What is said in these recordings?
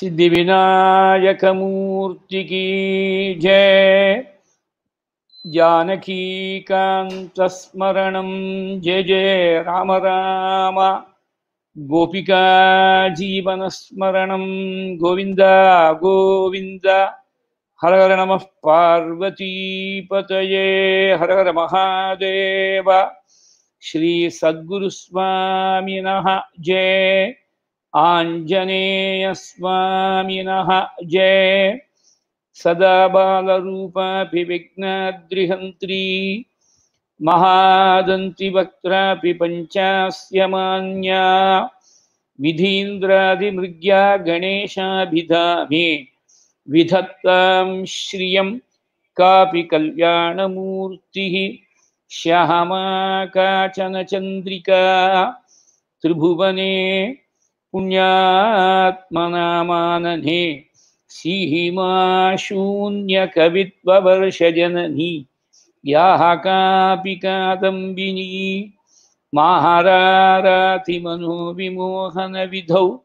सिद्धि विनायक मूर्ति की जय। जानकी कांतस्मरण जय जय। राम राम। गोपिका जीवन स्मरण गोविंद गोविंद हर हर नम पार्वतीपतये। हर हर महादेव। श्री सद्गुरुस्वामिनः जय। आञ्जनेयस्वामिनः जय। सदा बालरूपापि विघ्नाद्रिहन्त्री महादन्तिवक्त्रापि पञ्चास्य मान्या विधीन्द्रादिमृग्या गणेशाभिधामे विधत्तां श्रियं कापि कल्याणमूर्तिः। श्यामा काचन चन्द्रिका त्रिभुवने पुण्यात्मनामानने सीमा शून्यकवित्ववर्षजननी याः कापि कादम्बिनी। माहारारातिमनोविमोहनविधौ।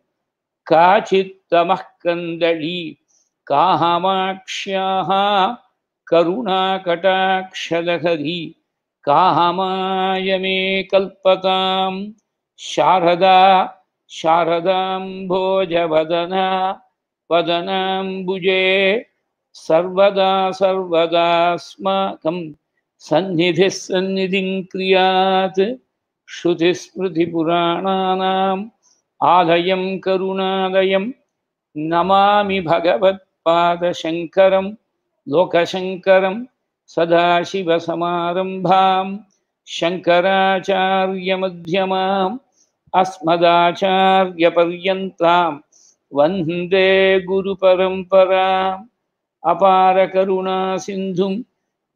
काचित्तमः कन्दली कामाक्ष्याः करुणाकटाक्षलहरी। कामाय मे कल्पतां शारदा शारदाम्भोजवदना वदनाम्बुजे सर्वदा सर्वदास्माकं सन्निधिः सन्निधिं क्रियात्, श्रुतिस्मृतिपुराणानाम् आलयं, करुणालयं, नमामि भगवत्पादशङ्करं, लोकशङ्करं, सदाशिवसमारम्भां, शङ्कराचार्यमध्यमाम् अस्मदाचार्यपर्यन्तां वंदे गुरुपरम्पराम् अपारकरुणासिन्धुं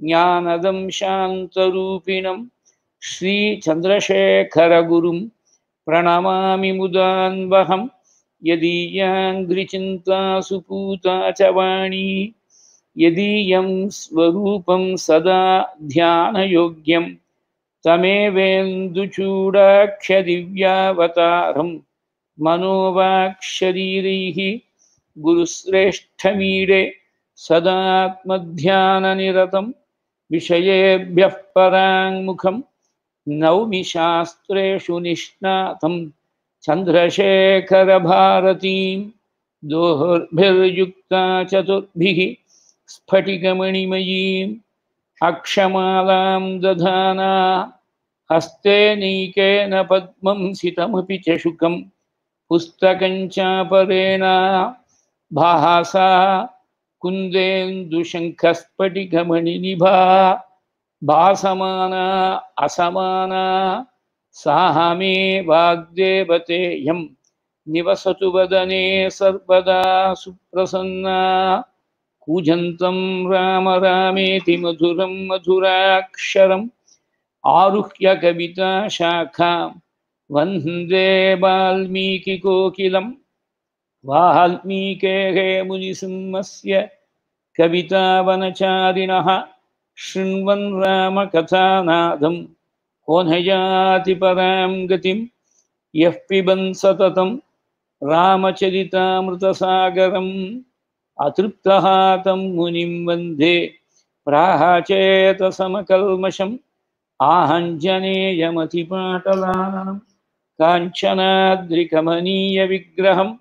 ज्ञानदं शान्तरूपिणं श्रीचन्द्रशेखरगुरुं प्रणमामि मुदान्वहं यदीयाङ्घ्रिचिन्ता सुपूता च वाणी। यदीयं स्वरूपं सदा ध्यानयोग्यं तमेवेन्दुचूडाक्षदिव्यावतारं मनोवाक्शरीरैः गुरुश्रेष्ठमीडे सदात्मध्याननिरतं विषयेभ्यः पराङ्मुखं नौमि शास्त्रेषु निष्णातं चन्द्रशेखरभारतीं दोर्भिर्युक्ता चतुर्भिः स्फटिकमणिमयीम् अक्षमालां दधाना हस्ते नीकेन पद्मं सितमपि च शुकं। पुस्तकं चापरेण भासा। कुन्देन्दुशङ्खस्फटिकमणिनिभा। भासमाना, असमाना। साह मे वाग्देवतेयं निवसतु वदने सर्वदा सुप्रसन्ना। कूजन्तं राम रामेति मधुरं मधुराक्षरम्। आरुह्य कविता कविताशाखां वंदे वाल्मीकिकोकिलं वाल्मीकेः मुनिसिंहस्य कवितावनचारिणः। शृण्वन् रामकथानादं को न याति परां गतिं यः पिबन् सततं रामचरितामृतसागरम्। अतृप्तः तं मुनिं वंदे। प्राहचेतसमकल्मषम्। आहञ्जनेयमतिपाटलाननं काञ्चनाद्रिकमनीयविग्रहं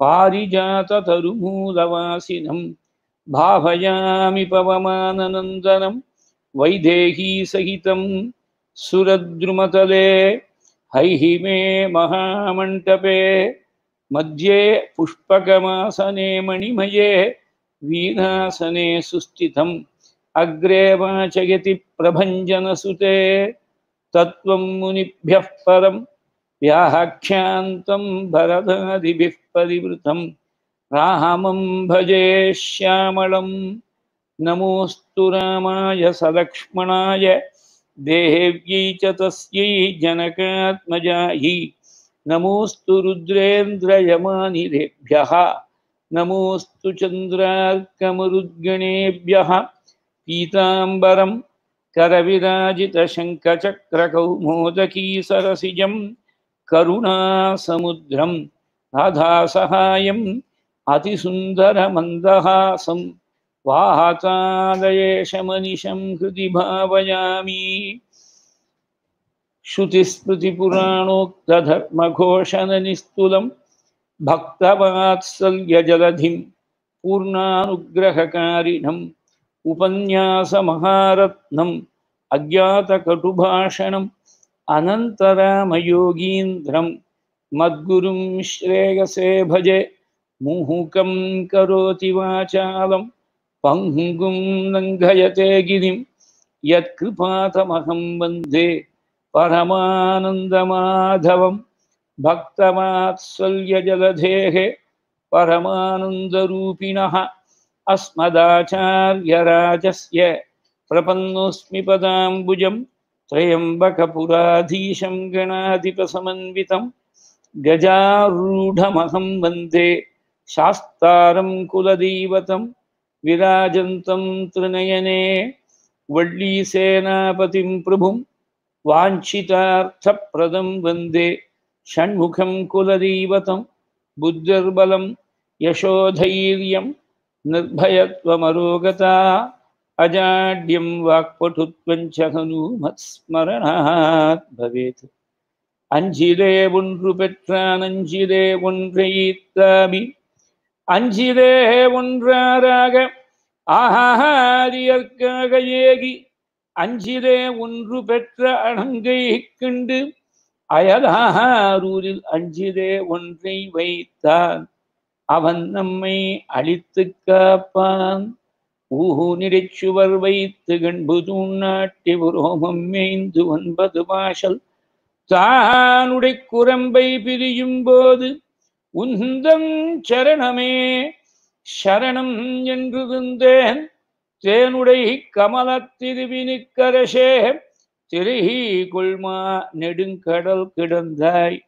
पारिजाततरुमूलवासिनं भावयामि पवमाननन्दनं वैदेहीसहितं सुरद्रुमतले हैहिमे महामण्टपे मध्ये पुष्पकमासने मणिमये वीणासने सुस्थितम्। अग्रे वाचयति प्रभञ्जनसुते तत्त्वं मुनिभ्यः परं व्याख्यान्तं भरदादिभिः परिवृतं। रामं भजे श्यामलं। नमोऽस्तु रामाय सलक्ष्मणाय। देव्यै च तस्यै जनकात्मजायै नमोऽस्तु रुद्रेन्द्रयमानिरेभ्यः। नमोऽस्तु चन्द्रार्कमरुद्गणेभ्यः। पीताम्बरं करविराजितशङ्खचक्रकौमोदकीसरसिजं करुणासमुद्रं राधासहायम् अतिसुन्दरमन्दहासं वाहातादयेशमनिशं हृदि भावयामि। श्रुतिस्मृतिपुराणोक्तधर्मघोषणनिस्तुलं भक्तवात्सल्यजलधिं पूर्णानुग्रहकारिणम् उपन्यासमहारत्नम्, अज्ञातकटुभाषणम् अनन्तरामयोगीन्द्रं मद्गुरुं श्रेयसे भजे, मुहुकं करोति वाचालं, पङ्गुं लङ्घयते गिरिं, यत्कृपातमहं वंदे परमानन्दमाधवं भक्तवात्सल्यजलधेः परमानन्दरूपिणः। अस्मदाचार्यराजस्य प्रपन्नोऽस्मि पदाम्बुजं त्र्यम्बकपुराधीशं गणाधिपसमन्वितं गजारूढमहं वंदे शास्तारं कुलदैवतं विराजन्तं त्रिनयने वल्लीसेनापतिं प्रभुं वाञ्छितार्थप्रदं वंदे षण्मुखं कुलदैवतं बुद्धिर्बलं यशोधैर्यं నిర్భయత్వమరోగతా అజాడ్యం వాక్పటుత్వంచ హను మత్స్మరణాత్ భవేత్ அஞ்சிலே ஒன்று பெற்றான் அஞ்சிலே ஒன்றை ஈத்தாபி அஞ்சிலே ஒன்றாராக ஆஹாரியற்காக ஏகி அஞ்சிலே ஒன்று பெற்ற அணங்கை கண்டு அயலாரூரில் அஞ்சிலே ஒன்றை வைத்தான் அவன் நம்மை அழித்து காப்பான். ஊனிடைச் சுவர் வைத்து கண்பு தூண்ணாட்டி உரோமம் மேய்ந்து ஒன்பது வாசல் தானுடை குரம்பை பிரியும் போது உந்தம் சரணமே சரணம் என்றிருந்தேன் தேனுடை கமல திருவினுக்கரசே திருகி கொள்மா நெடுங்கடல் கிடந்தாய்.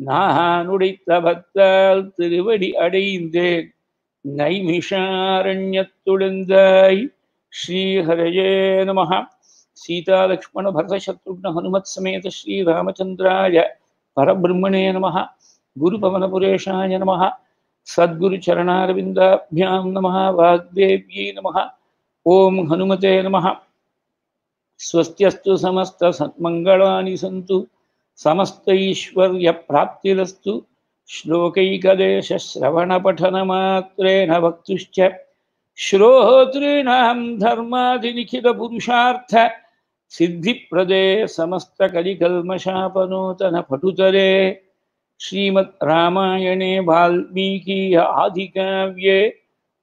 நாகானுடைத்த பக்தால் திருவடி அடைந்தேன் நைமிஷாரண்யத்துழுந்தாய் ஸ்ரீஹரயே நம சீதா லக்ஷ்மண பரத சத்ருக்ன ஹனுமத் சமேத ஸ்ரீ ராமச்சந்திராய பரபிரம்மணே நம குரு பவனபுரேஷாய நம சத்குரு சரணாரவிந்தாபியாம் நம வாக்தேவியை நம ஓம் ஹனுமதே நம ஸ்வஸ்தியஸ்து சமஸ்த சத்மங்களானி சந்து समस्त ईश्वर्य प्राप्तिरस्तु श्लोकैकदेश श्रवण पठन मात्रेण भक्तुश्च श्रोतॄणां धर्माधिलिखित पुरुषार्थ सिद्धिप्रदे समस्त कलिकल्मषापनोतन पटुतरे श्रीमद् रामायणे वाल्मीकीय आदिकाव्ये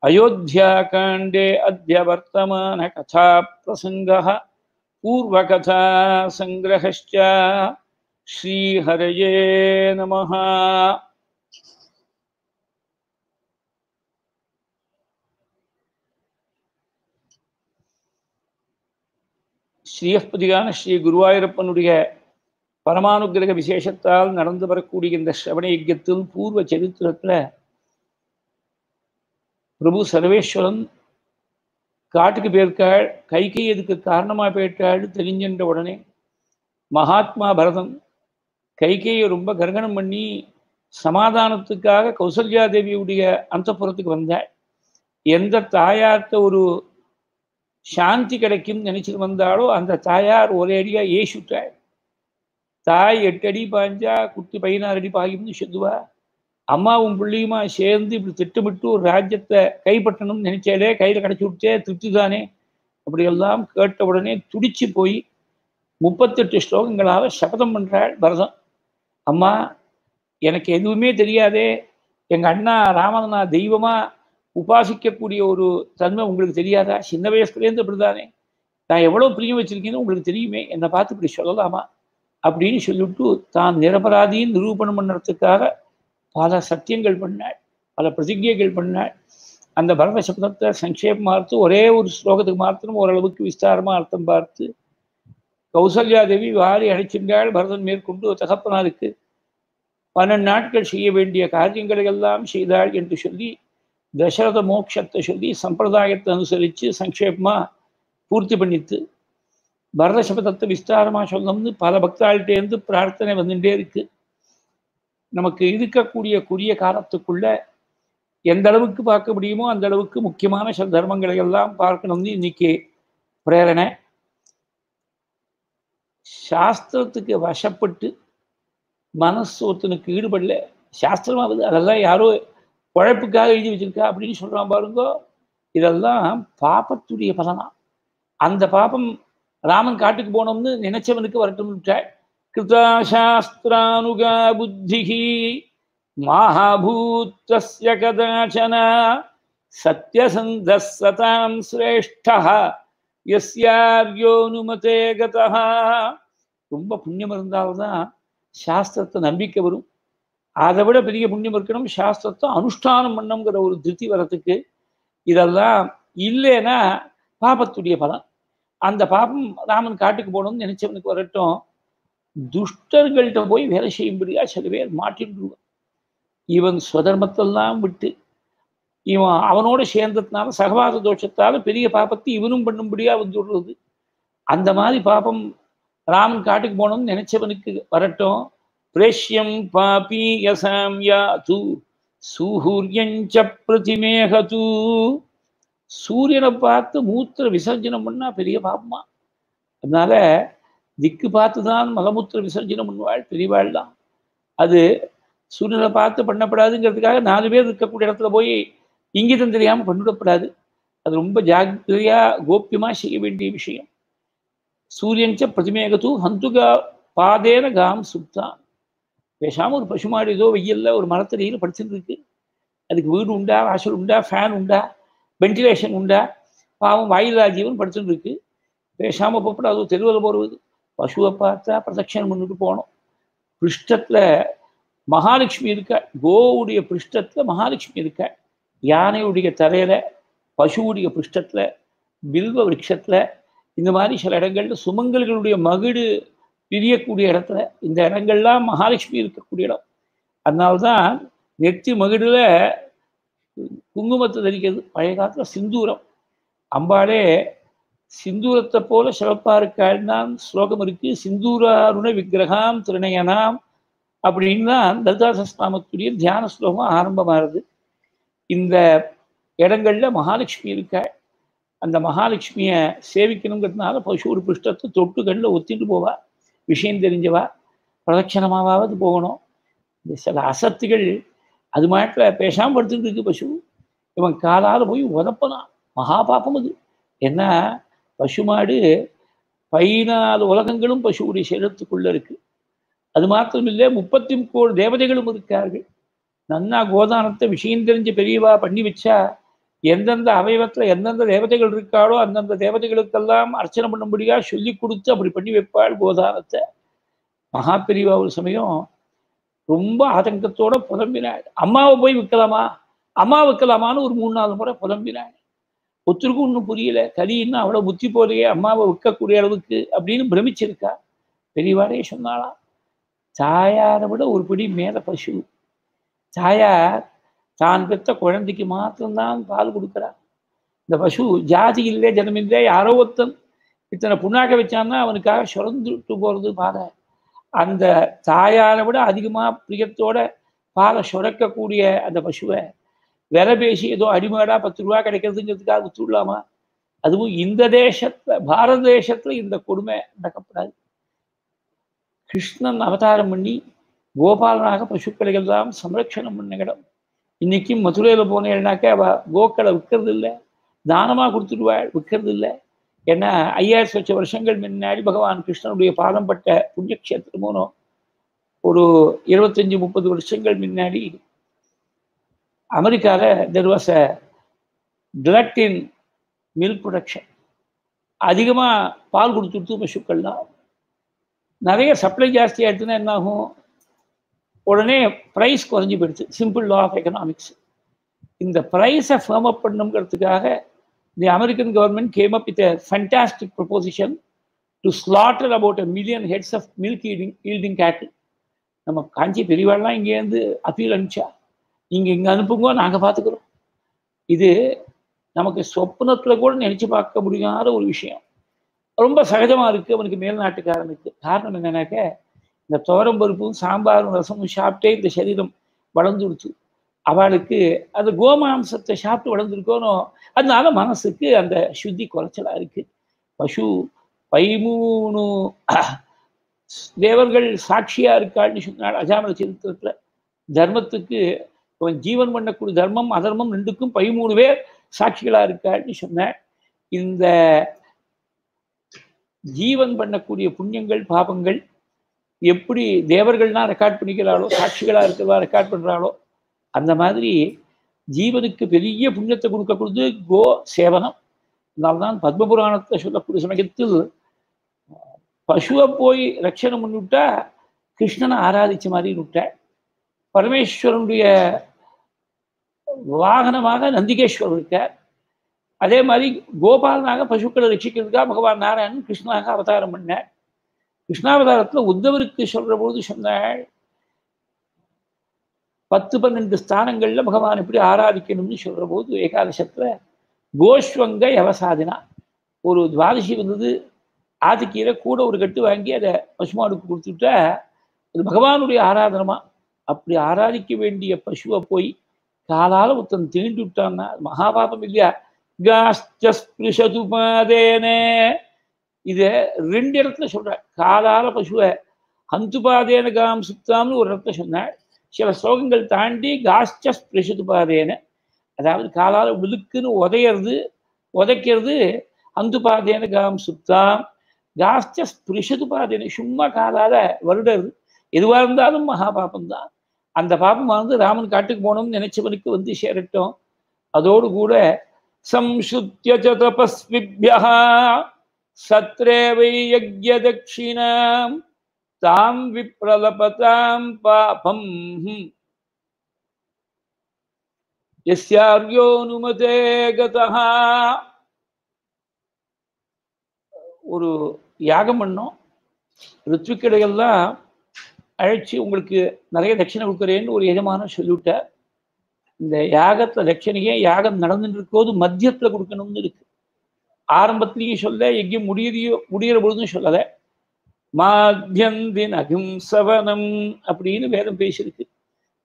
अयोध्याकाण्डे अद्य वर्तमानकथाप्रसङ्गः पूर्वकथासङ्ग्रहश्च ஸ்ரீஹரையே நமஹா. ஸ்ரீஹஸ்பதியான ஸ்ரீ குருவாயூரப்பனுடைய பரமானுகிரக விசேஷத்தால் நடந்து வரக்கூடிய இந்த ஸ்ரவண யஜ்யத்தில் பூர்வ சரித்திரத்தில் பிரபு சர்வேஸ்வரன் காட்டுக்கு போயிருக்காள் கைகை எதுக்கு காரணமாக போயிட்டாள் தெரிஞ்சின்ற உடனே மகாத்மா பரதன் கைகையை ரொம்ப கர்கணம் பண்ணி சமாதானத்துக்காக கௌசல்யா தேவியுடைய அந்தப்புறத்துக்கு வந்தாள் எந்த தாயார்த்த ஒரு சாந்தி கிடைக்கும் நினைச்சிட்டு வந்தாலோ அந்த தாயார் ஒரே அடியா ஏசுட்டாள் தாய் எட்டு அடி பாஞ்சா குட்டி பதினாறு அடி பாயும்னு சொல்லுவா. அம்மாவும் பிள்ளையுமா சேர்ந்து இப்படி திட்டமிட்டு ஒரு ராஜ்யத்தை கைப்பற்றணும்னு நினைச்சாலே கையில் கிடச்சி விட்டே திருப்திதானே? அப்படியெல்லாம் கேட்ட உடனே துடிச்சு போய் முப்பத்தெட்டு ஸ்லோகங்களால் சபதம் பண்ணுறாள் பரதம். அம்மா எனக்கு எதுவுமே தெரியாதே. எங்கள் அண்ணா ராமண்ணா தெய்வமாக உபாசிக்கக்கூடிய ஒரு தன்மை உங்களுக்கு தெரியாதா? சின்ன வயசுலேருந்து அப்படிதானே நான் எவ்வளோ பிரியம் வச்சுருக்கேன்னு உங்களுக்கு தெரியுமே. என்னை பார்த்து இப்படி சொல்லலாமா? அப்படின்னு சொல்லிவிட்டு தான் நிரபராதின்னு நிரூபணம் பண்ணுறதுக்காக பல சத்தியங்கள் பண்ணாள் பல பிரதிஜைகள் பண்ணாள். அந்த பரத சப்தத்தை சங்கேபமாக அர்த்தம் ஒரே ஒரு ஸ்லோகத்துக்கு மாத்திரம் ஓரளவுக்கு விஸ்தாரமாக அர்த்தம் பார்த்து கௌசல்யா தேவி வாரி அழைச்சின்றாள் பரதன் மேற்கொண்டு தகப்பனாருக்கு பன்னெண்டு நாட்கள் செய்ய வேண்டிய காரியங்களை எல்லாம் செய்தாள் என்று சொல்லி தசரத மோட்சத்தை சொல்லி சம்பிரதாயத்தை அனுசரித்து சங்கேபமாக பூர்த்தி பண்ணித்து பரத சபதத்தை விஸ்தாரமாக சொல்லணும்னு பல பக்தாள்கிட்டேருந்து பிரார்த்தனை வந்துட்டே இருக்கு. நமக்கு இருக்கக்கூடிய குறுகிய காலத்துக்குள்ள எந்த அளவுக்கு பார்க்க முடியுமோ அந்த அளவுக்கு முக்கியமான சில தர்மங்களை எல்லாம் பார்க்கணும்னு இன்னைக்கு பிரேரணை. சாஸ்திரத்துக்கு வசப்பட்டு மனசு ஈடுபடல. சாஸ்திரமாவது அதெல்லாம் யாரோ உழைப்புக்காக எழுதி வச்சிருக்கா அப்படின்னு சொல்றான் பாருங்கோ. இதெல்லாம் பாப்பத்துடைய பலனா. அந்த பாப்பம் ராமன் காட்டுக்கு போனோம்னு நினைச்சவனுக்கு வரட்டும் கிருதாசாஸ்திரானுகா புத்திகி மாஹபூத்தஸ்ய கதாச்சன சத்யசந்த சதாம் சிரேஷ்டா எஸ்யாரியோனுமதே கதா ரொம்ப புண்ணியம் இருந்தால்தான் சாஸ்திரத்தை நம்பிக்கை வரும். அதை விட பெரிய புண்ணியம் இருக்கணும். சாஸ்திரத்தை அனுஷ்டானம் பண்ணணுங்கிற ஒரு திருப்தி வரத்துக்கு இதெல்லாம் இல்லைன்னா பாபத்துடைய பலன். அந்த பாபம் ராமன் காட்டுக்கு போகணும்னு நினைச்சவனுக்கு வரட்டும். துஷ்டர்கள்ட்ட போய் வேலை செய்யும்படியா சில பேர் மாட்டின்றுவான் இவன் சுதர்மத்தெல்லாம் விட்டு இவன் அவனோட சேர்ந்ததுனால சகவாச தோஷத்தால் பெரிய பாப்பத்தை இவனும் பண்ணும்படியா வந்துடுறது அந்த மாதிரி பாப்பம் ராமன் காட்டுக்கு போகணும்னு நினைச்சவனுக்கு வரட்டும். பிரேஷ்யம் பாபி யசாம் யாது சூரியஞ்ச பிரதிமேகது. சூரியனை பார்த்து மூத்திர விசர்ஜனம் பண்ணா பெரிய பாப்பமா அதனால திக்கு பார்த்து தான் மலமூத்திர விசர்ஜனம் பண்ணுவாள் பெரியவாள் தான் அது சூரியனை பார்த்து பண்ணப்படாதுங்கிறதுக்காக நாலு பேர் இருக்கக்கூடிய இடத்துல போய் இங்கிதம் தெரியாமல் பண்ணிவிடப்படாது அது ரொம்ப ஜாக்கிரதையா கோப்பியமா செய்ய வேண்டிய விஷயம். சூரியன்ச்ச பிரதிமேகத்து ஹந்துகா பாதேன காம் சுப்தான் பேசாமல் ஒரு பசுமாடு ஏதோ வெயில்ல ஒரு மரத்தடியில் படிச்சுருக்கு இருக்கு. அதுக்கு வீடு உண்டா வாசல் உண்டா ஃபேன் உண்டா வென்டிலேஷன் உண்டா? பாவம் வாயிலா ஜீவன் படுத்துட்டு இருக்கு. பேசாம போகப்படாது தெருவில் போடுவது பசுவை பார்த்தா பிரதட்சணம் பண்ணிட்டு போனோம். பிருஷ்டத்துல மகாலட்சுமி இருக்கா? கோவுடைய பிருஷ்டத்தில் மகாலட்சுமி இருக்கா? யானையுடைய தரையில் பசுவுடைய பிருஷ்டத்தில் பில்வ விருட்சத்துல இந்த மாதிரி சில இடங்கள்ல சுமங்கல்களுடைய மகிடு பிரியக்கூடிய இடத்துல இந்த இடங்கள்லாம் மகாலட்சுமி இருக்கக்கூடிய இடம். அதனால்தான் நெத்தி மகிடில் குங்குமத்தை தரிக்கிறது பழைய காலத்தில் சிந்தூரம். அம்பாளே சிந்தூரத்தை போல சிறப்பாக இருக்காள்தான் ஸ்லோகம் இருக்கு சிந்தூராருண விக்கிரகாம் திருநயனாம் அப்படின்னு தான் லலிதாசஸ்நாமத்துடைய தியான ஸ்லோகம் ஆரம்பமாகுது இந்த இடங்கள்ல மகாலட்சுமி இருக்கா? அந்த மகாலட்சுமியை சேவிக்கணுங்கிறதுனால பசுவோட புஷ்டத்தை தொட்டு கண்ணில் ஒத்திட்டு போவா. விஷயம் தெரிஞ்சவா? பிரதட்சணமாவது போகணும். இந்த சில அசத்துகள் அது மாட்டில் பேசாமல் படுத்துட்டு இருக்கு பசு. இவன் காலால் போய் உதப்பனான் மகாபாபம் அது. என்ன? பசுமாடு பதினாலு உலகங்களும் பசுவுடைய சரீரத்துக்குள்ள இருக்கு. அது மாத்திரம் இல்லை முப்பத்தி கோடி தேவதைகளும் இருக்கார்கள். நன்னா கோதானத்தை விஷயம் தெரிஞ்சு பெரியவா பண்ணி வச்சா எந்தெந்த அவயவத்தில் எந்தெந்த தேவதைகள் இருக்காளோ அந்தந்த தேவதைகளுக்கெல்லாம் அர்ச்சனை பண்ணும்படியா சொல்லி கொடுத்து அப்படி பண்ணி வைப்பாள் கோதானத்தை. மகா பெரியவா ஒரு சமயம் ரொம்ப ஆதங்கத்தோட புலம்பினாள். அம்மாவை போய் விற்கலாமா? அம்மா விற்கலாமான்னு ஒரு மூணு நாலு முறை புலம்பினாள். ஒருத்தருக்கும் ஒன்றும் புரியல. கலி இன்னும் அவ்வளோ புத்தி போதையே அம்மாவை விற்கக்கூடிய அளவுக்கு அப்படின்னு பிரமிச்சிருக்கா. பெரியவாடே சொன்னாலாம் தாயாரை விட ஒரு பிடி மேலே பசு. தாயார் தான் பெற்ற குழந்தைக்கு மாத்திரம்தான் பால் கொடுக்குறா இந்த பசு ஜாதி இல்லை ஜனம் யாரோ ஒருத்தன் இத்தனை புண்ணாக்க வச்சான்னா அவனுக்காக சுரந்துட்டு போறது பாலை அந்த தாயாரை விட அதிகமாக பிரியத்தோட பாலை சுரக்கக்கூடிய அந்த பசுவை விலை பேசி ஏதோ அடிமாடா பத்து ரூபா கிடைக்கிறதுங்கிறதுக்காக வித்துடலாமா? அதுவும் இந்த தேசத்துல பாரத தேசத்துல இந்த கொடுமை நடக்கப்படாது. கிருஷ்ணன் அவதாரம் பண்ணி கோபாலனாக பசுக்களை எல்லாம் சம்ரட்சணம் பண்ண இன்னைக்கு மதுரையில் மதுரையில போனேன்னாக்க அவ கோக்களை விற்கிறது இல்லை தானமா கொடுத்துடுவாள் விற்கிறது இல்லை ஏன்னா ஐயாயிரம் லட்சம் வருஷங்கள் முன்னாடி பகவான் கிருஷ்ணனுடைய பாதம் பட்ட புண்ணியக்ஷேத்திரம் ஒரு இருபத்தஞ்சி முப்பது வருஷங்கள் முன்னாடி. அமெரிக்காவில் there was a glut in milk production அதிகமாக பால் கொடுத்துட்டு பசுக்கள்லாம். நிறைய சப்ளை ஜாஸ்தி ஆயிடுச்சுன்னா என்ன ஆகும் உடனே ப்ரைஸ் குறைஞ்சி போயிடுச்சு. சிம்பிள் லா ஆஃப் எக்கனாமிக்ஸ் இந்த ப்ரைஸை firm up பண்ணுங்கிறதுக்காக the American government came up with fantastic proposition to slaughter about a million heads of milk eating yielding cattle நம்ம காஞ்சி பெரியவாள்லாம் இங்கேருந்து அப்பீல் அனுப்பிச்சா. நீங்கள் இங்கே அனுப்புங்க நாங்கள் பார்த்துக்குறோம். இது நமக்கு சொப்னத்தில் கூட நினச்சி பார்க்க முடியாத ஒரு விஷயம். ரொம்ப சகஜமாக இருக்குது அவனுக்கு மேல்நாட்டுக்காரனுக்கு காரணம் என்னன்னாக்க இந்த துவரம் பருப்பும் சாம்பாரும் ரசமும் சாப்பிட்டே இந்த சரீரம் வளர்ந்துடுச்சு. அவளுக்கு அந்த கோமாம்சத்தை சாப்பிட்டு வளர்ந்துருக்கோனோ அதனால மனசுக்கு அந்த சுத்தி குறைச்சலா இருக்கு. பசு பைமூணு தேவர்கள் சாட்சியாக இருக்காள்னு சொன்னாள் அஜாமல சரித்திரத்தில் தர்மத்துக்கு ஜீவன் பண்ணக்கூடிய தர்மம் அதர்மம் ரெண்டுக்கும் பதிமூணு பேர் சாட்சிகளாக இருக்காள்னு சொன்ன இந்த ஜீவன் பண்ணக்கூடிய புண்ணியங்கள் பாபங்கள் எப்படி தேவர்கள்லாம் ரெக்கார்ட் பண்ணிக்கிறாளோ சாட்சிகளா இருக்கிறதா ரெக்கார்ட் பண்றாளோ அந்த மாதிரி ஜீவனுக்கு பெரிய புண்ணியத்தை கொடுக்கக்கூடியது கோ சேவனம் அதனால்தான் பத்மபுராணத்தை சொல்லக்கூடிய சமயத்தில் பசுவை போய் ரட்சணம் பண்ணிவிட்டா கிருஷ்ணனை ஆராதிச்ச மாதிரி விட்டேன் பரமேஸ்வரனுடைய வாகனமாக நந்திகேஸ்வரர் இருக்கார். அதே மாதிரி கோபாலனாக பசுக்களை ரட்சிக்கிறதுக்காக பகவான் நாராயணன் கிருஷ்ணனாக அவதாரம் பண்ணார். கிருஷ்ணாவதாரத்துல உத்தவருக்கு சொல்ற பொழுது சொன்னாள் பத்து பன்னெண்டு ஸ்தானங்கள்ல பகவான் எப்படி ஆராதிக்கணும்னு சொல்ற போது ஏகாதசத்துல கோஷ்வங்க யவசாதினா ஒரு துவாதசி வந்தது ஆதிக்கீரை கூட ஒரு கட்டு வாங்கி அதை பசுமாடுக்கு கொடுத்துட்டா அது பகவானுடைய ஆராதனமா? அப்படி ஆராதிக்க வேண்டிய பசுவை போய் காலால ஒருத்தன் தீண்டு விட்டான்னா மகாபாபம் இல்லையா? காஸ்து பாதேனே இதை ரெண்டு இடத்துல சொல்கிறார் காலால பசுவை ஹந்துபாதேன காம் சுத்தாம்னு ஒரு இடத்துல சொன்னார். சில ஸ்லோகங்கள் தாண்டி காஸ்டஸ் பிரசுது பாதேன அதாவது காலால விழுக்குன்னு உதையிறது உதைக்கிறது அந்து பாதேன காம் சுத்தாம் காஸ்டஸ் பிரசுது பாதேன சும்மா காலால வருடர் எதுவாக இருந்தாலும் மகா பாப்பம்தான் தான் அந்த பாபம் வந்து ராமன் காட்டுக்கு போகணும்னு நினைச்சவனுக்கு வந்து சேரட்டும். அதோடு கூட சம்சுத்திய தபஸ்விபியா சத்ரேவை யஜ்ய தாம் விப்ரலபதாம் பாபம். எஸ்யார்யோனுமதே கதா ஒரு யாகம் பண்ணோம். ரித்விக்கடைகள்லாம் அழைச்சி உங்களுக்கு நிறைய தட்சிணை கொடுக்குறேன்னு ஒரு எஜமானம் சொல்லிவிட்டார். இந்த யாகத்துல தட்சணையே யாகம் நடந்துட்டு இருக்கோது மத்தியத்துல கொடுக்கணும்னு இருக்கு. ஆரம்பத்திலையும் சொல்ல எங்கேயும் முடியறியோ முடிகிற பொழுதும் சொல்லலை. மாத்தியந்தின் அகிம்சவனம் அப்படின்னு வேதம் பேசியிருக்கு.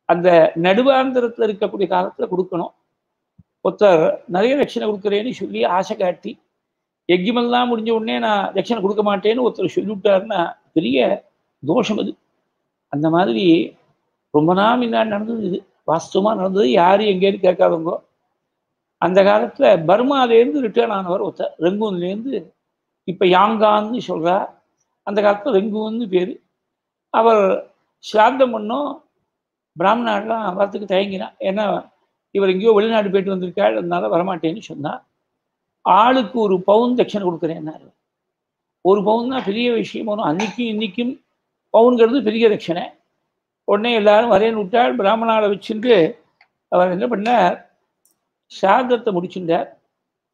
அந்த நடுவாந்திரத்தில் இருக்கக்கூடிய காலத்தில் கொடுக்கணும். ஒருத்தர் நிறைய தட்சிணை கொடுக்குறேன்னு சொல்லி ஆசை காட்டி எக்கியமெல்லாம் முடிஞ்ச உடனே நான் தட்சிணை கொடுக்க மாட்டேன்னு ஒருத்தர் சொல்லிவிட்டாருன்னா பெரிய தோஷம் அது. அந்த மாதிரி ரொம்ப நாள் முன்னாடி நடந்தது இது. வாஸ்தவமாக நடந்தது யார் எங்கேயும் கேட்காதவங்க. அந்த காலத்தில் பர்மாலேருந்து ரிட்டர்ன் ஆனவர் ஒருத்தர் ரெங்கூன்லேருந்து இப்போ யாங்கான்னு சொல்கிறா அந்த காலத்தில் ரெங்குன்னு பேர். அவர் சிராந்தம் பண்ணோம். பிராமணாடெலாம் வரத்துக்கு தயங்கினான் ஏன்னா இவர் எங்கேயோ வெளிநாடு போயிட்டு வந்திருக்காள் அதனால வரமாட்டேன்னு சொன்னார். ஆளுக்கு ஒரு பவுன் தட்சணை கொடுக்குறேன்னாரு. ஒரு பவுன் தான் பெரிய விஷயம். வரும் அன்னைக்கும் இன்னைக்கும் பவுன்கிறது பெரிய தட்சணை. உடனே எல்லாரும் வரேன்னு விட்டால் பிராமணாவை வச்சுட்டு அவர் என்ன பண்ணார்? சாதத்தை முடிச்சுட்டார்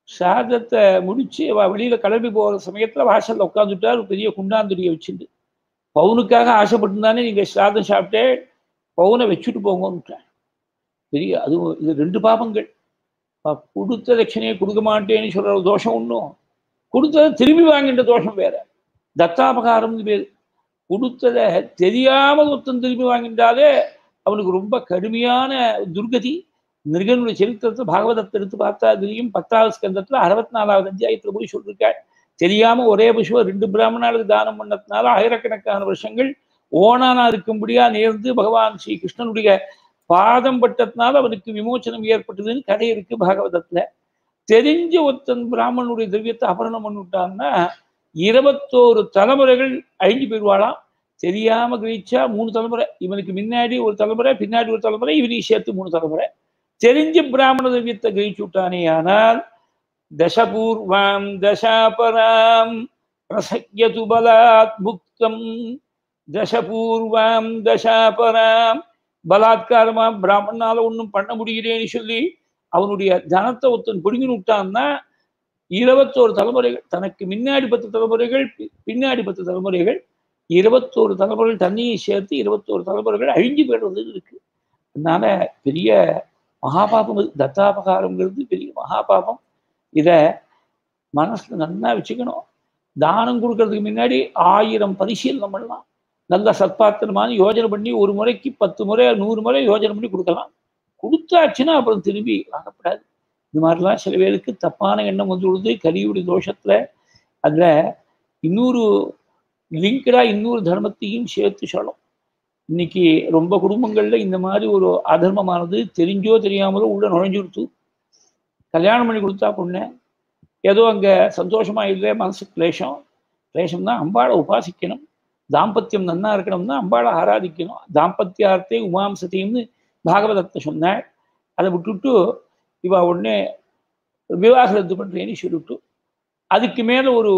சாதத்தை முடிச்சு வெளியில கிளம்பி போகிற சமயத்துல வாசலில் உட்காந்துட்டார் ஒரு பெரிய குண்டாந்துடியை வச்சுட்டு பவுனுக்காக ஆசைப்பட்டிருந்தானே நீங்க சாதம் சாப்பிட்டே பவுனை வச்சுட்டு போங்கன்னுட்டார். பெரிய அதுவும் இது ரெண்டு பாபங்கள். கொடுத்த தட்சணையை கொடுக்க மாட்டேன்னு சொல்ற தோஷம் ஒன்றும் கொடுத்ததை திரும்பி வாங்கின்ற தோஷம் வேற. தத்தாபகாரம்னு பேர் கொடுத்ததை தெரியாமல் ஒருத்தன் திரும்பி வாங்கின்றாலே அவனுக்கு ரொம்ப கடுமையான துர்கதி. மிருகனுடைய சரித்திரத்தை பாகவதத்தை எடுத்து பார்த்தா தெரியும் பத்தாவது ஸ்கந்தத்தில் அறுபத்தி நாலாவது அத்தியாயத்தில் போய் சொல்லியிருக்காள் தெரியாம ஒரே பசுவை ரெண்டு பிராமணர்களுக்கு தானம் பண்ணதுனால ஆயிரக்கணக்கான வருஷங்கள் ஓனானா இருக்கும்படியா நேர்ந்து பகவான் ஸ்ரீ கிருஷ்ணனுடைய பாதம் பட்டதுனால அவனுக்கு விமோச்சனம் ஏற்பட்டதுன்னு கதை இருக்கு பாகவதத்துல. தெரிஞ்ச ஒருத்தன் பிராமணனுடைய திரவியத்தை அபரணம் பண்ணிவிட்டான்னா இருபத்தோரு தலைமுறைகள் அழிஞ்சு போயிடுவாளாம். தெரியாம கிரீச்சா மூணு தலைமுறை. இவனுக்கு முன்னாடி ஒரு தலைமுறை பின்னாடி ஒரு தலைமுறை இவனையும் சேர்த்து மூணு தலைமுறை. தெரிஞ்சு பிராமண திவ்யத்தை கிரகிச்சு விட்டானே ஆனால் தசபூர்வாம் தசாபராம் பிரசக்யது பலாத் புக்தம் தசபூர்வாம் தசாபராம் பலாத்காரமா பிராமணனால ஒன்றும் பண்ண முடியலேன்னு சொல்லி அவனுடைய தனத்தை ஒருத்தன் பிடுங்கி விட்டான்னா இருபத்தோரு தலைமுறைகள் தனக்கு முன்னாடி பத்து தலைமுறைகள் பின்னாடி பத்து தலைமுறைகள் இருபத்தோரு தலைமுறைகள் தண்ணியை சேர்த்து இருபத்தோரு தலைமுறைகள் அழிஞ்சு போயிடுறது இருக்கு. அதனால பெரிய மகாபாபம் தத்தாபகாரங்கிறது பெரிய மகாபாபம். இதை மனசுல நல்லா வச்சுக்கணும். தானம் கொடுக்கறதுக்கு முன்னாடி ஆயிரம் பரிசீலனம் பண்ணலாம். நல்ல சத்பாத்திரமான யோஜனை பண்ணி ஒரு முறைக்கு பத்து முறை நூறு முறை யோஜனை பண்ணி கொடுக்கலாம். கொடுத்தாச்சுன்னா அப்புறம் திரும்பி வாங்கப்படாது இந்த மாதிரிலாம் சில பேருக்கு தப்பான எண்ணம் வந்து விடுது. கலியுடைய தோஷத்துல அதுல இன்னொரு லிங்கடா இன்னொரு தர்மத்தையும் சேர்த்து சொல்லணும். இன்னைக்கு ரொம்ப குடும்பங்கள்ல இந்த மாதிரி ஒரு அதர்மமானது தெரிஞ்சோ தெரியாமலோ உள்ள நுழைஞ்சு கொடுத்து கல்யாணம் பண்ணி கொடுத்தா பொண்ணு ஏதோ அங்க சந்தோஷமா இல்லை மனசு கிளேஷம் கிளேஷம்னா அம்பாளை உபாசிக்கணும். தாம்பத்தியம் நன்னா இருக்கணும்னா அம்பாளை ஆராதிக்கணும். தாம்பத்தியார்த்தே உமாம்சத்தையும்னு பாகவதத்தை சொன்னாள். அதை விட்டுட்டு இவ உடனே விவாகரத்து ரத்து பண்றேன்னு சொல்லிட்டு அதுக்கு மேல ஒரு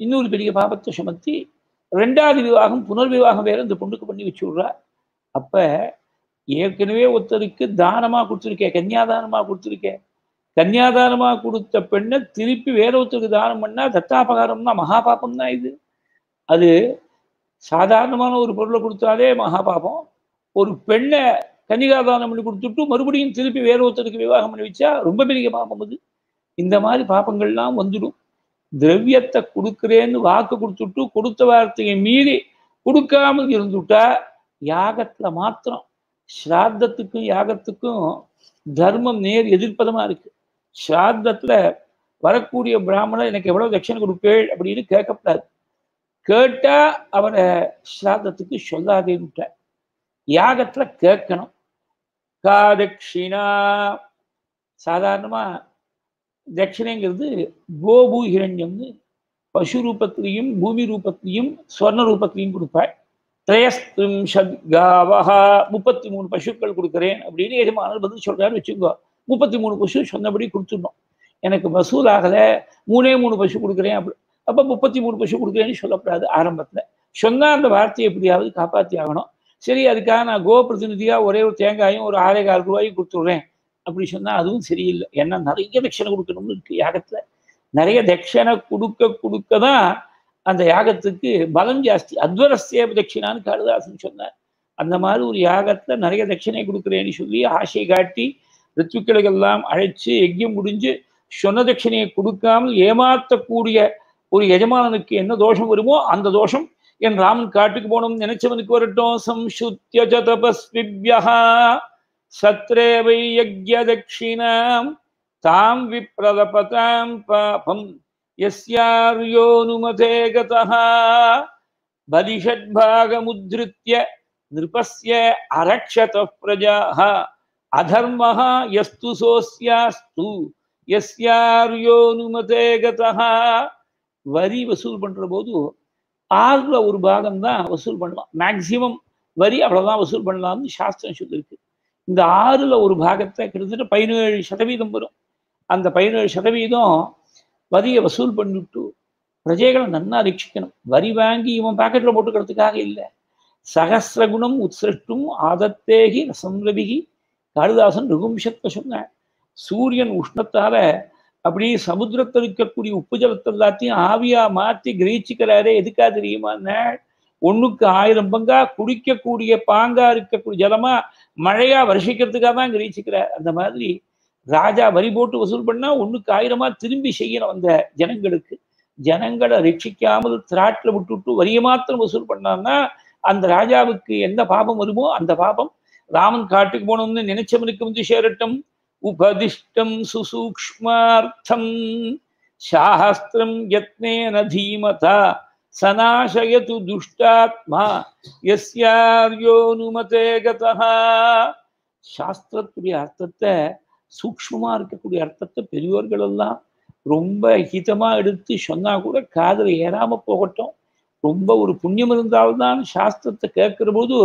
இன்னொரு பெரிய பாபத்தை சுமத்தி ரெண்டாவது விவாகம் புனர் விவாகம் வேற இந்த பொண்ணுக்கு பண்ணி வச்சு விடுறா. அப்ப ஏற்கனவே ஒருத்தருக்கு தானமா கொடுத்துருக்கேன் கன்னியாதானமா கொடுத்துருக்கேன் கன்னியாதானமா கொடுத்த பெண்ணை திருப்பி வேற ஒருத்தருக்கு தானம் பண்ணா தத்தாபகாரம்னா மகாபாபம் தான் இது. அது சாதாரணமான ஒரு பொருளை கொடுத்தாலே மகாபாபம். ஒரு பெண்ணை கன்னிகாதானம் பண்ணி கொடுத்துட்டு மறுபடியும் திருப்பி வேற ஒருத்தருக்கு விவாகம் பண்ணி வச்சா ரொம்ப பெரிய பாபம் அது. இந்த மாதிரி பாப்பங்கள்லாம் வந்துடும். திரவியத்தை கொடுக்குறேன்னு வாக்கு கொடுத்துட்டு கொடுத்த வார்த்தையை மீறி கொடுக்காமல் இருந்துட்டா யாகத்துல மாத்திரம். ஸ்ராத்தத்துக்கும் யாகத்துக்கும் தர்மம் நேர் எதிர்ப்பதமா இருக்கு. ஸ்ராத்தத்துல வரக்கூடிய பிராமணர் எனக்கு எவ்வளவு தட்சணை கொடுப்பேள்? அப்படின்னு கேட்கப்படாது. கேட்டா அவனை ஸ்ராத்தத்துக்கு சொல்லாதேன்னுட்ட. யாகத்துல கேட்கணும். கா சாதாரணமா தட்சிணைங்கிறது கோபு ஹிரண்யம்னு பசு ரூபத்திலையும் பூமி ரூபத்திலையும் ஸ்வர்ண ரூபத்திலையும் கொடுப்பாள் திரயஸ்திரிம்ஷத் காவஹா முப்பத்தி மூணு பசுக்கள் கொடுக்குறேன் அப்படின்னு எஜமானர் பதில் சொல்றாரு வச்சுக்கோ. முப்பத்தி மூணு பசு சொன்னபடி கொடுத்துடணும். எனக்கு வசூல் ஆகலை மூணே மூணு பசு கொடுக்குறேன் அப்படி. அப்போ முப்பத்தி மூணு பசு கொடுக்குறேன்னு சொல்லக்கூடாது ஆரம்பத்தில். சொன்னால் அந்த வார்த்தையை எப்படியாவது காப்பாற்றி ஆகணும் சரி அதுக்காக நான் கோ பிரதிநிதியாக ஒரே ஒரு தேங்காயும் ஒரு ஆறே கால் ரூபாயும் கொடுத்துட்றேன். அப்படி சொன்னால் அதுவும் சரியில்லை. ஏன்னா நிறைய தட்சணை கொடுக்கணும்னு இருக்கு. யாகத்தில் நிறைய தட்சணை கொடுக்க கொடுக்க தான் அந்த யாகத்துக்கு பலம் ஜாஸ்தி. அத்வரஸ்தே தட்சிணான்னு காளிதாசன் சொன்னார். அந்த மாதிரி ஒரு யாகத்துல நிறைய தட்சிணை கொடுக்குறேன்னு சொல்லி ஆசை காட்டி ரித்துக்களுக்கெல்லாம் அழைச்சு யஜ்யம் முடிஞ்சு சொன்ன தட்சிணையை கொடுக்காமல் ஏமாற்றக்கூடிய ஒரு எஜமானனுக்கு என்ன தோஷம் வருமோ அந்த தோஷம் என் ராமன் காட்டுக்கு போகணும் நினைச்சவனுக்கு வரட்டும். சம்சுத்திய தபஸ்விபியா சத்ரே வை யஜ்ய தட்சிணாம் தாம் விப்ரதபதாம் பாபம் யஸ்யார்யோனுமதே கதா பலிஷட்பாகமுத்ருத்ய நிருபஸ்ய அரக்ஷத பிரஜாः அதர்மः யஸ்து சோஸ்யாஸ்து யஸ்யார்யோனுமதே கதா வரி வசூல் பண்ற போது ஆறுல ஒரு பாகம் தான் வசூல் பண்ணலாம் மேக்சிமம் வரி அவ்வளவுதான் வசூல் பண்ணலாம்னு சாஸ்திரம் சொல்லியிருக்கு இந்த ஆறுல ஒரு பாகத்தை கிட்டத்தட்ட பதினேழு சதவீதம் வரும். அந்த பதினேழு சதவீதம் வரியை வசூல் பண்ணிவிட்டு பிரஜைகளை நன்னா ரட்சிக்கணும். வரி வாங்கி இவன் பாக்கெட்ல போட்டுக்கிறதுக்காக இல்லை. சகசிரகுணம் உத்சிருஷ்டும் ஆதத்தேகி ரசம்ரபிகி காளிதாசன் ரகுவம்சத்தை சொன்ன சூரியன் உஷ்ணத்தால அப்படி சமுத்திரத்தில் இருக்கக்கூடிய உப்பு ஜலத்தை எல்லாத்தையும் ஆவியா மாற்றி கிரகிச்சுக்கிறாரே. எதுக்காக தெரியுமா? ஒண்ணுக்கு ஆயிரம் பங்கா குடிக்கக்கூடிய பாங்கா இருக்கக்கூடிய ஜலமா மழையா வருஷிக்கிறதுக்காக தான் கிரகிச்சுக்கிறார் அந்த மாதிரி ராஜா வரி போட்டு வசூல் பண்ணா ஒண்ணுக்கு ஆயிரமா திரும்பி செய்யணும் அந்த ஜனங்களுக்கு ஜனங்களை ரட்சிக்காமல் திராட்டில் விட்டுவிட்டு வரியை மாத்திரம் வசூல் பண்ணான்னா அந்த ராஜாவுக்கு எந்த பாபம் வருமோ அந்த பாபம் ராமன் காட்டுக்கு போனோம்னு நினைச்சவனுக்கு வந்து சேரட்டும். உபதிஷ்டம் சுசூக்மார்த்தம் சாஸ்திரம் யத்னேன தீமதா. சநாசயது துஷ்டாத்மா எஸ்யார்யோனுமதே கதா சாஸ்திரத்துடைய அர்த்தத்தை சூக்ஷ்மமா இருக்கக்கூடிய அர்த்தத்தை பெரியோர்கள் எல்லாம் ரொம்ப ஹிதமா எடுத்து சொன்னா கூட காதல ஏறாம போகட்டும். ரொம்ப ஒரு புண்ணியம் இருந்தால்தான் சாஸ்திரத்தை கேட்குற போது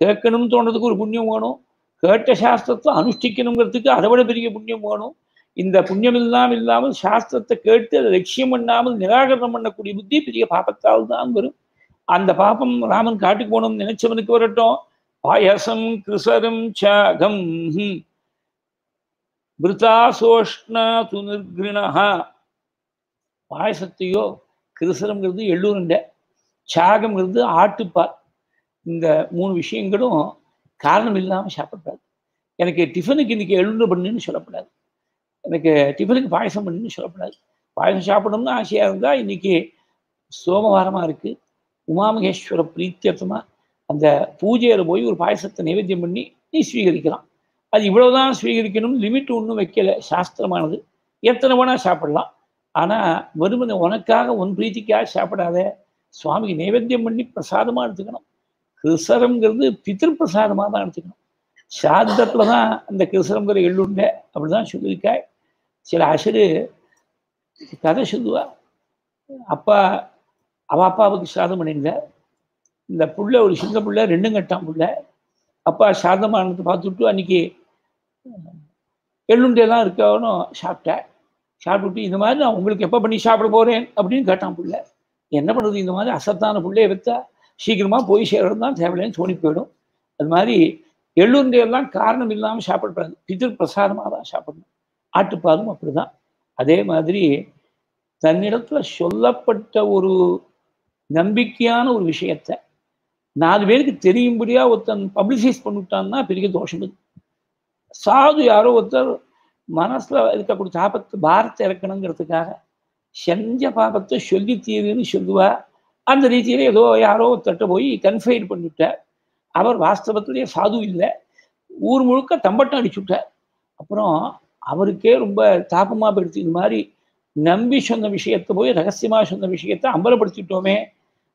கேட்கணும்னு தோன்றதுக்கு ஒரு புண்ணியம் வேணும். கேட்ட சாஸ்திரத்தை அனுஷ்டிக்கணுங்கிறதுக்கு அதை விட பெரிய புண்ணியம் வேணும். இந்த புண்ணியம் இல்லாமல் இல்லாமல் சாஸ்திரத்தை கேட்டு அதை லட்சியம் பண்ணாமல் நிராகரணம் பண்ணக்கூடிய புத்தி பெரிய பாபத்தால் தான் வரும். அந்த பாபம் ராமன் காட்டுக்கு போகணும்னு நினைச்சவனுக்கு வரட்டும். பாயசம் கிருசரும் சாகம் விருத்தாசோஷ்ணா துனிர்கிருணா பாயசத்தையோ கிருசரம்ங்கிறது எள்ளுருண்டை. சாகம்ங்கிறது ஆட்டுப்பால் இந்த மூணு விஷயங்களும் காரணம் இல்லாமல் சாப்பிடக்கூடாது. எனக்கு டிஃபனுக்கு இன்னைக்கு எள்ளுண்டு பண்ணுன்னு சொல்லப்படாது. எனக்கு டிஃபனுக்கு பாயசம் பண்ணுன்னு சொல்லப்படாது. பாயசம் சாப்பிடணும்னு ஆசையாக இருந்தால் இன்னைக்கு சோமவாரமாக இருக்குது உமாமகேஸ்வர பிரீத்தியர்த்தமாக அந்த பூஜையில் போய் ஒரு பாயசத்தை நைவேத்தியம் பண்ணி நீ ஸ்வீகரிக்கலாம். அது இவ்வளவுதான் ஸ்வீகரிக்கணும். லிமிட் ஒன்றும் வைக்கல. சாஸ்திரமானது. எத்தனை வேணா சாப்பிடலாம். ஆனால் வெறுமனை உனக்காக உன் பிரீத்திக்காக சாப்பிடாத. சுவாமிக்கு நைவேத்தியம் பண்ணி பிரசாதமாக எடுத்துக்கணும். கிருசரங்கிறது பித்திரு பிரசாதமாக தான் எடுத்துக்கணும். சாதத்தில் தான் அந்த கிருஷ்ணங்கிற எள்ளுண்டை அப்படிதான் சொல்லியிருக்காய். சில அசரு கதை சொல்லுவா. அப்பா அவ அப்பாவுக்கு சாதம் பண்ணியிருந்தார் இந்த புள்ள ஒரு சின்ன புள்ள ரெண்டும் கட்டான் புள்ள. அப்பா சாதமானது பார்த்துட்டு அன்னைக்கு எள்ளுண்டையெல்லாம் இருக்கவனும் சாப்பிட்டேன் சாப்பிட்டுட்டு இந்த மாதிரி நான் உங்களுக்கு எப்போ பண்ணி சாப்பிட போகிறேன் அப்படின்னு கேட்டான் புள்ள. என்ன பண்ணுறது இந்த மாதிரி அசத்தான புள்ளைய வைத்தா? சீக்கிரமாக போய் சேர்றது தான் தேவையில்லைன்னு தோணி போயிடும். அது மாதிரி எள்ளுண்டையெல்லாம் காரணம் இல்லாமல் சாப்பிடக்கூடாது பிதிர் பிரசாதமாக தான் சாப்பிடணும். ஆட்டுப்பாலும் அப்படிதான். அதே மாதிரி தன்னிடத்துல சொல்லப்பட்ட ஒரு நம்பிக்கையான ஒரு விஷயத்த நாலு பேருக்கு தெரியும்படியா ஒருத்தன் பப்ளிசைஸ் பண்ணிவிட்டான்னா பெரிய தோஷம். இது சாது யாரோ ஒருத்தர் மனசுல இருக்கக்கூடிய தாபத்து பாரத்தை இறக்கணுங்கிறதுக்காக செஞ்ச பாபத்தை சொல்லி தீருன்னு சொல்லுவா. அந்த ரீதியில ஏதோ யாரோ ஒருத்தட்ட போய் கன்ஃபைட் பண்ணிவிட்டார் அவர் வாஸ்தவத்திலேயே சாது இல்லை. ஊர் முழுக்க தம்பட்டம் அடிச்சுட்டார். அப்புறம் அவருக்கே ரொம்ப தாபமாக படுத்தி இந்த மாதிரி நம்பி சொன்ன விஷயத்தை போய் ரகசியமாக சொன்ன விஷயத்தை அம்பலப்படுத்திட்டோமே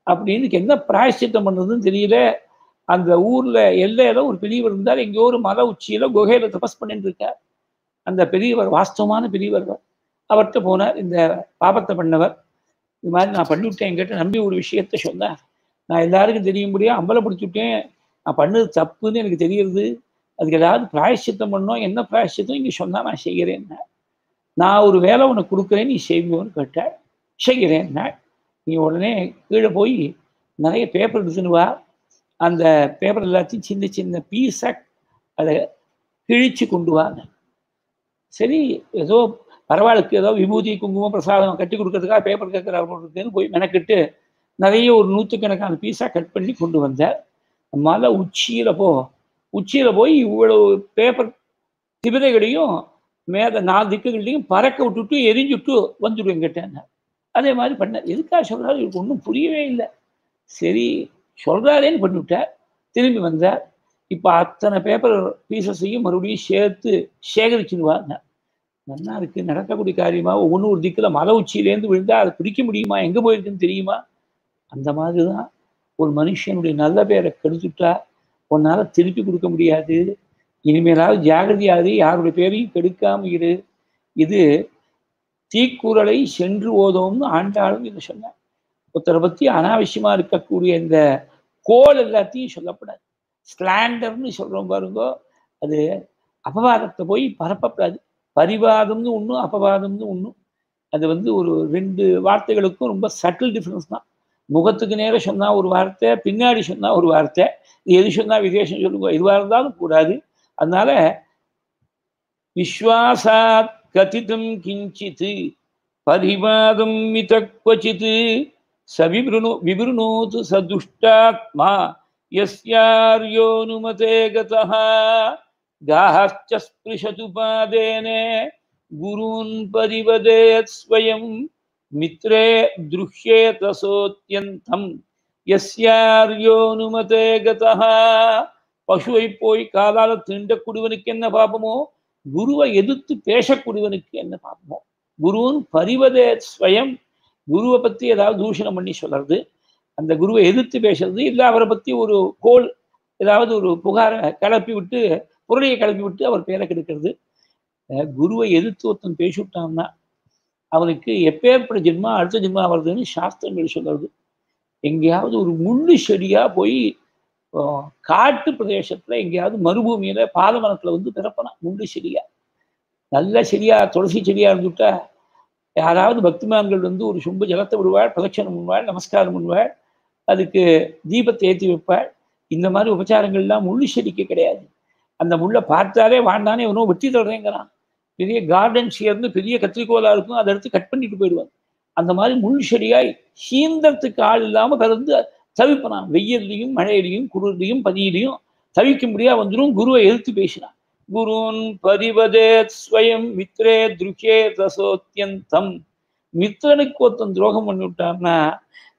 அப்படின்னு என்ன பிராயசித்தம் பண்ணுறதுன்னு தெரியல. அந்த ஊரில் எல்லையில் ஒரு பெரியவர் இருந்தார். எங்கேயோ ஒரு மலை உச்சியில குகையில் தபஸ் பண்ணிட்டு இருக்கார். அந்த பெரியவர் வாஸ்தவமான பெரியவர் அவர்கிட்ட போனார். இந்த பாபத்தை பண்ணவர். இது மாதிரி நான் பண்ணிவிட்டேன். என்கிட்ட நம்பி ஒரு விஷயத்த சொன்னார். நான் எல்லாருக்கும் தெரியும்படியாக அம்பலப்படுத்திவிட்டேன். நான் பண்ணது தப்புன்னு எனக்கு தெரியுது. அதுக்கு ஏதாவது பிராயசித்தம் பண்ணோம் என்ன பிராயசித்தம் இங்கே சொன்னால் நான் செய்கிறேன்னா நான் ஒரு வேலை உனக்கு கொடுக்குறேன் நீ செய்வோன்னு கேட்டாள் செய்கிறேன்னா நீ உடனே கீழே போய் நிறைய பேப்பர் எடுத்துன்னு வா. அந்த பேப்பர் எல்லாத்தையும் சின்ன சின்ன பீஸாக அதை கிழிச்சு கொண்டு வாங்க சரி ஏதோ பரவாயில்லைக்கு ஏதோ விபூதி குங்குமம் பிரசாதம் கட்டி கொடுக்கறதுக்காக பேப்பர் கேட்குறாருன்னு போய் மெனக்கிட்டு நிறைய ஒரு நூற்றுக்கணக்கான பீஸாக கட் பண்ணி கொண்டு வந்தார். மலை உச்சியில் போ. உச்சியில் போய் இவ்வளவு பேப்பர் திபதைகளையும் மேத நாலு திக்குகளையும் பறக்க விட்டுட்டு எரிஞ்சுட்டு வந்துடுவேன் கேட்டேன் அதே மாதிரி பண்ணேன் எதுக்காக சொல்கிறாரு இவருக்கு ஒன்றும் புரியவே இல்லை. சரி சொல்கிறாரேன்னு பண்ணிவிட்டார் திரும்பி வந்தார். இப்போ அத்தனை பேப்பர் பீசஸையும் மறுபடியும் சேர்த்து சேகரிச்சுடுவாங்க நல்லா இருக்கு. நடக்கக்கூடிய காரியமாக ஒன்று ஒரு திக்கில் மலை உச்சியிலேருந்து விழுந்தால் அதை பிடிக்க முடியுமா? எங்கே போயிருக்குன்னு தெரியுமா? அந்த மாதிரி தான் ஒரு மனுஷனுடைய நல்ல பேரை கெடுத்துட்டா உன்னால் திருப்பி கொடுக்க முடியாது. இனிமேலாவது ஜாகிரதையாது யாருடைய பேரையும் கெடுக்காம இரு. இது தீக்குறளை சென்று ஓதோம்னு ஆண்டாளும் இதை சொன்னார். ஒருத்தரை பற்றி அனாவசியமா இருக்கக்கூடிய இந்த கோல் எல்லாத்தையும் சொல்லப்படாது. ஸ்லாண்டர்னு சொல்றோம் பாருங்கோ. அது அபவாதத்தை போய் பரப்பப்படாது. பரிவாதம்னு ஒன்றும் அபவாதம்னு ஒன்றும் அது வந்து ஒரு ரெண்டு வார்த்தைகளுக்கும் ரொம்ப சட்டில் டிஃப்ரென்ஸ் தான். முகத்துக்கு நேர சொன்னால் ஒரு வார்த்தை பின்னாடி சொன்னால் ஒரு வார்த்தை. எது சொன்னால் விசேஷம் சொல்லுங்க. எதுவாக இருந்தாலும் கூடாது. அதனால விஸ்வாசாத் கதிதம் கிஞ்சித்து பரிபாதம் மித கொச்சித்து சவிபிருணு விபிருணோத்து சதுஷ்டாத்மா யஸ்யார்யோனுமதே கதா காஹச்ச ஸ்பிருஷது பாதேனே குருன் பரிவதேத் मित्रे दृह्येत सोऽत्यन्तम् எஸ்யாரியோனுமதே கதா பசுவை போய் காலால தீண்டக்கூடியவனுக்கு என்ன பாபமோ குருவை எதிர்த்து பேசக்கூடியவனுக்கு என்ன பாபமோ குருவன் பரிவதே ஸ்வயம் குருவை பத்தி ஏதாவது தூஷணம் பண்ணி சொல்றது அந்த குருவை எதிர்த்து பேசுறது இல்லை அவரை பத்தி ஒரு கோல் ஏதாவது ஒரு புகாரை கிளப்பி விட்டு புரளியை கிளப்பி விட்டு அவர் பேரை கெடுக்கிறது குருவை எதிர்த்து ஒருத்தன் பேசிவிட்டான்னா அவனுக்கு எப்பேற்பட்ட ஜென்மா அடுத்த ஜென்மா வருதுன்னு சாஸ்திரங்கள் சொல்றது எங்கேயாவது ஒரு முள்ளு செடியா போய் காட்டு பிரதேசத்துல எங்கேயாவது மறுபூமியில் பாலமரத்துல வந்து பிறப்பனான் முள்ளு செடியா? நல்ல செடியா துளசி செடியா இருந்துட்டா யாராவது பக்திமான்கள் வந்து ஒரு சும்ப ஜலத்தை விடுவாள் பிரதட்சணம் பண்ணுவாள் நமஸ்காரம் பண்ணுவாள் அதுக்கு தீபத்தை ஏற்றி வைப்பாள். இந்த மாதிரி உபச்சாரங்கள்லாம் முள்ளு செடிக்கு கிடையாது. அந்த முள்ளை பார்த்தாலே வாழ்ந்தானே இவனும் வெட்டி தர்றேங்கிறான். பெரிய கார்டன் சேர்ந்து பெரிய கத்திரிக்கோலா இருக்கும் அதை எடுத்து கட் பண்ணிட்டு போயிடுவான் அந்த மாதிரி முள் செடியாய் சீந்தத்துக்கு ஆள் இல்லாம பிறந்து தவிப்பனான். வெயிலையும் மழையிலையும் குளிர்லையும் பதியிலையும் தவிக்கும்படியா வந்துடும் குருவை எதிர்த்து பேசினான். குருன் பரிவதே ஸ்வயம் மித்ரே துருகே தசோத்தியந்தம் மித்திரனுக்கு ஒருத்தன் துரோகம் பண்ணி விட்டார்னா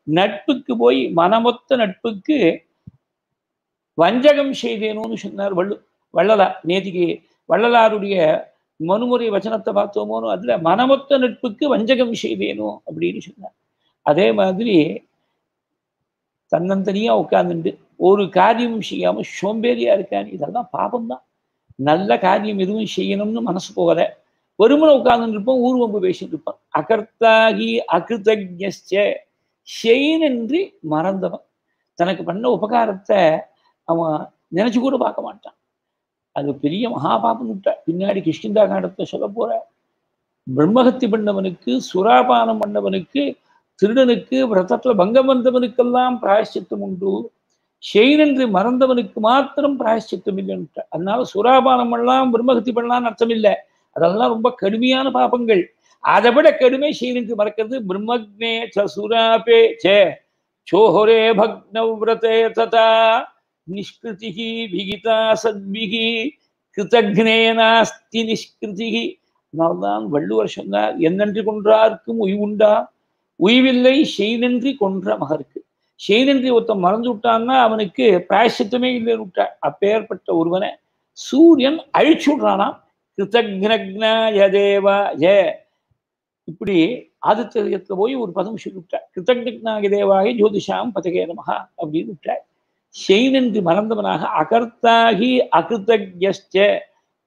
நட்புக்கு போய் மனமொத்த நட்புக்கு வஞ்சகம் செய்தேனோன்னு சொன்னார் வள்ளு வள்ளலார் நேத்திக்கு வள்ளலாருடைய மனுமுறை வச்சனத்தை பார்த்தோமோனோ அதுல மனமொத்த நட்புக்கு வஞ்சகம் செய்தேனோ அப்படின்னு சொன்னார். அதே மாதிரி தன்னந்தனியா உட்கார்ந்துட்டு ஒரு காரியமும் செய்யாம சோம்பேறியா இருக்கான். இதெல்லாம் பாபம்தான். நல்ல காரியம் எதுவும் செய்யணும்னு மனசு போகல. வெறுமனை உட்கார்ந்துட்டு இருப்போம் ஊர்வம்பு பேசிட்டு இருப்பான். அகர்த்தாகி அகிருத்தஜ்ஞ செய்யின்றி மறந்தவன். தனக்கு பண்ண உபகாரத்தை அவன் நினைச்சு கூட பார்க்க மாட்டான். அது பெரிய மகாபாபம்ட்ட பின்னாடி கிருஷ்ணந்தா காண்டத்தை சொல்ல போற. பிரம்மஹத்தி பண்ணவனுக்கு சுராபானம் பண்ணவனுக்கு திருடனுக்கு விரதத்துல பங்கம் வந்தவனுக்கெல்லாம் பிராயஷ்சித்தம் உண்டு. செய்தென்று மறந்தவனுக்கு மாத்திரம் பிராயஷ்சித்தம் இல்லைன்னு அதனால சுராபானம் பண்ணலாம் பிரம்மஹத்தி பண்ணலாம்னு அர்த்தம் இல்லை. அதெல்லாம் ரொம்ப கடுமையான பாபங்கள். அதை விட கடுமை செய்தென்று மறக்கிறது பிரம்மக்னே ச சுராபே சே சோஹரே பக்னவிரதே ததா. நிஷ்கிருதிகி விகிதா சத்விகி கிருதக்னே நாஸ்தி நிஷ்கிருதிகி அதனால்தான் வள்ளுவர் சொன்னார் என்னன்று கொன்றார்க்கும் உய்வுண்டா? உய்வில்லை செய்தன்றி கொன்ற மகருக்கு. செய்தன்றி ஒருத்தன் மறந்து விட்டான்னா அவனுக்கு பிராயசித்தமே இல்லை விட்டார் அப்பேற்பட்ட ஒருவனை சூரியன் அழிச்சு விடுறானா கிருதக்னக்னாய தேவா இப்படி ஆதித்யத்துல போய் ஒரு பதம் சொல்லி விட்டார் கிருதக்னாய தேவாய ஜோதிஷாம் பதகே நமகா அப்படின்னு விட்டார். செய்தென்று மறந்தவனாக அகர்த்தாகி அகிருத்தஜ்ய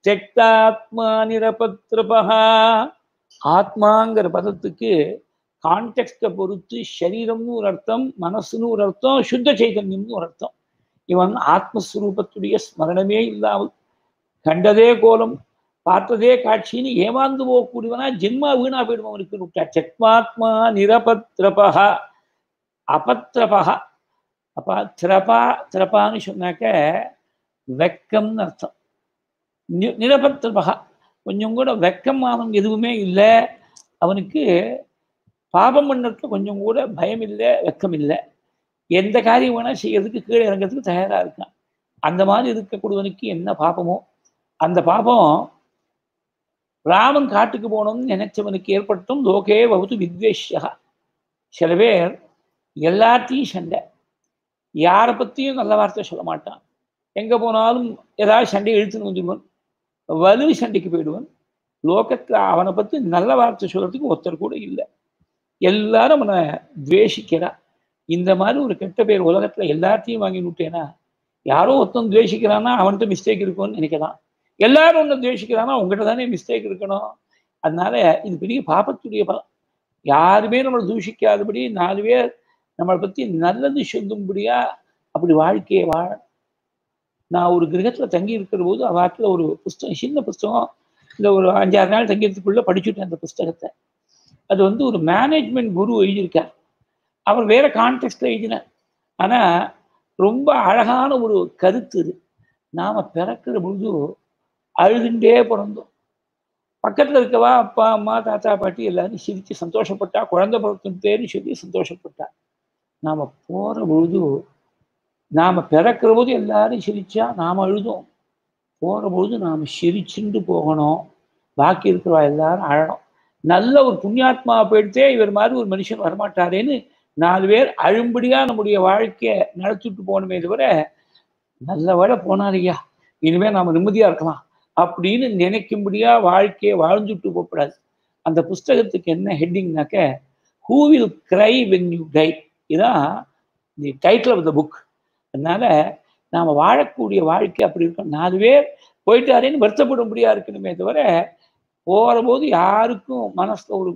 தெக்தாத்மா நிரபத்ரபகா ஆத்மாங்கிற பதத்துக்கு கான்டெக்ட பொறுத்து சரீரம்னு ஒரு அர்த்தம் மனசுன்னு ஒரு அர்த்தம் சுத்த சைதன்யம்னு ஒரு அர்த்தம். இவன் ஆத்மஸ்வரூபத்துடைய ஸ்மரணமே இல்லாமல் கண்டதே கோலம் பார்த்ததே காட்சின்னு ஏமாந்து போகக்கூடியவனா ஜென்மா வீணா போயிடுவான் அவனுக்கு. செக்மாத்மா நிரபத்ரபகா அபத்ரபகா அப்ப திரபா திரபான்னு சொன்னாக்க வெக்கம்னு அர்த்தம். நிரபத்திரபகா. கொஞ்சம் கூட வெக்கமானம் எதுவுமே இல்லை. அவனுக்கு பாபம் பண்ணுறதுக்கு கொஞ்சம் கூட பயம் இல்லை வெக்கம் இல்லை. எந்த காரியம் வேணால் செய்யறதுக்கு கீழே இறங்கிறதுக்கு தயாராக இருக்கான். அந்த மாதிரி இருக்கக்கூடியவனுக்கு என்ன பாபமோ? அந்த பாபம் ராமன் காட்டுக்கு போகணும்னு நினைச்சவனுக்கு ஏற்பட்டும் லோகே வகுத்து வித்வேஷ்யா. சில பேர் எல்லாத்தையும் சண்டை. யாரை பற்றியும் நல்ல வார்த்தை சொல்ல மாட்டான். எங்கே போனாலும் ஏதாவது சண்டை இழுத்துன்னு வந்துடுவான். வலு சண்டைக்கு போயிடுவான். லோகத்தில் அவனை பற்றி நல்ல வார்த்தை சொல்கிறதுக்கு ஒருத்தர் கூட இல்லை. எல்லாரும் அவனை துவேஷிக்கிறா. இந்த மாதிரி ஒரு கெட்ட பேர் உலகத்தில் எல்லாத்தையும் வாங்கி விட்டேன்னா யாரோ ஒருத்தன் துவேஷிக்கிறான்னா அவன்கிட்ட மிஸ்டேக் இருக்கும்னு நினைக்கலாம். எல்லாரும் ஒன்று துவேஷிக்கிறான்னா உங்கள்கிட்ட தானே மிஸ்டேக் இருக்கணும். அதனால இது பெரிய பாப்பத்துடைய பலம். யாருமே நம்மளை தூஷிக்காதபடி நாலு பேர் நம்மளை பற்றி நல்லது சொல்லும்படியா அப்படி வாழ்க்கையை வாழ நான் ஒரு கிரகத்தில் தங்கி இருக்கிற போது வாக்கில் ஒரு புஸ்தகம் சின்ன புஸ்தகம் இந்த ஒரு அஞ்சாறு நாள் தங்கியதுக்குள்ளே படிச்சுட்டேன் அந்த புஸ்தகத்தை. அது வந்து ஒரு மேனேஜ்மெண்ட் குரு எழுதியிருக்கார். அவர் வேற கான்டெக்ட்ல எழுதினார். ஆனால் ரொம்ப அழகான ஒரு கருத்து இது. நாம் பிறக்கிற பொழுது அழுதுண்டே பிறந்தோம். பக்கத்தில் இருக்கவா அப்பா அம்மா தாத்தா பாட்டி எல்லாரும் சிரித்து சந்தோஷப்பட்டா குழந்தை பிறக்கும் பேரு சொல்லி சந்தோஷப்பட்டா. நாம் போகிற பொழுது நாம் பிறக்கிற போது எல்லாரும் சிரிச்சா நாம் அழுதும். போகிற பொழுது நாம் சிரிச்சுண்டு போகணும். பாக்கி இருக்கிறவா எல்லாரும் அழணும். நல்ல ஒரு புண்ணியாத்மா போயிட்டே இவர் மாதிரி ஒரு மனுஷன் வரமாட்டாரேன்னு நாலு பேர் அழும்படியாக நம்முடைய வாழ்க்கையை நடத்திட்டு போகணுமே தவிர நல்ல வேலை போனாரியா இனிமேல் நாம் நிம்மதியாக இருக்கலாம் அப்படின்னு நினைக்கும்படியா வாழ்க்கையை வாழ்ந்துட்டு போகக்கூடாது. அந்த புஸ்தகத்துக்கு என்ன ஹெட்டிங்னாக்க who will cry when you die இதுதான் the title of the book அதனால நாம் வாழக்கூடிய வாழ்க்கை அப்படி இருக்கும். நாலு பேர் போயிட்டாரேன்னு வருத்தப்படும்படியா இருக்கணுமே தவிர போகிறபோது யாருக்கும் மனசில் ஒரு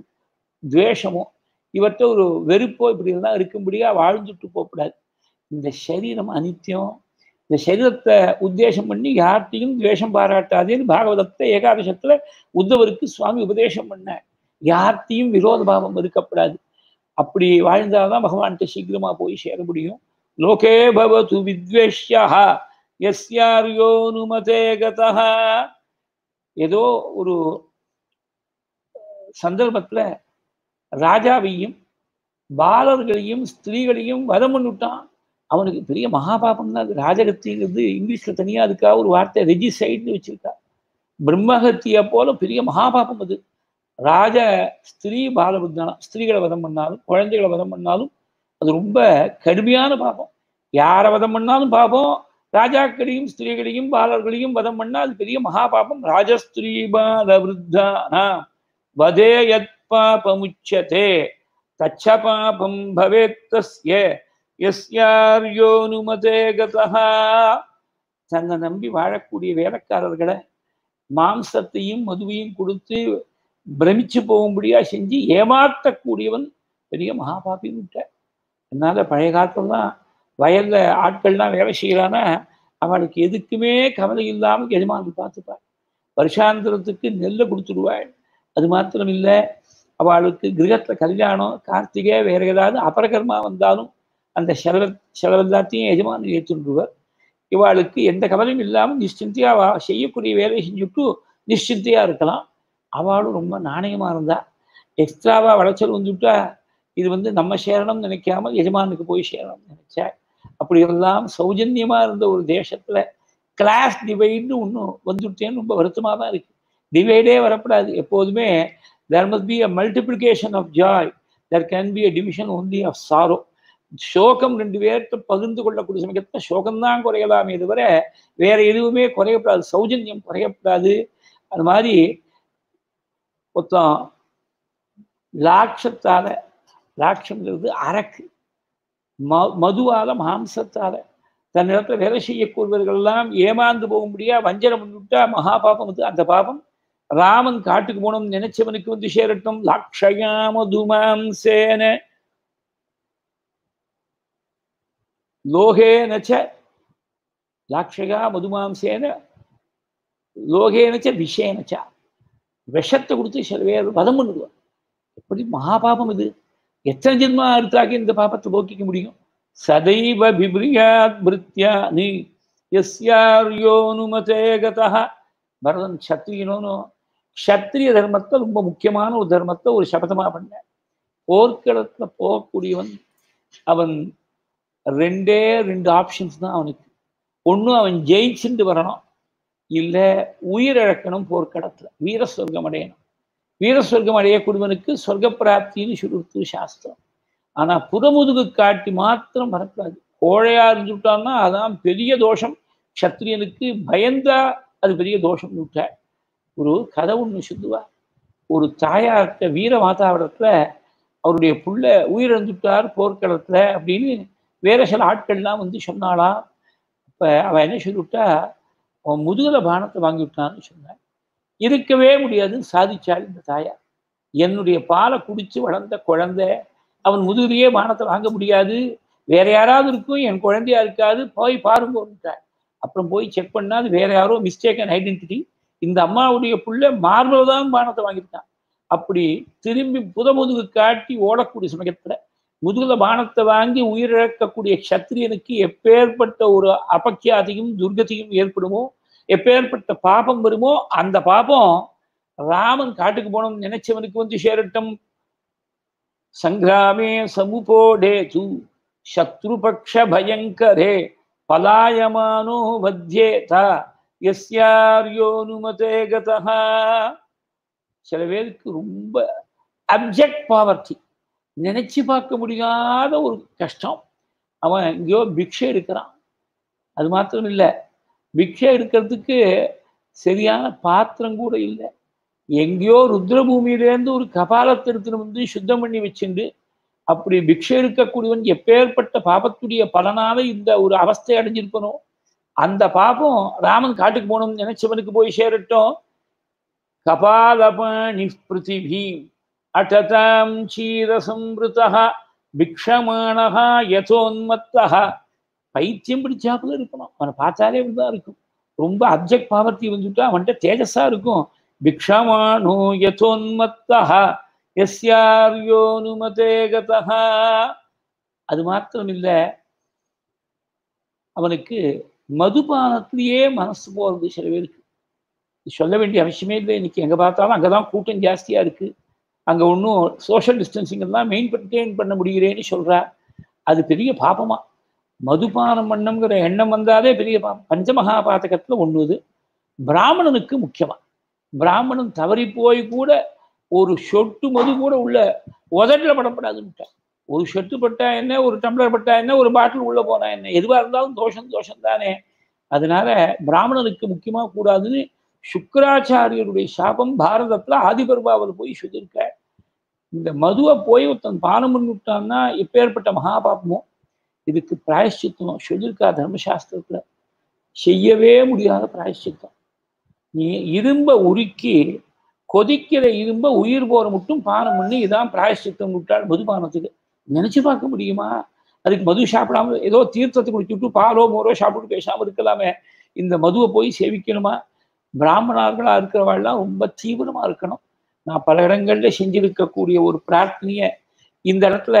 துவேஷமோ இவற்றை ஒரு வெறுப்போ இப்படி எல்லாம் இருக்கும்படியாக வாழ்ந்துட்டு போகக்கூடாது இந்த சரீரம் அனித்தியம். இந்த சரீரத்தை உத்தேசம் பண்ணி யார்கிட்டையும் துவேஷம் பாராட்டாதேன்னு பாகவதத்தை ஏகாதசத்தில் உத்தவருக்கு சுவாமி உபதேசம் பண்ண யார்த்தையும் விரோத பாவம் இருக்கப்படாது அப்படி வாழ்ந்தாதான் பகவான்கிட்ட சீக்கிரமா போய் சேர முடியும். லோகே பவது வித்வேஷ்யா எஸ்யாரியோனுமதே கதா ஏதோ ஒரு சந்தர்ப்பத்துல ராஜாவையும் பாலர்களையும் ஸ்திரீகளையும் வதம் பண்ணிவிட்டான். அவனுக்கு பெரிய மகாபாபம் தான் அது. ராஜகத்திங்கிறது இங்கிலீஷ்ல தனியா அதுக்காக ஒரு வார்த்தை ரெஜிசைட்னு வச்சிருக்கா. பிரம்மஹத்தியை போல பெரிய மகாபாபம் அது. ராஜ ஸ்திரீ பாலபுத்தனம் ஸ்திரீகளை வதம் பண்ணாலும் குழந்தைகளை வதம் பண்ணாலும் அது ரொம்ப கடுமையான பாபம். யாரை வதம் பண்ணாலும் பாபம்? ராஜாக்களையும் ஸ்திரீகளையும் பாலர்களையும் வதம் பண்ணா அது பெரிய மகாபாபம் ராஜஸ்திரீ பால விருத்தானா வதே யத் பாபமுச்சதே தச்ச பாபம் பவேத் எஸ் எஸ்யார்யோனுமதே கதா தன்னை நம்பி வாழக்கூடிய வேலைக்காரர்களை மாம்சத்தையும் மதுவையும் கொடுத்து பிரமிச்சு போகும்படியா செஞ்சு ஏமாற்றக்கூடியவன் பெரிய மகாபாபி விட்டார் அதனால பழைய காலத்துலலாம் வயல்ல ஆட்கள்லாம் வேலை செய்யலான்னா அவனுக்கு எதுக்குமே கவலை இல்லாமல் எஜமானி பார்த்துப்பாள் வருஷாந்திரத்துக்கு நெல்லை கொடுத்துடுவாள். அது மாத்திரம் இல்லை அவளுக்கு கிரகத்தில் கல்யாணம் கார்த்திகை வேற ஏதாவது அபரகர்மா வந்தாலும் அந்த செலவ செலவெல்லாத்தையும் எஜமானி ஏற்றுடுவார் இவாளுக்கு எந்த கவலையும் இல்லாமல் நிশ্சிந்தியாக செய்யக்கூடிய வேலையை செஞ்சுட்டு நிশ্சிந்தியாக இருக்கலாம். அவளும் ரொம்ப நாணயமாக இருந்தா எக்ஸ்ட்ராவாக வளைச்சல் வந்துவிட்டா இது வந்து நம்ம சேரணும்னு நினைக்காம எஜமானுக்கு போய் சேரணும்னு நினைச்சா அப்படி எல்லாம் சௌஜன்யமாக இருந்த ஒரு தேசத்தில் கிளாஸ் டிவைடுன்னு ஒன்றும் வந்துட்டேன்னு ரொம்ப வருத்தமாக தான் இருக்கு. டிவைடே வரக்கூடாது எப்போதுமே there must be a multiplication of joy there can be a division only of sorrow சோகம் ரெண்டு பேர்த்த பகிர்ந்து கொள்ளக்கூடிய சமயத்தில் சோகம்தான் குறையலாமே இதுவரை வேற எதுவுமே குறையப்படாது. சௌஜன்யம் குறையப்படாது. அது மாதிரி மொத்தம் லாட்சத்தால் லாட்சங்கிறது அரக்கு. ம மதுவால் மாம்சத்தால். தன்னிடத்தில் வேலை செய்யக்கூடியவர்கள்லாம் ஏமாந்து போக முடியா வஞ்சனம் பண்ணிவிட்டா மகா பாபம் அது. அந்த பாபம் ராமன் காட்டுக்கு போகணும்னு நினைச்சவனுக்கு வந்து சேரட்டும். லாட்சயா மதுமாம்சேன லோகேனச்ச லாட்சகா மதுமாம்சேன லோகேனச்ச விஷேனச்சா விஷத்தை கொடுத்து சில பேர் வதம் பண்ணுவார் எப்படி மகாபாபம் இது? எத்தனை ஜென்மா இருந்தாக்க இந்த பாபத்தை போக்கிக்க முடியும்? சதைவ பிப்ரியாத் பிருத்யா நீ எஸ்யார்யோனுமதே கதா பரதன் சத்திரியனோனோ க்ஷத்திரிய தர்மத்தை ரொம்ப முக்கியமான ஒரு தர்மத்தை ஒரு சபதமா பண்ண. போர்க்களத்துல போகக்கூடியவன் அவன் ரெண்டே ரெண்டு ஆப்ஷன்ஸ் தான் அவனுக்கு. ஒன்று அவன் ஜெயிச்சுட்டு வரணும். இல்லை உயிரிழக்கணும் போர்க்கடத்தில். வீர சொர்க்கம் அடையணும். வீர சொர்க்கம் அடையக்கூடியவனுக்கு சொர்க்க பிராப்தின்னு சுருத்து சாஸ்திரம். ஆனால் புறமுதுகு காட்டி மாத்திரம் வரக்கூடாது கோழையா இருந்துட்டான்னா அதான் பெரிய தோஷம். க்ஷத்திரியனுக்கு பயந்தா அது பெரிய தோஷம் விட்டார். ஒரு கதை ஒன்று சுத்துவா ஒரு தாயார்கிட்ட வீர மாதாவிடத்துல அவருடைய புள்ள உயிரிழந்துட்டார் போர்க்களத்தில் அப்படின்னு வேற சில ஆட்கள்லாம் வந்து சொன்னாலாம் இப்போ அவ என்ன சொல்லிவிட்டா உன் முதுகல பானத்தை வாங்கி விட்டான்னு சொன்னேன். இருக்கவே முடியாதுன்னு சாதிச்சாள் இந்த தாயார். என்னுடைய பாலை குடிச்சு வளர்ந்த குழந்தை அவன் முதுகிலேயே பானத்தை வாங்க முடியாது. வேற யாராவது இருக்கும் என் குழந்தையா இருக்காது போய் பாருங்கன்ட்டார் அப்புறம் போய் செக் பண்ணா அது வேற யாரோ மிஸ்டேக் அண்ட் ஐடென்டிட்டி இந்த அம்மாவுடைய புள்ள மார்பில் தான் பானத்தை வாங்கியிருக்கான். அப்படி திரும்பி புத முதுகு காட்டி ஓடக்கூடிய சமயத்துல முதுகுல பானத்தை வாங்கி உயிரிழக்கக்கூடிய சத்திரியனுக்கு எப்பேற்பட்ட ஒரு அபக்கியாதியும் துர்கதியும் ஏற்படுமோ எப்பேற்பட்ட பாபம் வருமோ அந்த பாபம் ராமன் காட்டுக்கு போனோம்னு நினைச்சவனுக்கு வந்து சேரட்டும். சங்கிராமே சமுபோடே தூ சத்ருபக்ஷ பயங்கரே பலாயமானோ வத்தியேதா எஸ்யாரியோனுமதே கதா சில பேருக்கு ரொம்ப அப்ஜெக்ட் பாவர்ட்டி நினைச்சு பார்க்க முடியாத ஒரு கஷ்டம். அவன் எங்கேயோ பிக்ஷை எடுக்கிறான். அது மாத்திரம் இல்லை. பிக்ஷை எடுக்கிறதுக்கு சரியான பாத்திரம் கூட இல்லை. எங்கேயோ ருத்ரபூமியிலேருந்து ஒரு கபாலத்திருத்தின வந்து சுத்தம் பண்ணி வச்சுண்டு அப்படி பிக்ஷை எடுக்கக்கூடியவன் எப்பேற்பட்ட பாபத்துடைய பலனால இந்த ஒரு அவஸ்தை அடைஞ்சிருப்பனோ அந்த பாபம் ராமன் காட்டுக்கு போகணும்னு நினைச்சவனுக்கு போய் சேரட்டும். கபாலபாணி பிருத்திவி அட்டதாம் சீரசம்ருதா பிக்ஷமானஹா யதோன்மத்தா பைத்தியம் பிடிச்சாப்புல இருக்கணும். அவனை பார்த்தாலே இப்படிதான் இருக்கும். ரொம்ப அப்ஜெக்ட் பாவர்த்தி வந்துட்டா அவன்கிட்ட தேஜஸா இருக்கும். பிக்ஷமானோ யதோன்மத்தா எஸ்யார்யோனுமதே கதா அது மாத்திரம் இல்லை அவனுக்கு மதுபானத்திலேயே மனசு போகிறது சில பேருக்கு. சொல்ல வேண்டிய அவசியமே இல்லை. இன்னைக்கு எங்கே பார்த்தாலும் அங்கே தான் கூட்டம் ஜாஸ்தியாக இருக்குது அங்கே ஒன்றும் சோஷியல் டிஸ்டன்சிங் எல்லாம் மெயின்டைன் பண்ண முடிகிறேன்னு சொல்கிறா அது பெரிய பாபமா. மதுபானம் பண்ணங்கிற எண்ணம் வந்தாலே பெரிய பாபம். பஞ்சமகா பாத்தகத்தில் ஒன்று இது. பிராமணனுக்கு முக்கியமாக பிராமணன் தவறி போய் கூட ஒரு சொட்டு மது கூட உள்ள உதட்டில் படப்படாதுன்ட்டான் ஒரு ஷெட்டு பட்டா என்ன ஒரு டம்ளர் பட்டா என்ன ஒரு பாட்டில் உள்ளே போனா என்ன? எதுவாக இருந்தாலும் தோஷம் தோஷம் தானே. அதனால பிராமணனுக்கு முக்கியமாக கூடாதுன்னு சுக்கராச்சாரியருடைய சாபம் பாரதத்துல ஆதிபர்பாவில் போய் சொல்லியிருக்க இந்த மதுவை போய் ஒருத்தன் பானம் பண்ணிவிட்டான்னா எப்பேற்பட்ட மகாபாபமோ? இதுக்கு பிராயஷ்சித்தம் சொல்லியிருக்கா தர்மசாஸ்திரத்துல. செய்யவே முடியாத பிராயஷ்சித்தம். நீ இரும்ப உருக்கி கொதிக்கிற இரும்ப உயிர் போற மட்டும் பானம் பண்ணி இதான் பிராயஷ்சித்தம் விட்டால் மதுபானத்துக்கு நினைச்சு பார்க்க முடியுமா? அதுக்கு மது சாப்பிடாம ஏதோ தீர்த்தத்தை குடிச்சுட்டு பாலோ மோரோ சாப்பிட்டு பேசாம இருக்கலாமே. இந்த மதுவை போய் சேவிக்கணுமா? பிராமணர்களா இருக்கிறவாள்லாம் ரொம்ப தீவிரமா இருக்கணும். நான் பல இடங்கள்ல செஞ்சிருக்கக்கூடிய ஒரு பிரார்த்தனைய இந்த இடத்துல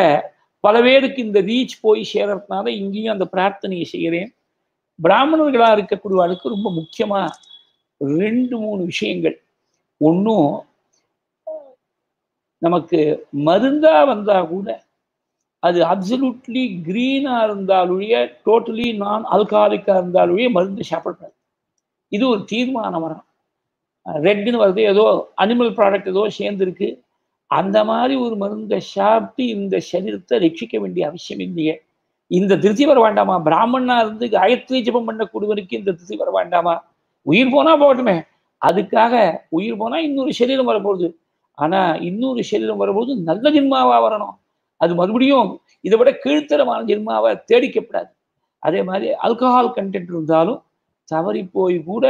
பல பேருக்கு இந்த ரீச் போய் சேர்றதுனால இங்கேயும் அந்த பிரார்த்தனையை செய்கிறேன் பிராமணர்களா இருக்கக்கூடியவாளுக்கு ரொம்ப முக்கியமா ரெண்டு மூணு விஷயங்கள். ஒன்றும் நமக்கு மருந்தா வந்தா கூட அது அப்சல்யூட்லி கிரீனா இருந்தாலுடைய டோட்டலி நான் அல்காலிக்கா இருந்தாலுடைய மருந்து சாப்பிடக்கூடாது இது ஒரு தீர்மானம் வரணும் ரெட்னு வருது ஏதோ அனிமல் ப்ராடக்ட் ஏதோ சேர்ந்துருக்கு. அந்த மாதிரி ஒரு மருந்தை சாப்பிட்டு இந்த சரீரத்தை ரட்சிக்க வேண்டிய அவசியம் இல்லையே. இந்த திருத்தி வர வேண்டாமா? பிராமணனா இருந்து காயத்ரி ஜபம் பண்ணக்கூடியவருக்கு இந்த திருத்தி வர வேண்டாமா? உயிர் போனா போகட்டுமே. அதுக்காக உயிர் போனா இன்னொரு சரீரம் வரப்போகுது. ஆனா இன்னொரு சரீரம் வரும்போது நல்ல ஜென்மாவா வரணும். அது மறுபடியும் இதை விட கீழ்த்தரமான ஜென்மாவை தேடிக்கப்படாது. அதே மாதிரி ஆல்கஹால் கண்டென்ட் இருந்தாலும் தவறி போய் கூட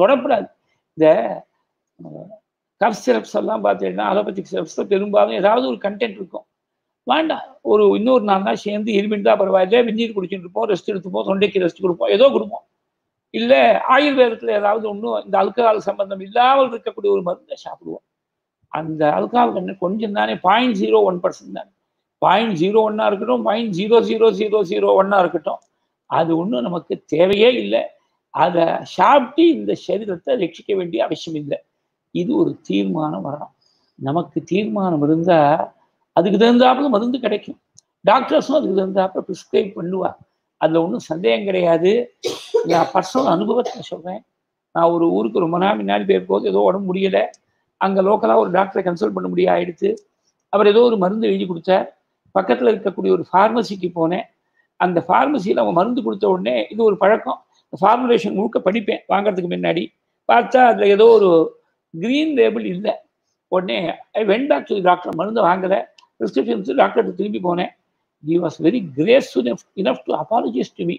தொடப்படாது. இந்த கப் சிரப்ஸ் எல்லாம் பார்த்தீங்கன்னா அலோபதிக் சிரப்ஸ்ல பெரும்பாலும் ஏதாவது ஒரு கண்டென்ட் இருக்கும். வேண்டாம். ஒரு இன்னொரு நாள் தான் சேர்ந்து தான் பரவாயில்ல வெந்நீர் குடிச்சுட்டு இருப்போம் ரெஸ்ட் எடுத்துப்போம் தொண்டைக்கு ரெஸ்ட் கொடுப்போம் ஏதோ கொடுப்போம். இல்லை ஆயுர்வேதத்தில் ஏதாவது ஒன்றும் இந்த அல்கஹால் சம்பந்தம் இல்லாமல் இருக்கக்கூடிய ஒரு மருந்தை சாப்பிடுவோம். அந்த அல்கஹால் கண்ணு கொஞ்சம் தானே பாயிண்ட் ஜீரோ ஒன் பர்சன்ட் தானே. பாயிண்ட் ஜீரோ ஒன்னாக இருக்கட்டும் point zero zero zero zero ஒன்னாக இருக்கட்டும். அது ஒன்றும் நமக்கு தேவையே இல்லை. அதை சாப்பிட்டு இந்த சரீரத்தை ரட்சிக்க வேண்டிய அவசியம் இல்லை. இது ஒரு தீர்மானம் வரணும் நமக்கு தீர்மானம் இருந்தால் அதுக்கு தகுந்தாப்புல மருந்து கிடைக்கும். டாக்டர்ஸும் அதுக்கு தகுந்தாப்புல ப்ரிஸ்கிரைப் பண்ணுவா அதில் ஒன்றும் சந்தேகம் கிடையாது. நான் பர்சனல் அனுபவத்தை சொல்கிறேன் நான் ஒரு ஊருக்கு ரொம்ப நாள் முன்னாடி போயிருக்கோது ஏதோ உடம்பு முடியலை. அங்கே லோக்கலாக ஒரு டாக்டரை கன்சல்ட் பண்ண முடிய ஆயிடுச்சு. அவர் ஏதோ ஒரு மருந்து எழுதி கொடுத்தார். பக்கத்தில் இருக்கக்கூடிய ஒரு ஃபார்மசிக்கு போனேன். அந்த ஃபார்மசியில் அவங்க மருந்து கொடுத்த உடனே இது ஒரு பழக்கம். ஃபார்முலேஷன் முழுக்க படிப்பேன் வாங்குறதுக்கு முன்னாடி. பார்த்தா அதில் ஏதோ ஒரு க்ரீன் லேபிள் இல்லை. உடனே I went back to doctor மருந்து வாங்கலை. ப்ரிஸ்கிரிப்ஷன்ஸ் டாக்டர்கிட்ட திரும்பி போனேன். He was very grace enough to apologise to me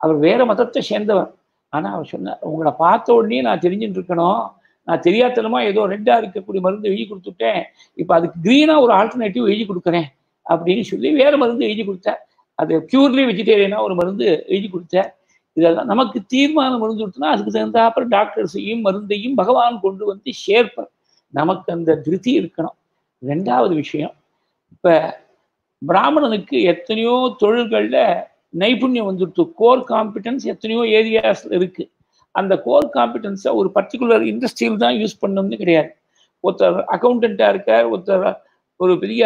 அவர் வேற மதத்தை சேர்ந்தவர். ஆனால் அவர் சொன்னார் உங்களை பார்த்த உடனே நான் தெரிஞ்சுட்டு இருக்கணும் நான் தெரியாதனமா ஏதோ ரெட்டாக இருக்கக்கூடிய மருந்து எழுதி கொடுத்துட்டேன். இப்போ அதுக்கு க்ரீனாக ஒரு ஆல்டர்னேட்டிவ் எழுதி கொடுக்குறேன். அப்படின்னு சொல்லி வேறு மருந்து எழுதி கொடுத்தேன் அது பியூர்லி வெஜிடேரியனாக ஒரு மருந்து எழுதி கொடுத்தேன் இதெல்லாம் நமக்கு தீர்மானம் மருந்து அதுக்கு தகுந்தாப்புறம் டாக்டர்ஸையும் மருந்தையும் பகவான் கொண்டு வந்து சேர்ப்பார். நமக்கு அந்த திருப்தி இருக்கணும். ரெண்டாவது விஷயம் இப்போ பிராமணனுக்கு எத்தனையோ தொழில்களில் நைபுண்யம் வந்துடுத்து கோர் காம்பிடன்ஸ் எத்தனையோ ஏரியாஸில் இருக்குது அந்த கோர் காம்பிடன்ஸை ஒரு பர்டிகுலர் இண்டஸ்ட்ரியில் தான் யூஸ் பண்ணணும்னு கிடையாது. ஒருத்தர் அக்கௌண்டண்ட்டாக இருக்கார் ஒருத்தர் ஒரு பெரிய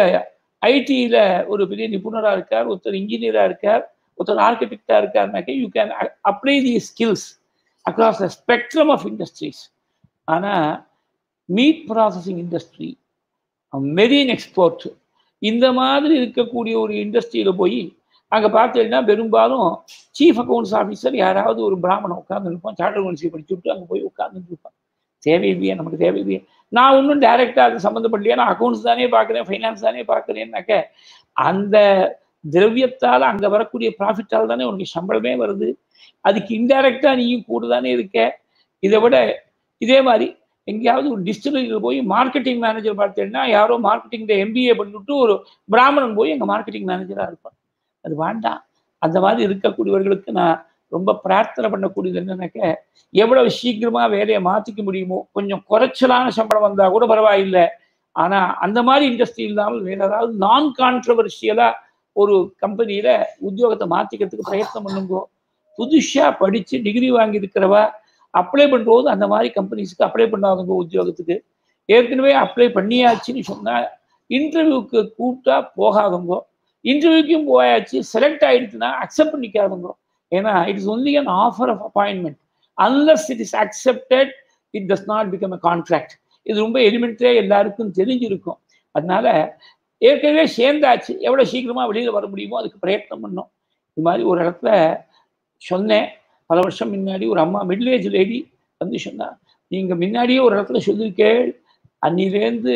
ஐடியில் ஒரு பெரிய நிபுணராக இருக்கார் ஒருத்தர் இன்ஜினியராக இருக்கார். ஒருத்தர் ஆர்கிடெக்டாக இருக்காருனாக்கா you can apply the skills across the spectrum of industries ஆனால் meat processing industry marine export இந்த மாதிரி இருக்கக்கூடிய ஒரு இண்டஸ்ட்ரியில் போய் அங்கே பார்த்தீங்கன்னா பெரும்பாலும் சீஃப் அக்கௌண்ட்ஸ் ஆஃபீஸர் யாராவது ஒரு பிராமணன் உட்காந்துருப்பான் சார்ட்டர் அக்கௌண்ட்ஸை படிச்சுட்டு அங்கே போய் உட்காந்துருப்பான் தேவையில்லையா நமக்கு தேவையில்லையா. நான் ஒன்றும் டைரெக்டாக அது சம்மந்தப்படலையா நான் அக்கௌண்ட்ஸ் தானே பார்க்குறேன் ஃபைனான்ஸ் தானே பார்க்குறேன்னாக்க அந்த திரவியத்தால் அங்கே வரக்கூடிய ப்ராஃபிட்டால் தானே உனக்கு சம்பளமே வருது. அதுக்கு இன்டைரக்டாக நீயும் கூட தானே இருக்க. இதை விட இதே மாதிரி எங்கேயாவது ஒரு டிஸ்டிலரியில் போய் மார்க்கெட்டிங் மேனேஜர் பார்த்தீங்கன்னா யாரோ மார்க்கெட்டிங்கில் எம்பிஏ பண்ணிவிட்டு ஒரு பிராமணன் போய் எங்கள் மார்க்கெட்டிங் மேனேஜராக இருப்பான். அது வேண்டாம். அந்த மாதிரி இருக்கக்கூடியவர்களுக்கு நான் ரொம்ப பிரார்த்தனை பண்ணக்கூடியது என்னன்னாக்க எவ்வளவு சீக்கிரமா வேலையை மாற்றிக்க முடியுமோ கொஞ்சம் குறைச்சலான சம்பளம் வந்தால் கூட பரவாயில்லை. ஆனால் அந்த மாதிரி இண்டஸ்ட்ரி இல்லாமல் வேற ஏதாவது நான் கான்ட்ரவர்ஷியலாக ஒரு கம்பெனியில் உத்தியோகத்தை மாற்றிக்கிறதுக்கு பிரயத்னம் பண்ணுங்கோ. புதுசா படித்து டிகிரி வாங்கி இருக்கிறவா அப்ளை பண்ணும்போது அந்த மாதிரி கம்பெனிஸ்க்கு அப்ளை பண்ணாதுங்க உத்தியோகத்துக்கு. ஏற்கனவே அப்ளை பண்ணியாச்சுன்னு சொன்னால் இன்டர்வியூக்கு கூப்பிட்டா போகாதுங்கோ. இன்டர்வியூக்கும் போயாச்சு செலக்ட் ஆயிடுச்சுன்னா அக்செப்ட் பண்ணிக்காதுங்கோ. ஏன்னா it is only an offer of appointment unless it is accepted it does not become a contract இது ரொம்ப எலிமெண்ட்டே எல்லாருக்கும் தெரிஞ்சிருக்கும். அதனால ஏற்கனவே சேர்ந்தாச்சு. எவ்வளோ சீக்கிரமாக வெளியில் வர முடியுமோ அதுக்கு பிரயத்னம் பண்ணோம். இது மாதிரி ஒரு இடத்துல சொன்னேன். பல வருஷம் முன்னாடி ஒரு அம்மா மிடில் ஏஜ் லேடி வந்து சொன்னான் நீங்கள் முன்னாடியே ஒரு இடத்துல சொல்லியிருக்கேள் அன்னிலேருந்து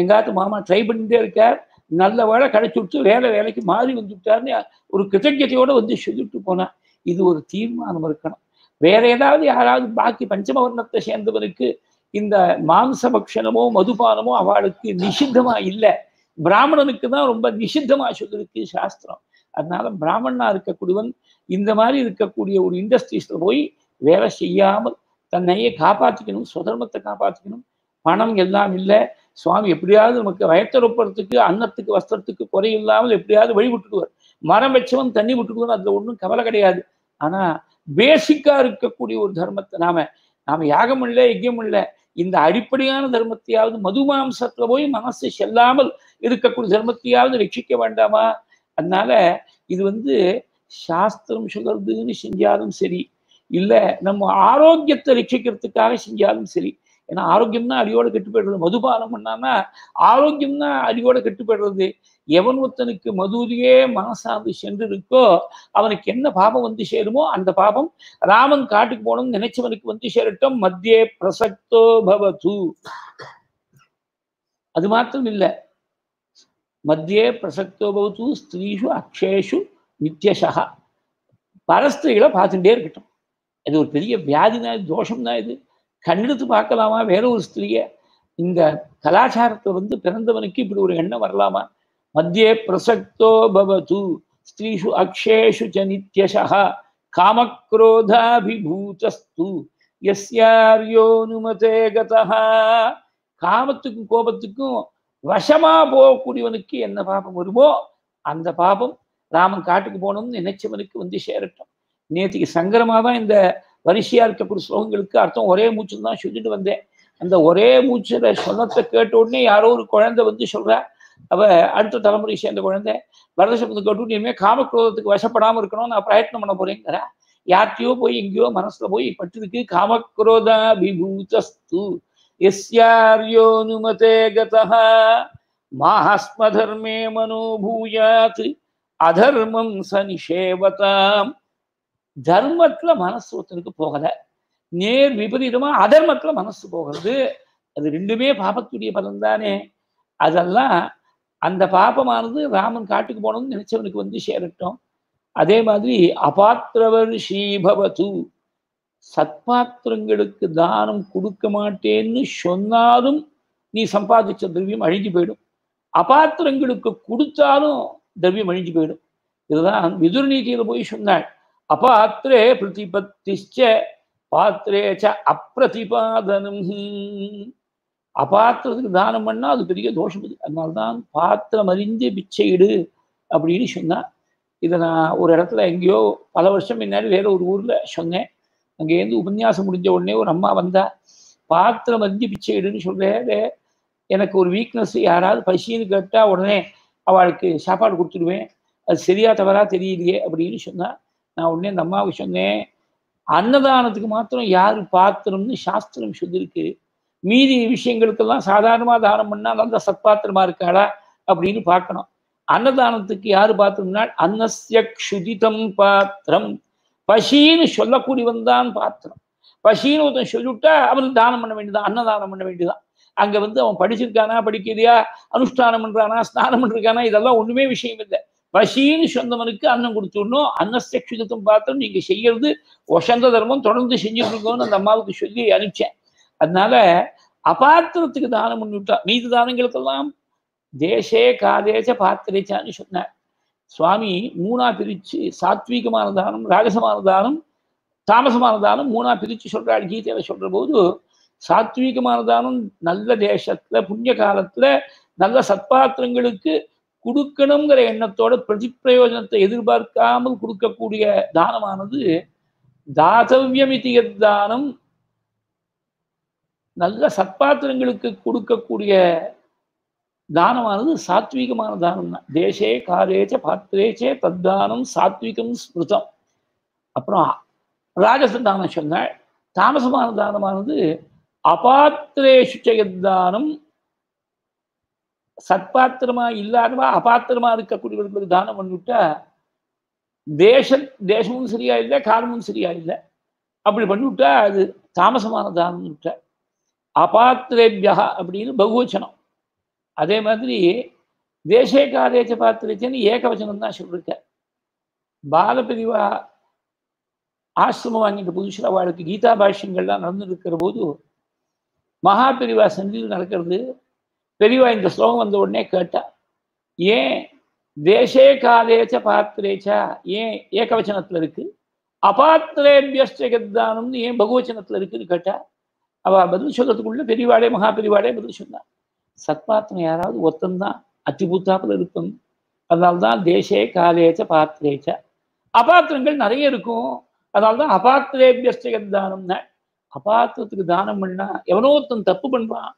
எங்காத்து மாமா ட்ரை பண்ணிட்டே இருக்கார். நல்ல வேலை கிடைச்சி விட்டு வேலை வேலைக்கு மாறி வந்துவிட்டாருன்னு ஒரு கிருத்தஜத்தையோட வந்து சொல்லிட்டு போனேன் இது ஒரு தீர்மானம் இருக்கணும். வேற ஏதாவது யாராவது பாக்கி பஞ்சமவர்ணத்தை சேர்ந்தவருக்கு இந்த மாம்ச பக்ஷணமோ மதுபானமோ அவளுக்கு நிஷித்தமாக இல்லை. பிராமணனுக்கு தான் ரொம்ப நிஷித்தமா சொல்லிருக்கு சாஸ்திரம். அதனால பிராமணனா இருக்கக்கூடியவன் இந்த மாதிரி இருக்கக்கூடிய ஒரு இண்டஸ்ட்ரீஸ்ல போய் வேலை செய்யாமல் தன்னையே காப்பாற்றிக்கணும் சுதர்மத்தை காப்பாற்றிக்கணும் பணம் எல்லாம் இல்லை. சுவாமி எப்படியாவது நமக்கு வயத்தொரப்புறத்துக்கு அன்னத்துக்கு வஸ்திரத்துக்கு குறை இல்லாமல் எப்படியாவது வழி விட்டுடுவார். மரம் வச்சவன் தண்ணி விட்டுடுவார் அதுல ஒன்றும் கவலை கிடையாது. ஆனா பேசிக்கா இருக்கக்கூடிய ஒரு தர்மத்தை நாம நாம யாகம் இல்லை யஜ்யம் இல்லை இந்த அடிப்படையான தர்மத்தையாவது மதுமாம்சத்துல போய் மனசு செல்லாமல் இருக்கக்கூடிய தர்மத்தையாவது ரட்சிக்க வேண்டாமா? அதனால இது வந்து சாஸ்திரம் சொல்றதுன்னு செஞ்சாலும் சரி இல்லை நம்ம ஆரோக்கியத்தை ரட்சிக்கிறதுக்காக செஞ்சாலும் சரி ஏன்னா ஆரோக்கியம்னா அடியோட கெட்டு போயிடுறது. மதுபானம் பண்ணான்னா ஆரோக்கியம்னா அடியோட கெட்டு போயிடுறது. எவன் ஒருத்தனுக்கு மதுரையே மனசார்ந்து சென்று இருக்கோ அவனுக்கு என்ன பாபம் வந்து சேருமோ அந்த பாபம் ராமன் காட்டுக்கு போகணும்னு நினைச்சவனுக்கு வந்து சேரட்டும். மத்தியே பிரசக்தோ பவது. அது மாத்திரம் இல்லை மத்தியே பிரசக்தோ பவது ஸ்திரீஷு அக்ஷேஷு நித்யசா பரஸ்திரிகளை பார்த்துட்டே இருக்கட்டும். அது ஒரு பெரிய வியாதினா தோஷம் தான் இது. கண்ணெடுத்து பார்க்கலாமா? வேற ஒரு ஸ்திரீய? இந்த கலாச்சாரத்தை வந்து பிறந்தவனுக்கு இப்படி ஒரு எண்ணம் வரலாமா? மத்தியே பிரசக்தோ பவது ஸ்திரீஷு அக்ஷேஷு ச நித்யசா காமக்ரோதாபிபூதஸ்து எஸ்யாரியோனுமதே கதா காமத்துக்கும் கோபத்துக்கும் வசமா போகக்கூடியவனுக்கு என்ன பாபம் வருமோ அந்த பாபம் ராமன் காட்டுக்கு போகணும்னு நினைச்சவனுக்கு வந்து சேரட்டும். நேற்றுக்கு சங்கரமாக தான் இந்த வரிசையாக இருக்கக்கூடிய ஸ்லோகங்களுக்கு அர்த்தம் ஒரே மூச்சு தான் சொல்லிட்டு வந்தேன். அந்த ஒரே மூச்சுல சொன்னத்தை கேட்ட உடனே யாரோ ஒரு குழந்தை வந்து சொல்கிறா அவ அடுத்த தலைமுறை சேர்ந்த குழந்தை வரதசபத்தை கேட்டு இனிமேல் காமக்ரோதத்துக்கு வசப்படாம இருக்கணும் நான் பிரயத்னம் பண்ண போகிறேங்கிறா யார்கிட்டயோ போய் எங்கேயோ மனசுல போய் பட்டிருக்கு காமக்ரோதாபிபூதஸ்து எஸ்யாரியோனுமதே கதா மாஹஸ்மதர்மே மனோபூயாத் அதர்மம் சனிஷேவதாம் தர்மத்துல மனசு ஒருத்தனுக்கு போகல. நேர் விபரீதமா அதர்மத்துல மனசு போகிறது. அது ரெண்டுமே பாபத்துடைய பலன் தானே. அதெல்லாம் அந்த பாபமானது ராமன் காட்டுக்கு போனோம்னு நினைச்சவனுக்கு வந்து சேரட்டும். அதே மாதிரி அபாத்திரவர் ஸ்ரீபவது சத்பாத்திரங்களுக்கு தானம் கொடுக்க மாட்டேன்னு சொன்னாலும் நீ சம்பாதிச்ச திரவியம் அழிஞ்சு போயிடும். அபாத்திரங்களுக்கு கொடுத்தாலும் திரவியம் அழிஞ்சு போயிடும். இதுதான் விதுர் நீதியில போய் சொன்னாள். அபாத்திரே பிரதிபத்திச்ச பாத்திரே ச அப்பிரதிபாதனம். அபாத்திரத்துக்கு தானம் பண்ணா அது பெரிய தோஷம் இது. அதனால்தான் பாத்திரம் அறிந்து பிச்சையிடு அப்படின்னு சொன்னா இதை நான் ஒரு இடத்துல எங்கேயோ பல வருஷம் முன்னாடி வேற ஒரு ஊர்ல சொன்னேன். அங்கேருந்து உபன்யாசம் முடிஞ்ச உடனே ஒரு அம்மா வந்தா பாத்திரம் அறிஞ்சு பிச்சையிடுன்னு சொல்றேன் எனக்கு ஒரு வீக்னஸ் யாராவது பசின்னு கேட்டா உடனே அவளுக்கு சாப்பாடு கொடுத்துடுவேன். அது சரியா தவறா தெரியலையே அப்படின்னு சொன்னா நான் உடனே அந்த அம்மாவுக்கு சொன்னேன் அன்னதானத்துக்கு மாத்திரம் யாரு பாத்திரம்னு சாஸ்திரம் சொல்லியிருக்கு மீதி விஷயங்களுக்கெல்லாம் சாதாரணமா தானம் பண்ணால் நல்ல சத்பாத்திரமா இருக்காளா அப்படின்னு பார்க்கணும். அன்னதானத்துக்கு யாரு பாத்திரம்னா அன்னஸ்ய க்ஷுதிதம் பாத்திரம். பசின்னு சொல்லக்கூடியவன் தான் பாத்திரம். பசின்னு ஒருத்தன் சொல்லிவிட்டா அவனுக்கு தானம் பண்ண வேண்டியதான் அன்னதானம் பண்ண வேண்டியதான் அங்க வந்து அவன் படிச்சிருக்கானா படிக்கலையா அனுஷ்டானம் பண்றானா ஸ்நானம் பண்ணிருக்கானா இதெல்லாம் ஒண்ணுமே விஷயம் இல்லை. பசின்னு சொந்தவனுக்கு அன்னம் கொடுத்துடணும் அன்னஸ்தம் பாத்திரம் நீங்க செய்யறது ஒசந்த தர்மம். தொடர்ந்து செஞ்சுட்டு இருக்கோம்னு அந்த அம்மாவுக்கு சொல்லி அனுப்பிச்சேன். அதனால அபாத்திரத்துக்கு தானம் பண்ணிவிட்டா மீது தானங்களுக்கெல்லாம் தேசே காதேச பாத்திரேச்சான்னு சொன்னார். சுவாமி மூணா பிரிச்சு சாத்வீகமான தானம் ராகசமான தானம் தாமசமான தானம் மூணா பிரிச்சு சொல்றாள் கீதையில சொல்ற போது சாத்வீகமான தானம் நல்ல தேசத்துல புண்ணிய காலத்துல நல்ல சத்பாத்திரங்களுக்கு கொடுக்கணுங்கிற எண்ணத்தோட பிரதிப்பிரயோஜனத்தை எதிர்பார்க்காமல் கொடுக்கக்கூடிய தானமானது தாதவியமிதி தானம். நல்ல சத்பாத்திரங்களுக்கு கொடுக்கக்கூடிய தானமானது சாத்வீகமான தானம் தான் தேசே காரேச்ச பாத்திரேச்சே தத்தானம் சாத்விகம் ஸ்மிருதம். அப்புறம் ராஜச தானம் சொன்னாள் தாமசமான தானமானது அபாத்திரேஷு தானம் சத்பாத்திரமா இல்லாதவா அபாத்திரமா இருக்கக்கூடியவர்களுக்கு தானம் பண்ணிவிட்டா தேச தேசமும் சரியா இல்லை காலமும் சரியா இல்லை அப்படி பண்ணிவிட்டா அது தாமசமான தானம் விட்ட அபாத்திரேபியா அப்படின்னு பகுவச்சனம். அதே மாதிரி தேசே காலேச்ச பாத்திரச்சன்னு ஏகவச்சனம் தான் சொல்லியிருக்க பாலபிரிவா ஆசிரமம் வாங்கிட்டு புதுசில் அவளுக்கு கீதா பாஷ்யங்கள்லாம் நடந்துருக்கிற போது மகாபிரிவா சந்தியில் நடக்கிறது பெரியவா இந்த ஸ்லோகம் வந்த உடனே கேட்டா ஏன் தேசே காலேச்ச பாத்திரேச்சா? ஏன் ஏகவச்சனத்துல இருக்கு? அபாத்திரேபியஸ்தானம்னு ஏன் பகுவச்சனத்துல இருக்குன்னு கேட்டா அவ பதில் சொல்றதுக்குள்ள பெரியவாடே மகா பெரியவாடே பதில் சொன்னான் சத்பாத்திரம் யாராவது ஒத்தந்தான் அத்திபூத்தாப்புல இருக்கும் அதனால்தான் தேசே காலேச்ச பாத்திரேச்ச. அபாத்திரங்கள் நிறைய இருக்கும். அதனால்தான் அபாத்திரேபியஸ்டானம்னா அபாத்திரத்துக்கு தானம் பண்ணா எவனோ ஒருத்தன் தப்பு பண்றான்.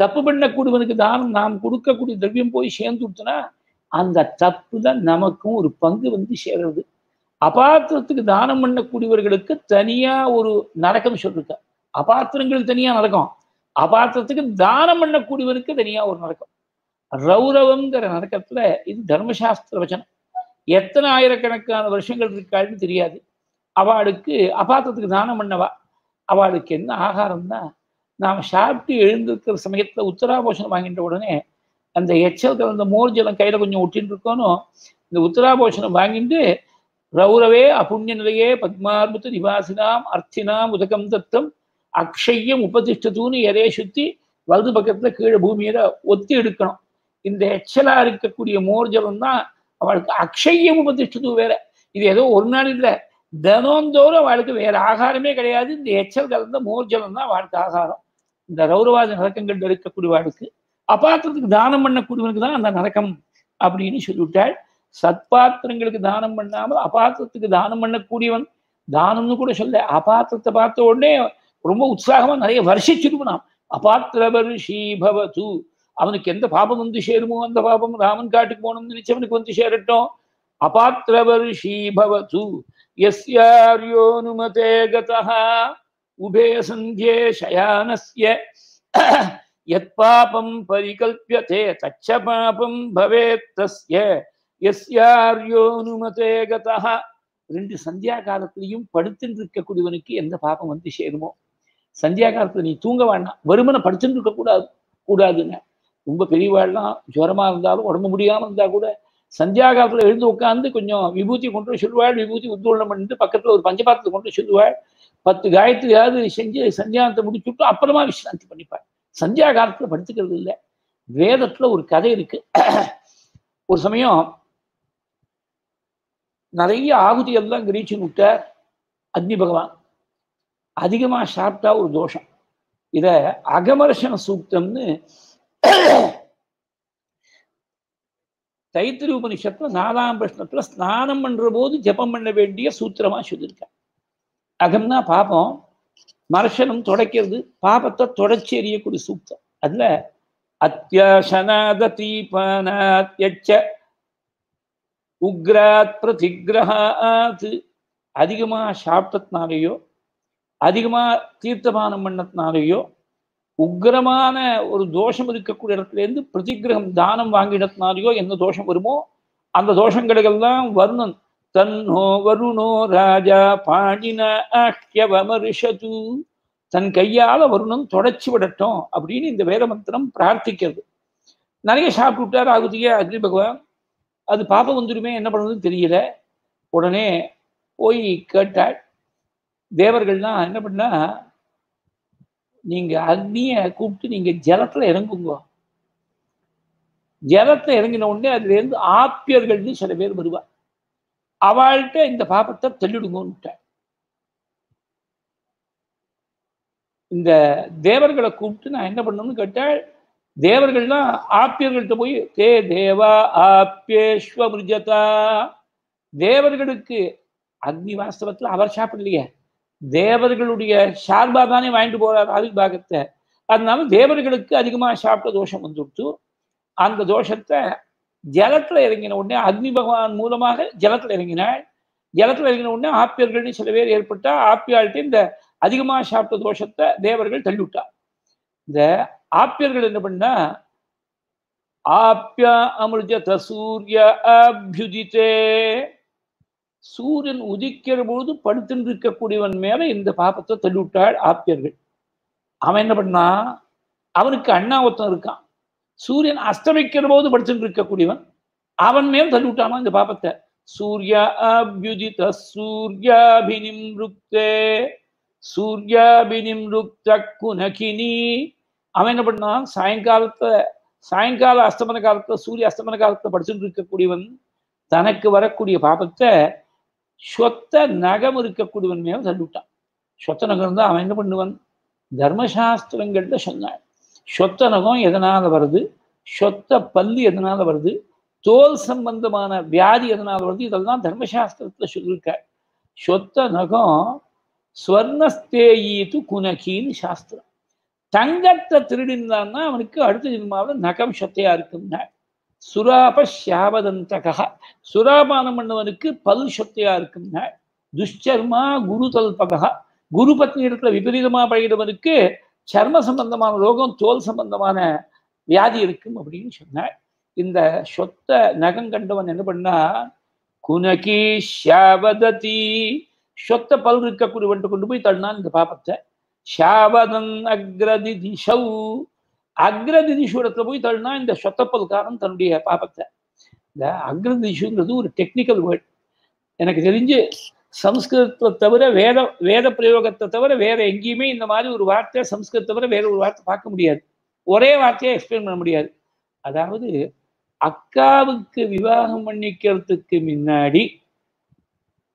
தப்பு பண்ணக்கூடியவனுக்கு தானம் நாம் கொடுக்கக்கூடிய திரவியம் போய் சேர்ந்து கொடுத்தனா அந்த தப்பு தான் நமக்கும் ஒரு பங்கு வந்து சேர்றது. அபாத்திரத்துக்கு தானம் பண்ணக்கூடியவர்களுக்கு தனியா ஒரு நரக்கம் சொல்லிருக்க அபாத்திரங்கள் தனியா நடக்கும். அபாத்திரத்துக்கு தானம் பண்ணக்கூடியவனுக்கு தனியா ஒரு நடக்கும். ரௌரவங்கிற நடக்கத்துல இது தர்மசாஸ்திர வச்சனம். எத்தனை ஆயிரக்கணக்கான வருஷங்கள் இருக்காருன்னு தெரியாது. அவளுக்கு அபாத்திரத்துக்கு தானம் பண்ணவா? அவளுக்கு என்ன ஆகாரம்னா நாம் சாப்பிட்டு எழுந்திருக்கிற சமயத்துல உத்தராபோஷணம் வாங்கிட்ட உடனே அந்த எச்சல் கலந்த மோர் ஜலம் கையில கொஞ்சம் ஒட்டின்னு இருக்கோனும் இந்த உத்தராபோஷணம் வாங்கிட்டு ரௌரவே அபுண்ணிய நிலையே பத்மார்புத்த நிவாசினாம் அர்த்தினாம் உதகம் தத்தம் அக்ஷயம் உபதிஷ்டத்துன்னு எதையை சுத்தி வலது பக்கத்துல கீழே பூமியில ஒத்தி எடுக்கணும். இந்த எச்சலா இருக்கக்கூடிய மோர் ஜலம் தான் அவளுக்கு அக்ஷயம் உபதிஷ்டது வேற. இது ஏதோ ஒரு நாள் இல்லை. தினந்தோறும் அவளுக்கு வேற ஆகாரமே கிடையாது. இந்த எச்சல் கலந்த மோர்ஜலம் தான் அவளுக்கு ஆகாரம். இந்த ரௌரவாத நரக்கங்கள் இருக்கக்கூடியவாளுக்கு அபாத்திரத்துக்கு தானம் பண்ணக்கூடியவனுக்கு தான் அந்த நரக்கம் அப்படின்னு சொல்லிவிட்டாள். சத்பாத்திரங்களுக்கு தானம் பண்ணாமல் அபாத்திரத்துக்கு தானம் பண்ணக்கூடியவன் தானம்னு கூட சொல்ல அபாத்திரத்தை பார்த்த உடனே ரொம்ப உற்சாகமா நிறைய வருஷிச்சிருவனாம் அபாத்திரவருஷி பவது அவனுக்கு எந்த பாபம் வந்து சேருமோ அந்த பாபம் ராமன் காட்டுக்கு போகணும்னு நினைச்சவனுக்கு வந்து சேரட்டும். அபாத்திரவருஷி எஸ் எஸ்யாரியோனுமதே கதா உபே சந்தியே சயானஸ்ய யத்பாபம் பரிகல்பியதே தச்ச பாபம் பவேத் தஸ்ய எஸ்யாரியோனுமதே கதா ரெண்டு சந்தியா காலத்திலையும் படுத்துட்டு இருக்கக்கூடியவனுக்கு எந்த பாபம் வந்து சேருமோ? சந்தியா காலத்துல நீ தூங்க வேண்டாம். வருமனை படுத்துட்டு இருக்கக்கூடாது கூடாதுங்க ரொம்ப பெரியவாழ்லாம் ஜுரமா இருந்தாலும் உடம்பு முடியாம இருந்தா கூட சந்தியா காலத்துல எழுந்து உட்காந்து கொஞ்சம் விபூதி கொண்டு சொல்லுவாள். விபூதி உத்தூரணம் பண்ணிட்டு பக்கத்துல ஒரு பஞ்சபாத்திரத்தை கொண்டு சொல்லுவாள். பத்து காயத்ரியாவது செஞ்சு சந்தியானத்தை முடிச்சுட்டு அப்புறமா விசிராந்தி பண்ணிப்பாள் சந்தியா காலத்துல படுத்துக்கிறது இல்லை. வேதத்துல ஒரு கதை இருக்கு. ஒரு சமயம் நிறைய ஆகுதி எல்லாம் கிரீச்சு விட்டார் அக்னி பகவான். அதிகமா சாப்பிட்டா ஒரு தோஷம். இத அகமர்ஷன சூக்தம்னு தைத்திரி உபனிஷத்துல நாலாம் பிரஷ்னத்துல ஸ்நானம் பண்ற போது ஜபம் பண்ண வேண்டிய சூத்திரமா சொல்லியிருக்காங்க அகம்னா பாபம் மர்ஷனம் தொடக்கிறது பாபத்தை தொடச்சி எறியக்கூடிய சூக்தம். அதுல அத்தியாசனாதீபானாத்யச்ச உக்ராத் பிரதிகிரகாத் அதிகமா சாப்பிட்டதுனாலேயோ அதிகமா தீர்த்தபானம் பண்ணதுனாலேயோ உக்ரமான ஒரு தோஷம் இருக்கக்கூடிய இடத்துல இருந்து பிரதிகிரகம் தானம் வாங்கினதுனாலேயோ எந்த தோஷம் வருமோ அந்த தோஷங்களுக்கெல்லாம் வருணன். தன்னோ வருணோ ராஜா பாடின ஆக்கியவமரிஷது தன் கையால வருணம் தொடச்சி விடட்டும் அப்படின்னு இந்த வேத மந்திரம் பிரார்த்திக்கிறது. நிறைய சாப்பிட்டு ஆகுதியே அக்னி பகவான். அது பாப்ப வந்துருமே என்ன பண்ணுறதுன்னு தெரியல. உடனே போய் கேட்டாள் தேவர்கள்லாம் என்ன பண்ணா நீங்க அக்னிய கூப்பிட்டு நீங்க ஜலத்துல இறங்குங்க. ஜலத்துல இறங்கின உடனே அதுல இருந்து ஆப்பியர்கள்னு சில பேர் வருவா அவள்கிட்ட இந்த பாப்பத்தை தள்ளிடுங்கன்னு இந்த தேவர்களை கூப்பிட்டு நான் என்ன பண்ணணும்னு கேட்டால் தேவர்கள்லாம் ஆப்பியர்கள்ட்ட போய் தே தேவா ஆப்பியேஸ்வமிருஜதா தேவர்களுக்கு அக்னி வாஸ்தவத்துல அவர் சாப்பிடலையே. தேவர்களுடைய சார்பா தானே வாங்கிட்டு போறார் ஆவிர்வாகத்தை பாகத்தை. அதனால தேவர்களுக்கு அதிகமா சாப்பிட்ட தோஷம் வந்துடுத்து அந்த தோஷத்தை ஜலத்துல இறங்கின உடனே அக்னி பகவான் மூலமாக ஜலத்துல இறங்கினாள். ஜலத்துல இறங்கின உடனே ஆப்பியர்கள்னு சில பேர் ஏற்பட்டா ஆப்பியாள்கிட்ட இந்த அதிகமா சாப்பிட்ட தோஷத்தை தேவர்கள் தள்ளிவிட்டா. இந்த ஆப்பியர்கள் என்ன பண்ணா ஆப்பியா அமிர்ஜத சூரிய அபியுதித்தே. சூரியன் உதிக்கிற பொழுது படுத்துட்டு இருக்கக்கூடியவன் மேல இந்த பாப்பத்தை தள்ளிவிட்டாள் ஆப்பியர்கள். அவன் என்ன பண்ணா அவனுக்கு அண்ணா ஒருத்தன் இருக்கான். சூரியன் அஸ்தமிக்கிற போது படிச்சுட்டு இருக்கக்கூடியவன் அவன் மேல் தள்ளிவிட்டானா இந்த பாபத்தை? சூர்யா அபியுதித சூர்யாபினிம் ருக்த குனகினி அவன் என்ன பண்ணான்? சாயங்காலத்தை சாயங்கால அஸ்தமன காலத்துல சூரிய அஸ்தமன காலத்துல படிச்சுட்டு இருக்கக்கூடியவன் தனக்கு வரக்கூடிய பாபத்தை சொத்த நகம் இருக்கக்கூடியவன் மேல தள்ளிவிட்டான். சொத்த நகம் தான் அவன் என்ன பண்ணுவான்? தர்மசாஸ்திரங்கள்ல சொன்னான் சொத்த நகம் எதனால வருது? சொத்த பல்லு எதனால வருது? தோல் சம்பந்தமான வியாதி எதனால வருது? இதெல்லாம் தர்மசாஸ்திரத்தில் சொல்லியிருக்க சொத்த நகம் ஸ்வர்ணஸ்தேயீத்து குனகின்னு சாஸ்திரம். தங்கத்தை திருடினான்னா அவனுக்கு அடுத்த ஜென்மாவில் நகம் சொத்தையா இருக்குன்னா சுராப சாபதந்தகா சுராபானம் பண்ணவனுக்கு பல் சொத்தையா இருக்குன்னா துஷ்சர்மா குரு தல்பகா குரு பத்னி இடத்துல விபரீதமா பழகிறவனுக்கு சர்ம சம்பந்தமான ரோகம் தோல் சம்பந்தமான வியாதி இருக்கும் அப்படின்னு சொன்னார். இந்த சொத்த நகம் கண்டவன் என்ன பண்ணா குனகி ஷாவததி சொத்த பல் இருக்கக்கூடியவன்ட்டு கொண்டு போய் தள்ளினான் இந்த பாப்பத்தை. ஷாவதன் அக்ரதி திசௌ. அக்ரதி திசுடத்துல போய் தள்ளினா இந்த சொத்தப்பல்காரன் தன்னுடைய பாப்பத்தை. இந்த அக்ரதிசுங்கிறது ஒரு டெக்னிக்கல் வேர்ட் எனக்கு தெரிஞ்சு சம்ஸ்கிருதத்தை தவிர வேத வேத பிரயோகத்தை தவிர வேற எங்கேயுமே இந்த மாதிரி ஒரு வார்த்தை சம்ஸ்கிருதத்தை தவிர வேற ஒரு வார்த்தை பார்க்க முடியாது. ஒரே வார்த்தையை எக்ஸ்பிளைன் பண்ண முடியாது. அதாவது அக்காவுக்கு விவாகம் பண்ணிக்கிறதுக்கு முன்னாடி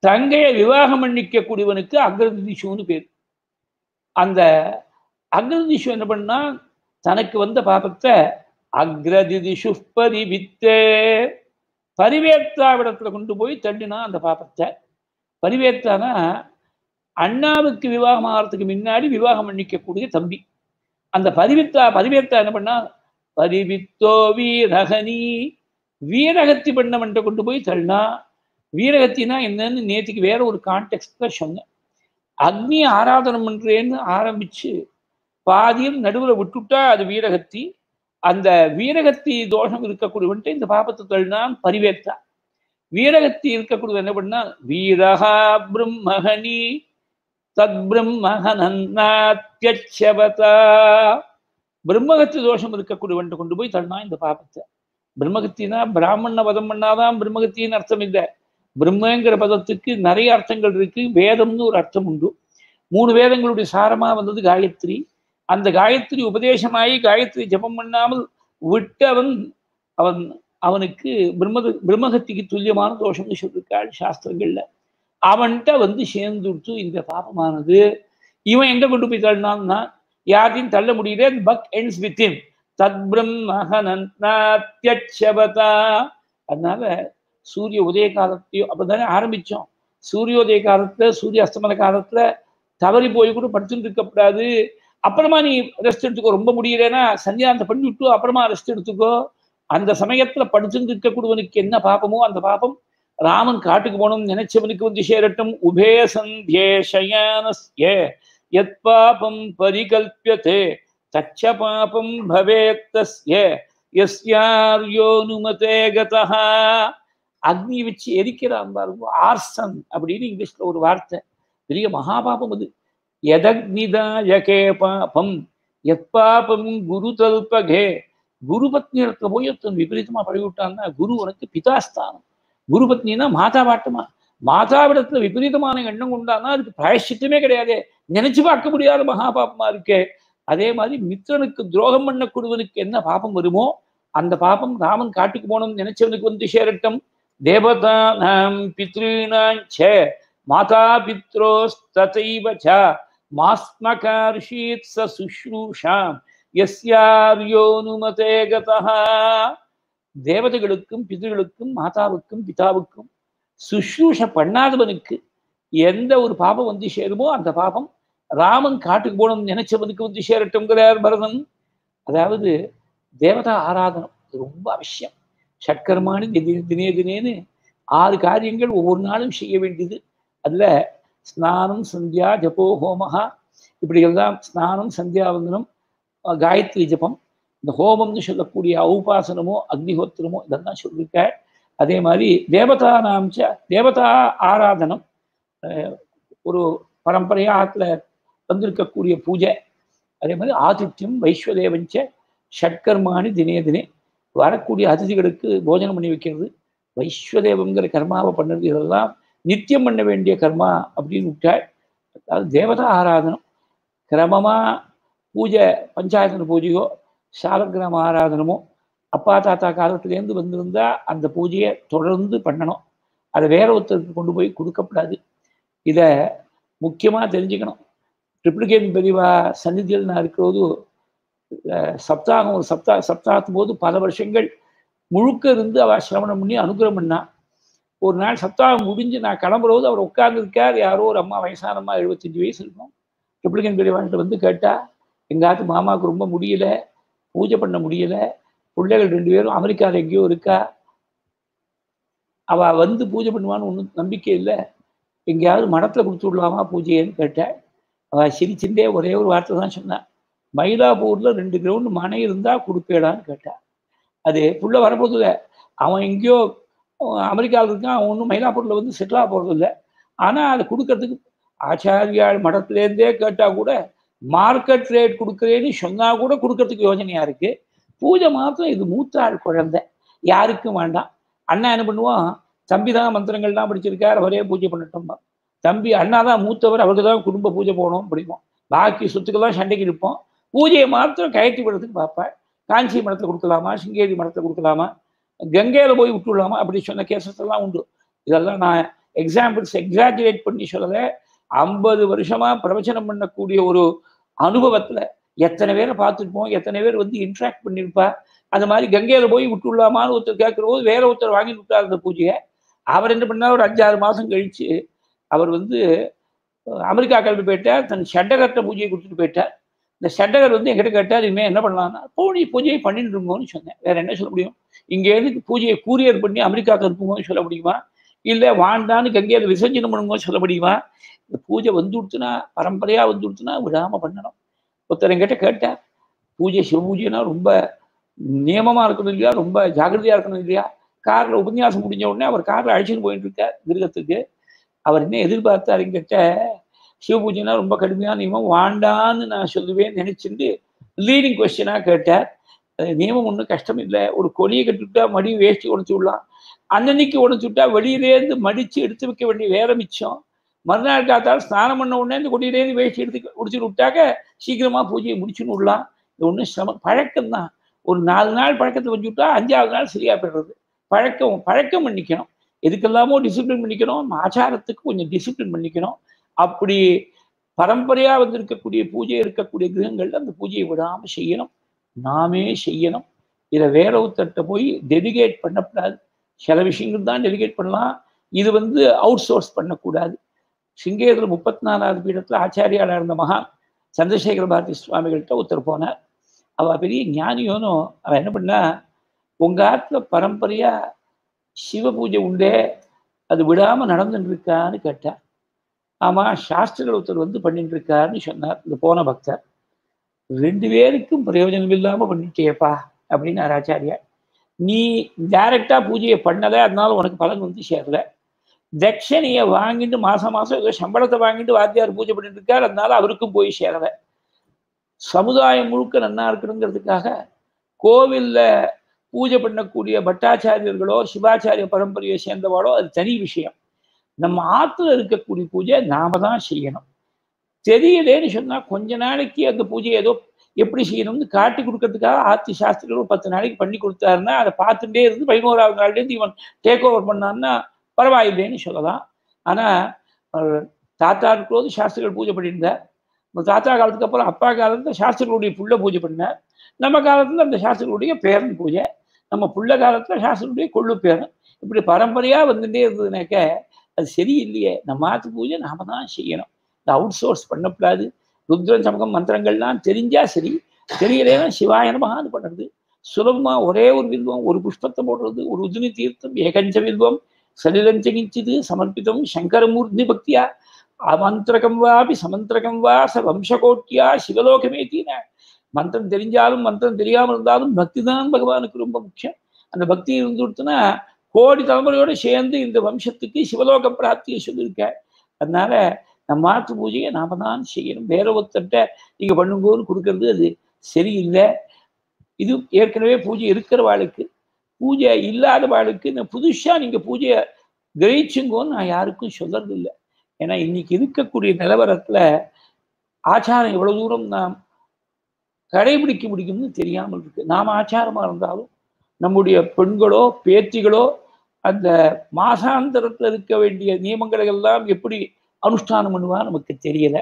தங்கையை விவாகம் பண்ணிக்கக்கூடியவனுக்கு அக்ரதிஷுன்னு பேர். அந்த அக்ரதிஷு என்ன பண்ணா தனக்கு வந்த பாபத்தை அக்ரதிஷு பரிவித்தே பரிவேத்தாவிடத்துல கொண்டு போய் தள்ளினா அந்த பாபத்தை பரிவேத்தானா அண்ணாவுக்கு விவாகம் ஆகிறதுக்கு முன்னாடி விவாகம் பண்ணிக்கக்கூடிய தம்பி. அந்த பதிவித்தா பதிவேற்றா என்ன பண்ணா? பதிவித்தோ வீரகனி வீரகத்தி பண்ணவன்ட்ட கொண்டு போய் தள்ளினா வீரகத்தினா என்னன்னு நேற்றுக்கு வேற ஒரு கான்டெக்ட்ல சொன்னேன். அக்னி ஆராதனம் பண்றேன்னு ஆரம்பிச்சு பாதியும் நடுவில் விட்டுட்டா அது வீரகத்தி. அந்த வீரகத்தி தோஷம் இருக்கக்கூடியவன்ட்டு இந்த பாபத்தை தள்ளினான் பரிவேத்தா. வீரகத்தி இருக்கக்கூடிய என்ன பண்ணா வீரகா பிரம்மகனி தத் பிரம்மகனன்னாத்யட்சவதா பிரம்மகத்தி தோஷம் இருக்கக்கூடியவன் கொண்டு போய் தள்ளினான் இந்த பாபத்தை. பிரம்மகத்தினா பிராமண வதம் பண்ணாதான் பிரம்மகத்தின்னு அர்த்தம் இல்லை. பிரம்மங்கிற பதத்துக்கு நிறைய அர்த்தங்கள் இருக்கு. வேதம்னு ஒரு அர்த்தம் உண்டு. மூணு வேதங்களுடைய சாரமா வந்தது காயத்ரி. அந்த காயத்ரி உபதேசமாயி காயத்ரி ஜபம் பண்ணாமல் விட்டவன் அவன் அவனுக்கு பிரம்ம பிரம்மகத்திக்கு துல்லியமான தோஷம்னு சொல்லியிருக்காள் சாஸ்திரங்கள்ல. அவன்கிட்ட வந்து சேர்ந்துடுத்து இந்த பாபமானது. இவன் எங்க கொண்டு போய் தள்ளினான்னா யாரையும் தள்ள முடியல. பக் எண்ட்ஸ் வித் ஹிம் தத் பிரம்மஹனத்யட்சபதா அதனால சூரிய உதய காலத்தையும் அப்பதானே ஆரம்பிச்சோம். சூரியோதய காலத்துல சூரிய அஸ்தமன காலத்துல தவறி போய் கூட படுத்துட்டு இருக்கக்கூடாது. அப்புறமா நீ ரெஸ்ட் எடுத்துக்கோ. ரொம்ப முடியலன்னா சந்தியாந்தம் பண்ணி விட்டு அப்புறமா ரெஸ்ட் எடுத்துக்கோ. அந்த சமயத்துல படிச்சுட்டு இருக்கக்கூடியவனுக்கு என்ன பாபமோ அந்த பாபம் ராமன் காட்டுக்கு போகணும்னு நினைச்சவனுக்கு வந்து சேரட்டும். உபே சந்தியே சயானஸ்ய பாபம் பரிகல்பியதே தச்ச பாபம் பவேத் தஸ்ய யஸ்யார்யோனுமதே அக்னி வச்சு எரிக்கிறான் பாருங்க ஆர்சன் அப்படின்னு இங்கிலீஷ்ல ஒரு வார்த்தை பெரிய மகாபாபம் அது எதக்னிதா யகே பாபம் எத் பாபம் குரு தல்பகே குரு இடத்துல போய் ஒருத்தன் விபரீதமா பழகிவிட்டான்னா குரு உனக்கு பிதாஸ்தானம் குரு பத்னினா மாதா பாட்டமா. மாதாவிடத்துல விபரீதமான எண்ணம் உண்டானா அதுக்கு பிராயஷ்சித்தமே கிடையாது. நினைச்சு பார்க்க முடியாத மகாபாபமா இருக்கே. அதே மாதிரி மித்திரனுக்கு துரோகம் பண்ணக்கூடியவனுக்கு என்ன பாபம் வருமோ அந்த பாபம் ராமன் காட்டுக்கு போகணும்னு நினைச்சவனுக்கு வந்து சேரட்டும். தேவதானாம் பித்ருணாம் ச மாதா பித்ரோஸ்ததைவ ச மாஸ்மகார்ஷீத் ச சுஷ்ரூஷாம். எஸ்யார்யோனுமதே கதா தேவதைகளுக்கும் பிதர்களுக்கும் மாதாவுக்கும் பிதாவுக்கும் சுஷ்ரூஷ பண்ணாதவனுக்கு எந்த ஒரு பாபம் வந்து சேருமோ அந்த பாபம் ராமன் காட்டுக்கு போகணும்னு நினைச்சவனுக்கு வந்து சேரட்டும்ங்கிறார் பரதன். அதாவது தேவதா ஆராதனம் ரொம்ப அவசியம். ஷட்கர்மானி தினே தினே தினேன்னு ஆறு காரியங்கள் ஒவ்வொரு நாளும் செய்ய வேண்டியது. அதில் ஸ்நானம் சந்தியா ஜபோ ஹோமஹா இப்படியெல்லாம் ஸ்நானம் சந்தியாவந்தனம் காயத்ரி ஜபம் இந்த ஹோமம்னு சொல்லக்கூடிய ஔபாசனமோ அக்னிஹோத்திரமோ இதெல்லாம் சொல்லியிருக்க அதே மாதிரி தேவதா நாம்ச்ச தேவதா ஆராதனம் ஒரு பரம்பரையாகத்தில் வந்திருக்கக்கூடிய பூஜை. அதே மாதிரி ஆதித்யம் வைஸ்வதேவஞ்ச ஷட்கர்மானி தினே தினே வரக்கூடிய அதிதிகளுக்கு போஜனம் பண்ணி வைக்கிறது. வைஸ்வதேவங்கிற கர்மாவை பண்ணுறது இதெல்லாம் நித்தியம் பண்ண வேண்டிய கர்மா அப்படின்னு விட்டாள் அதாவது தேவதா ஆராதனம். கிரமமா பூஜை பஞ்சாயத்து பூஜையோ சாலக்கிராம ஆராதனமோ அப்பா தாத்தா காலத்துலேருந்து வந்திருந்தா அந்த பூஜையை தொடர்ந்து பண்ணணும். அதை வேற ஒருத்தருக்கு கொண்டு போய் கொடுக்கப்படாது. இதை முக்கியமாக தெரிஞ்சுக்கணும். ட்ரிப்ளிகேட் பெரியவா சந்நிதியில் நான் இருக்கிறது சப்தாகம் ஒரு சப்தா சப்தாகத்தும் போது பல வருஷங்கள் முழுக்க இருந்து அவர் சிரவணம் பண்ணி அனுகிரகம் பண்ணா. ஒரு நாள் சப்தாகம் முடிஞ்சு நான் கிளம்பும்போது அவர் உட்கார்ந்துருக்கார். யாரோ ஒரு அம்மா வயசானம்மா எழுபத்தஞ்சு வயசு இருக்கும். ட்ரிப்ளிகன் பெரியவான்ட்டு வந்து கேட்டால் எங்காவது மாமாவுக்கு ரொம்ப முடியல பூஜை பண்ண முடியல பிள்ளைகள் ரெண்டு பேரும் அமெரிக்காவில் எங்கேயோ இருக்கா? அவ வந்து பூஜை பண்ணுவான்னு ஒன்றும் நம்பிக்கை இல்லை. எங்கேயாவது மடத்தில் கொடுத்து விடலாமா பூஜைன்னு கேட்டேன். அவ சிரிச்சுட்டே ஒரே ஒரு வார்த்தை தான் சொன்னான் மயிலாப்பூரில் ரெண்டு கிரவுண்டு மனை இருந்தா கொடுப்பேடான்னு கேட்டான் அது புள்ள வரப்போது இல்லை. அவன் எங்கேயோ அமெரிக்காவில் இருக்கான் அவன் ஒன்றும் மயிலாப்பூர்ல வந்து செட்டில் ஆக போறது இல்லை ஆனா அதை கொடுக்கறதுக்கு ஆச்சாரியாள் மடத்துலேருந்தே கேட்டா கூட மார்க்கெட் ரேட் கொடுக்குறேன்னு சொன்னா கூட கொடுக்கறதுக்கு யோசனையா இருக்கு. பூஜை மாத்திரம் இது மூத்தாள் குழந்தை. யாருக்கும் வேண்டாம். அண்ணா என்ன பண்ணுவான்? தம்பி தான் மந்திரங்கள்லாம் படிச்சிருக்கார் அவரே பூஜை பண்ணிட்டோம் தம்பி அண்ணா தான் மூத்தவர் அவருக்கு தான் குடும்ப பூஜை போகணும் பிடிப்போம் பாக்கி சொத்துக்கெல்லாம் சண்டைக்கு இருப்போம் பூஜையை மாத்திரம் கயற்றி விடுறதுக்கு பார்ப்பேன் காஞ்சி மடத்தில் கொடுக்கலாமா? சிங்கேரி மடத்தில் கொடுக்கலாமா? கங்கையில் போய் விட்டுடலாமா? அப்படி சொன்ன கேசஸ் எல்லாம் உண்டு. இதெல்லாம் நான் எக்ஸாம்பிள்ஸ் எக்ஸாஜுரேட் பண்ணி சொல்லலை. ஐம்பது வருஷமா பிரவச்சனம் பண்ணக்கூடிய ஒரு அனுபவத்துல எத்தனை பேரை பார்த்துருப்போம் எத்தனை பேர் வந்து இன்ட்ராக்ட் பண்ணியிருப்பா அந்த மாதிரி கங்கையில போய் விட்டுடலாமான்னு ஒருத்தர் கேட்கிற போது வேற ஒருத்தர் வாங்கி விட்டார் அந்த பூஜையை. அவர் என்ன பண்ணார்? ஒரு அஞ்சாறு மாதம் கழிச்சு அவர் வந்து அமெரிக்கா கிளம்பி போயிட்டார். தன் ஷட்டகர்ட்ட பூஜையை கொடுத்துட்டு போயிட்டார். இந்த ஷட்டகர் வந்து என்கிட்ட கேட்டார் இனிமேல் என்ன பண்ணலாம்னா போனி பூஜையை பண்ணிட்டு இருங்கோன்னு சொன்னேன். வேற என்ன சொல்ல முடியும்? இங்கேருந்து பூஜையை கூரியர் பண்ணி அமெரிக்காவுக்கு இருப்போம்னு சொல்ல முடியுமா? இல்லை வாண்டான்னு கங்கையில் விசர்ஜனம் பண்ணுங்கன்னு சொல்ல முடியுமா? இந்த பூஜை வந்து பரம்பரையாக பரம்பரையா வந்து பண்ணணும். ஒருத்தரங்கிட்ட என்கிட்ட பூஜை சிவ பூஜைனா ரொம்ப நியமமா இருக்கணும் இல்லையா? ரொம்ப ஜாக்கிரதையா இருக்கணும் இல்லையா? கார்ல உபன்யாசம் முடிஞ்ச உடனே அவர் கார்ல அழைச்சிட்டு போயிட்டு இருக்கார் கிரகத்துக்கு அவர் என்ன எதிர்பார்த்தார் என்கிட்ட சிவ பூஜைனா ரொம்ப கடுமையான நியமம் வாண்டான்னு நான் சொல்லுவேன் நினைச்சுட்டு லீடிங் கொஸ்டினா கேட்டார். நியமம் ஒன்றும் கஷ்டம் இல்லை. ஒரு கொடியை கட்டுவிட்டா மடி வேஷ்டி உடச்சு விடலாம். அன்னன்னைக்கு உடச்சு விட்டா வெளியிலேருந்து மடிச்சு எடுத்து வைக்க வேண்டிய வேற மிச்சம். மறுநாள் காத்தால் ஸ்நானம் பண்ண உடனே இந்த கொடியிலேருந்து வேஷ்டி எடுத்து குடிச்சுட்டு விட்டாக்க சீக்கிரமாக பூஜையை முடிச்சுன்னு விடலாம். இது ஒன்றும் சிரமம் பழக்கம் தான். ஒரு நாலு நாள் பழக்கத்தை வச்சு விட்டா அஞ்சாவது நாள் சரியாக போயிடுறது. பழக்கம் பழக்கம் பண்ணிக்கணும். எதுக்கெல்லாமோ டிசிப்ளின் பண்ணிக்கணும். ஆச்சாரத்துக்கு கொஞ்சம் டிசிப்ளின் பண்ணிக்கணும். அப்படி பரம்பரையாக வந்து இருக்கக்கூடிய பூஜை இருக்கக்கூடிய கிரகங்களில் அந்த பூஜையை விடாமல் செய்யணும். நாமே செய்யணும். இதை வேற ஒருத்தர்கிட்ட போய் டெலிகேட் பண்ணக்கூடாது. சில விஷயங்கள் தான் டெலிகேட் பண்ணலாம். இது வந்து அவுட் சோர்ஸ் பண்ணக்கூடாது. சிங்கேதில் முப்பத்தி நாலாவது பீடத்துல ஆச்சாரியாளாக இருந்த மகான் சந்திரசேகர பாரதி சுவாமிகள்கிட்ட ஒருத்தர் போனார். அவ பெரிய ஞானியோனோ அவள் என்ன பண்ணா உங்கள் ஆற்றில் பரம்பரையா சிவ பூஜை உண்டே அது விடாம நடந்துட்டு இருக்கான்னு கேட்டா ஆமா சாஸ்திரிகள் ஒருத்தர் வந்து பண்ணிட்டு இருக்காருன்னு சொன்னார். இந்த போன பக்தர். ரெண்டு பேருக்கும் பிரயோஜனம் இல்லாம பண்ணிட்டேப்பா அப்படின்னு ஆச்சாரியா நீ டைரக்டாக பூஜையை பண்ணலை அதனால உனக்கு பலன் வந்து சேரலை. தட்சணையை வாங்கிட்டு மாசம் மாசம் சம்பளத்தை வாங்கிட்டு வாத்தியார் பூஜை பண்ணிட்டு இருக்காரு. அதனால அவருக்கும் போய் சேரவை சமுதாயம் முழுக்க நன்னா இருக்கணுங்கிறதுக்காக கோவில்ல பூஜை பண்ணக்கூடிய பட்டாச்சாரியர்களோ சிவாச்சாரிய பரம்பரையை சேர்ந்தவாளோ அது தனி விஷயம். நம்ம ஆற்றுல இருக்கக்கூடிய பூஜை நாம தான் செய்யணும். தெரியலேன்னு சொன்னா கொஞ்ச நாளைக்கு அந்த பூஜை ஏதோ எப்படி செய்யணும்னு காட்டி கொடுக்கறதுக்காக ஆத்தி சாஸ்திரிகள் ஒரு பத்து நாளைக்கு பண்ணி கொடுத்தாருன்னா அதை பார்த்துட்டே இருந்து பதினோராவது நாள்லேருந்து இவன் டேக் ஓவர் பண்ணான்னா பரவாயில்லைன்னு சொல்லலாம். ஆனா அஹ், தாத்தா சாஸ்திரிகள் பூஜை பண்ணியிருந்தார் நம்ம தாத்தா காலத்துக்கு அப்புறம் அப்பா காலத்துல சாஸ்திரிகளுடைய புள்ள பூஜை பண்ணார் நம்ம காலத்துல அந்த சாஸ்திரிகளுடைய பேரன் பூஜை. நம்ம புள்ள காலத்துல சாஸ்திரிகளுடைய கொள்ளு பேரன். இப்படி பரம்பரையா வந்துட்டே இருந்ததுனாக்க அது சரியில்லையே. நம்ம ஆத்து பூஜை நாம தான் செய்யணும். இந்த அவுட் சோர்ஸ் பண்ணக்கூடாது. ருத்ரன் சமகம் மந்திரங்கள்லாம் தெரிஞ்சா சரி. தெரியலேன்னா சிவாயனமாக அது பண்ணுறது. சுலபமா ஒரே ஒரு வில்வம் ஒரு புஷ்பத்தை போடுறது ஒரு உதினி தீர்த்தம் ஏகஞ்ச வில்வம் சலிலஞ்சகிஞ்சிது சமர்ப்பிதம் சங்கரமூர்த்தி பக்தியா அமந்திரகம் வாபி சமந்திரகம் வா ச வம்சகோட்டியா சிவலோகமே தீன மந்திரம் தெரிஞ்சாலும் மந்திரம் தெரியாமல் இருந்தாலும் பக்தி தான் பகவானுக்கு ரொம்ப முக்கியம். அந்த பக்தி இருந்துடுத்துனா கோடி தலைமுறையோடு சேர்ந்து இந்த வம்சத்துக்கு சிவலோக பிராப்தியை சொல்லியிருக்க. அதனால நம்ம மாற்று பூஜையை நாம தான் செய்யணும். வேற ஒருத்தர்கிட்ட நீங்க பண்ணுங்கன்னு கொடுக்கறது அது சரியில்லை. இது ஏற்கனவே பூஜை இருக்கிற வாழ்க்கை பூஜை இல்லாத இந்த புதுசா நீங்க பூஜையை கிரகிச்சுங்கன்னு நான் யாருக்கும் சொல்றது இல்லை ஏன்னா இன்னைக்கு இருக்கக்கூடிய நிலவரத்துல ஆச்சாரம் எவ்வளோ தூரம் நாம் கடைபிடிக்க முடியும்னு தெரியாமல் இருக்கு. நாம் ஆச்சாரமா இருந்தாலும் நம்முடைய பெண்களோ பேத்திகளோ அந்த மாசாந்தரத்தில் இருக்க வேண்டிய நியமங்களை எல்லாம் எப்படி அனுஷ்டானம் பண்ணுவா நமக்கு தெரியல.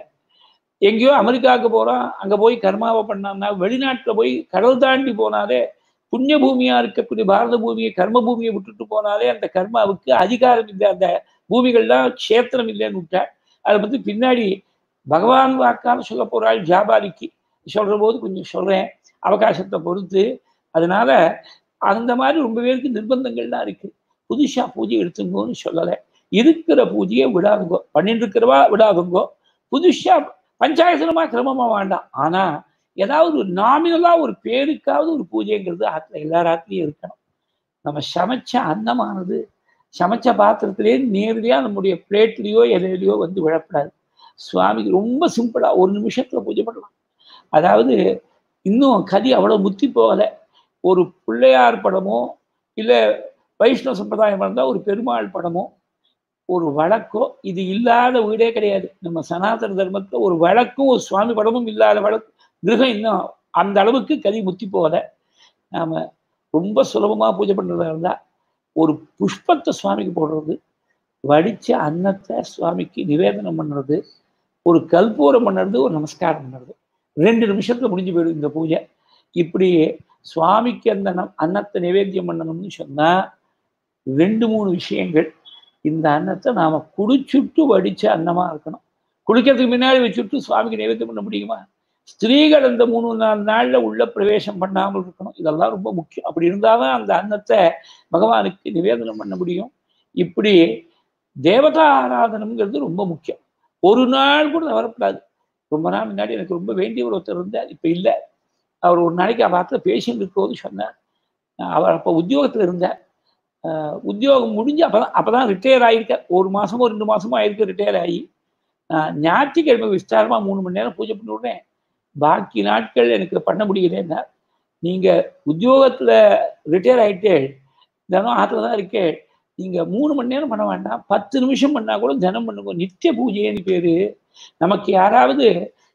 எங்கேயோ அமெரிக்காவுக்கு போகிறோம் அங்க போய் கர்மாவை பண்ணான்னா வெளிநாட்டுல போய் கடல் தாண்டி போனாலே புண்ணிய பூமியா இருக்கக்கூடிய பாரத பூமியை கர்ம பூமியை விட்டுட்டு போனாலே அந்த கர்மாவுக்கு அதிகாரம் இல்லை. அந்த பூமிகள்லாம் க்ஷேத்திரம் இல்லைன்னு விட்டாள் அதை பத்தி பின்னாடி பகவான் வாக்கால் சொல்ல போறாள் வியாபாரிக்கு சொல்ற போது கொஞ்சம் சொல்றேன் அவகாசத்தை பொறுத்து. அதனால அந்த மாதிரி ரொம்ப பேருக்கு நிர்பந்தங்கள்லாம் இருக்கு. புதுசா பூஜை எடுத்துங்கோன்னு சொல்லலை. இருக்கிற பூஜையை விடாதுங்கோ. பண்ணிட்டு இருக்கிறவா விடாதுங்கோ. புதுசா பஞ்சாயத்தனமா கிரமமா வேண்டாம். ஆனா ஏதாவது ஒரு நாமினலா ஒரு பேருக்காவது ஒரு பூஜைங்கிறது ஆத்துல எல்லாராத்துலயும் இருக்கணும். நம்ம சமைச்ச அன்னமானது சமைச்ச பாத்திரத்திலேயே நேரடியாக நம்முடைய பிளேட்லேயோ இலையிலையோ வந்து விழப்படாது சுவாமிக்கு ரொம்ப சிம்பிளா ஒரு நிமிஷத்துல பூஜை பண்ணலாம். அதாவது இன்னும் கதி அவ்வளவு முத்தி போகலை. ஒரு பிள்ளையார் படமோ இல்லை வைஷ்ணவ சம்பிரதாயம் இருந்தால் ஒரு பெருமாள் படமோ ஒரு வழக்கோ இது இல்லாத வீடே கிடையாது. நம்ம சனாதன தர்மத்தில் ஒரு வழக்கும் ஒரு சுவாமி படமும் இல்லாத வழக்கு. கிரகம் இன்னும் அந்த அளவுக்கு கதி முத்தி போகல. நாம ரொம்ப சுலபமா பூஜை பண்றதா இருந்தா ஒரு புஷ்பத்தை சுவாமிக்கு போடுறது வடிச்ச அன்னத்தை சுவாமிக்கு நிவேதனம் பண்ணுறது ஒரு கல்பூரம் பண்ணுறது ஒரு நமஸ்காரம் பண்ணுறது ரெண்டு நிமிஷத்துல முடிஞ்சு போயிடும் இந்த பூஜை. இப்படி சுவாமிக்கு அந்த அன்னத்தை நிவேத்தியம் பண்ணணும்னு சொன்னா ரெண்டு மூணு விஷயங்கள் இந்த அன்னத்தை நாம குடிச்சுட்டு வடிச்ச அன்னமா இருக்கணும். குளிக்கிறதுக்கு முன்னாடி வச்சுட்டு சுவாமிக்கு நிவேத்தியம் பண்ண முடியுமா? ஸ்திரீகள் அந்த மூணு நாலு நாள்ல உள்ள பிரவேசம் பண்ணாமல் இருக்கணும். இதெல்லாம் ரொம்ப முக்கியம். அப்படி இருந்தால் தான் அந்த அன்னத்தை பகவானுக்கு நிவேதனம் பண்ண முடியும். இப்படி தேவதா ஆராதனம்ங்கிறது ரொம்ப முக்கியம். ஒரு நாள் கூட வரக்கூடாது. ரொம்ப நாள் முன்னாடி எனக்கு ரொம்ப வேண்டிய ஒருத்தர் இருந்தார். இப்போ இல்லை. அவர் ஒரு நாளைக்கு பார்த்து பேசிட்டு இருக்கோது சொன்னார். அவர் அப்போ உத்தியோகத்தில் இருந்தார். உத்தியோகம் முடிஞ்சு அப்போ தான் அப்போ தான் ரிட்டையர் ஆகியிருக்கார் ஒரு மாசமோ ரெண்டு மாசமோ ஆயிருக்கு ரிட்டையர் ஆகி. ஞாயிற்றுக்கிழமை விஸ்தாரமாக மூணு மணி நேரம் பூஜை பண்ணி விடுறேன் பாக்கி நாட்கள் எனக்கு பண்ண முடியலன்னா நீங்க உத்தியோகத்துல ரிட்டையர் ஆயிட்டு தினம் ஆத்துல தான் இருக்கேன் நீங்க மூணு மணி நேரம் பண்ண வேண்டாம் பத்து நிமிஷம் பண்ணா கூட தினம் பண்ணுங்க. நித்திய பூஜைன்னு பேரு. நமக்கு யாராவது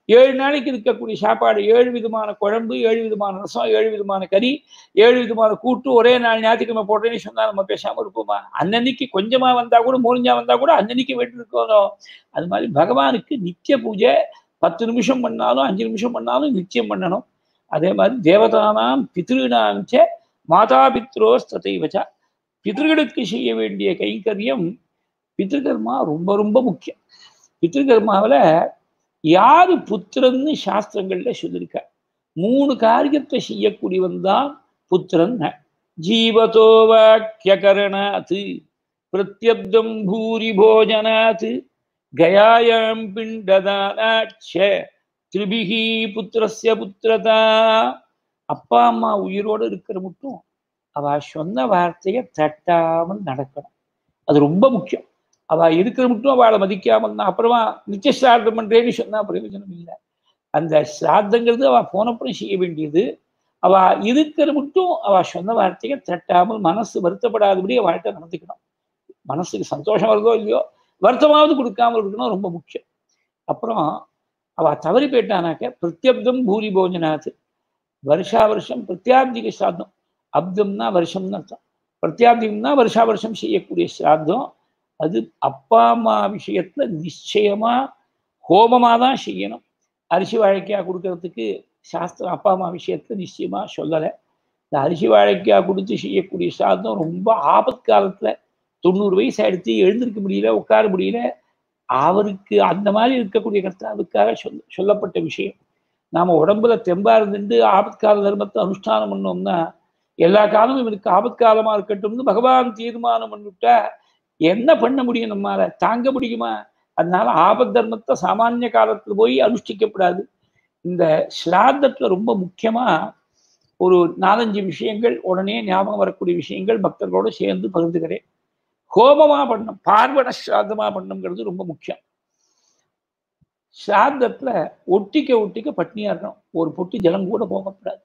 ஏழு நாளைக்கு இருக்கக்கூடிய சாப்பாடு ஏழு விதமான குழம்பு ஏழு விதமான ரசம் ஏழு விதமான கறி ஏழு விதமான கூட்டு ஒரே நாள் ஞாயிற்றுக்கிழமை போடுறேன்னு சொன்னால் நம்ம பேசாமல் இருப்போமா? அன்னன்னைக்கு கொஞ்சமா வந்தா கூட மூலிஞ்சா வந்தா கூட அன்னன்னைக்கு வெட்டு இருக்கணும் அது மாதிரி பகவானுக்கு நித்திய பூஜை பத்து நிமிஷம் பண்ணாலும் அஞ்சு நிமிஷம் பண்ணாலும் நிச்சயம் பண்ணணும். அதே மாதிரி தேவதானாம் சே மாதா பித்ரோஸ் ததைவச்சா பித்ருகளுக்கு செய்ய வேண்டிய கைங்கரியம் பித்ருகர்மா ரொம்ப ரொம்ப முக்கியம். பித்ருகர்மாவில் யார் புத்திரன்னு சாஸ்திரங்களில் சொல்லியிருக்க மூணு காரியத்தை செய்யக்கூடியவன் தான் புத்திரன். ஜீவதோ வாக்கியகரணாத் பிரத்யப்தம் பூரி போஜனாத் கயாயம் பிண்டதானாட்ச திரிபிகி புத்திரஸ்ய புத்திரதா அப்பா அம்மா உயிரோடு இருக்கிற மட்டும் அவ சொன்ன வார்த்தையை தட்டாமல் நடக்கணும். அது ரொம்ப முக்கியம். அவ இருக்கிற மட்டும் அவளை மதிக்காமல் தான் அப்புறமா நிச்சய சிராதம் பண்றேன்னு சொன்னா பிரயோஜனம் இல்லை. அந்த சிராதங்கிறது அவ போனப்புறம் செய்ய வேண்டியது. அவ இருக்கிற மட்டும் அவ சொன்ன வார்த்தையை தட்டாமல் மனசு வருத்தப்படாதபடி அவள்கிட்ட நடந்துக்கணும். மனசுக்கு சந்தோஷம் வருதோ இல்லையோ வருத்தமாவது கொடுக்காமல் இருக்கணும் ரொம்ப முக்கியம். அப்புறம் அவ தவறி போயிட்டானாக்க பிரத்யப்தம் பூரி போஜனாத்து வருஷா வருஷம் பிரத்யாப்திக சிராதம் அப்தம்னா வருஷம்னு அர்த்தம். பிரத்யாப்திகம்னா வருஷா வருஷம் செய்யக்கூடிய சிராதம் அது அப்பா அம்மா விஷயத்துல நிச்சயமா ஹோமமாக தான் செய்யணும். அரிசி வாழைக்காய் கொடுக்கறதுக்கு சாஸ்திரம் அப்பா அம்மா விஷயத்துல நிச்சயமா சொல்லலை. இந்த அரிசி வாழைக்காய் கொடுத்து செய்யக்கூடிய சாதம் ரொம்ப ஆபத்காலத்துல தொண்ணூறு வயசு ஆயிடுச்சு எழுந்திருக்க முடியல உட்கார முடியல. அவருக்கு அந்த மாதிரி இருக்கக்கூடிய கர்த்தாவுக்காக சொல் சொல்லப்பட்ட விஷயம். நாம உடம்புல தெம்பா இருந்துட்டு ஆபத்கால தர்மத்தை அனுஷ்டானம் பண்ணோம்னா எல்லா காலமும் இவனுக்கு ஆபத்காலமாக இருக்கட்டும்னு பகவான் தீர்மானம் பண்ணிவிட்டா என்ன பண்ண முடியும் நம்மால? தாங்க முடியுமா? அதனால ஆபத் தர்மத்தை சாமானிய காலத்துல போய் அனுஷ்டிக்கப்படாது. இந்த ஸ்ராத்தத்துல ரொம்ப முக்கியமா ஒரு நாலஞ்சு விஷயங்கள் உடனே ஞாபகம் வரக்கூடிய விஷயங்கள் பக்தர்களோடு சேர்ந்து பகிர்ந்துக்கிறேன். கோபமாக பண்ணும் பார்வண சிராதமா பண்ணுங்கிறது ரொம்ப முக்கியம். சிராதத்துல ஒட்டிக்க ஒட்டிக்க பட்னியா இருக்கணும். ஒரு பொட்டி ஜலம் கூட போகக்கூடாது.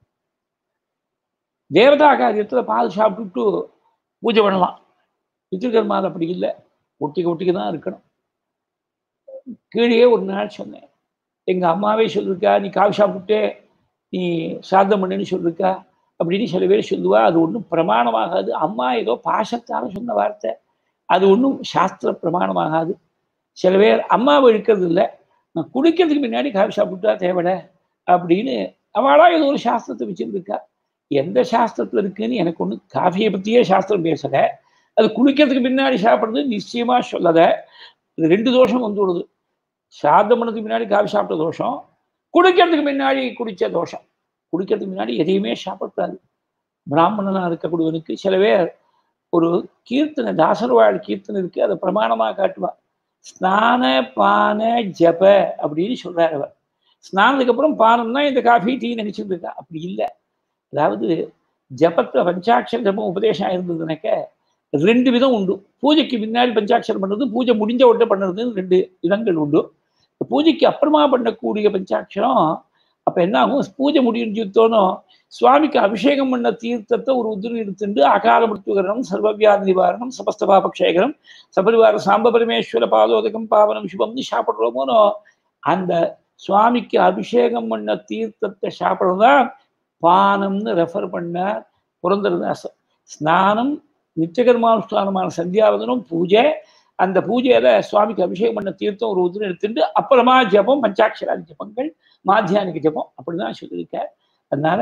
தேவதா காரியத்துல பால் சாப்பிட்டுட்டு பூஜை பண்ணலாம். பித்திருக்கர்மால் அப்படி இல்லை. ஒட்டிக்க ஒட்டிக்க தான் இருக்கணும். கீழே ஒரு நாள் சொன்னேன். எங்க அம்மாவே சொல்லியிருக்கா நீ காவி சாப்பிட்டுட்டே நீ சாதம் பண்ணுன்னு சொல்லிருக்கா? அப்படின்னு சில பேர் சொல்லுவா. அது ஒன்றும் பிரமாணமாகாது. அம்மா ஏதோ பாசத்தால் சொன்ன வார்த்தை. அது ஒன்றும் சாஸ்திர பிரமாணமாகாது. சில பேர் அம்மாவை இழுக்கிறது இல்லை நான் குடிக்கிறதுக்கு முன்னாடி காஃபி சாப்பிட்டா தேவைட அப்படின்னு அவளாக ஏதோ ஒரு சாஸ்திரத்தை வச்சுருந்துருக்கா. எந்த சாஸ்திரத்தில் இருக்குன்னு எனக்கு ஒன்று காஃபியை பற்றியே சாஸ்திரம் பேசலை. அது குளிக்கிறதுக்கு பின்னாடி சாப்பிட்றது நிச்சயமாக சொல்லலை இது ரெண்டு தோஷம் வந்து விடுது. சாதம் பண்ணதுக்கு முன்னாடி காஃபி சாப்பிட்ட தோஷம் குடிக்கிறதுக்கு முன்னாடி குடித்த தோஷம். குடிக்கிறதுக்கு முன்னாடி எதையுமே சாப்பிடக்கூடாது. பிராமணனாக இருக்கக்கூடியவனுக்கு சில பேர் ஒரு கீர்த்தனை தாசர் வாழ் கீர்த்தனை இருக்கு அதை பிரமாணமாக காட்டுவா. ஸ்நான பான ஜப அப்படின்னு சொல்றாரு அவர். ஸ்நானத்துக்கு அப்புறம் பானம்னா இந்த காஃபி டீ நினைச்சிட்டு இருக்கா? அப்படி இல்லை. அதாவது ஜபத்தில் பஞ்சாட்சர ஜபம் உபதேசம் இருந்ததுனாக்க ரெண்டு விதம் உண்டு. பூஜைக்கு முன்னாடி பஞ்சாட்சரம் பண்ணுறது பூஜை முடிஞ்ச உடனே பண்ணுறதுன்னு ரெண்டு விதங்கள் உண்டு. பூஜைக்கு அப்புறமா பண்ணக்கூடிய பஞ்சாட்சரம் அப்போ என்ன ஆகும்? பூஜை முடிஞ்சோனும் சுவாமிக்கு அபிஷேகம் பண்ண தீர்த்தத்தை ஒரு உதிரி எடுத்துட்டு அகால மிருத்துகரணம் சர்வவியாதி நிவாரணம் சமஸ்தபாபக்ஷேகரம் சபரிவார சாம்ப பரமேஸ்வர பாதோதகம் பாவனம் சிவம்னு சாப்பிட்றோமோனோ அந்த சுவாமிக்கு அபிஷேகம் பண்ண தீர்த்தத்தை சாப்பிட்றதுதான் பானம்னு ரெஃபர் பண்ண புரந்தரதாசர் ஸ்நானம் நித்தியகர்மானுஷ்டானமான சந்தியாவதனம் பூஜை. அந்த பூஜையில சுவாமிக்கு அபிஷேகம் பண்ண தீர்த்தம் ஒரு உதிரி எடுத்துட்டு அப்புறமா ஜபம் பஞ்சாட்சராதி ஜபங்கள் மாத்தியானிக்கு ஜபம் அப்படிதான் சொல்லியிருக்கார். அதனால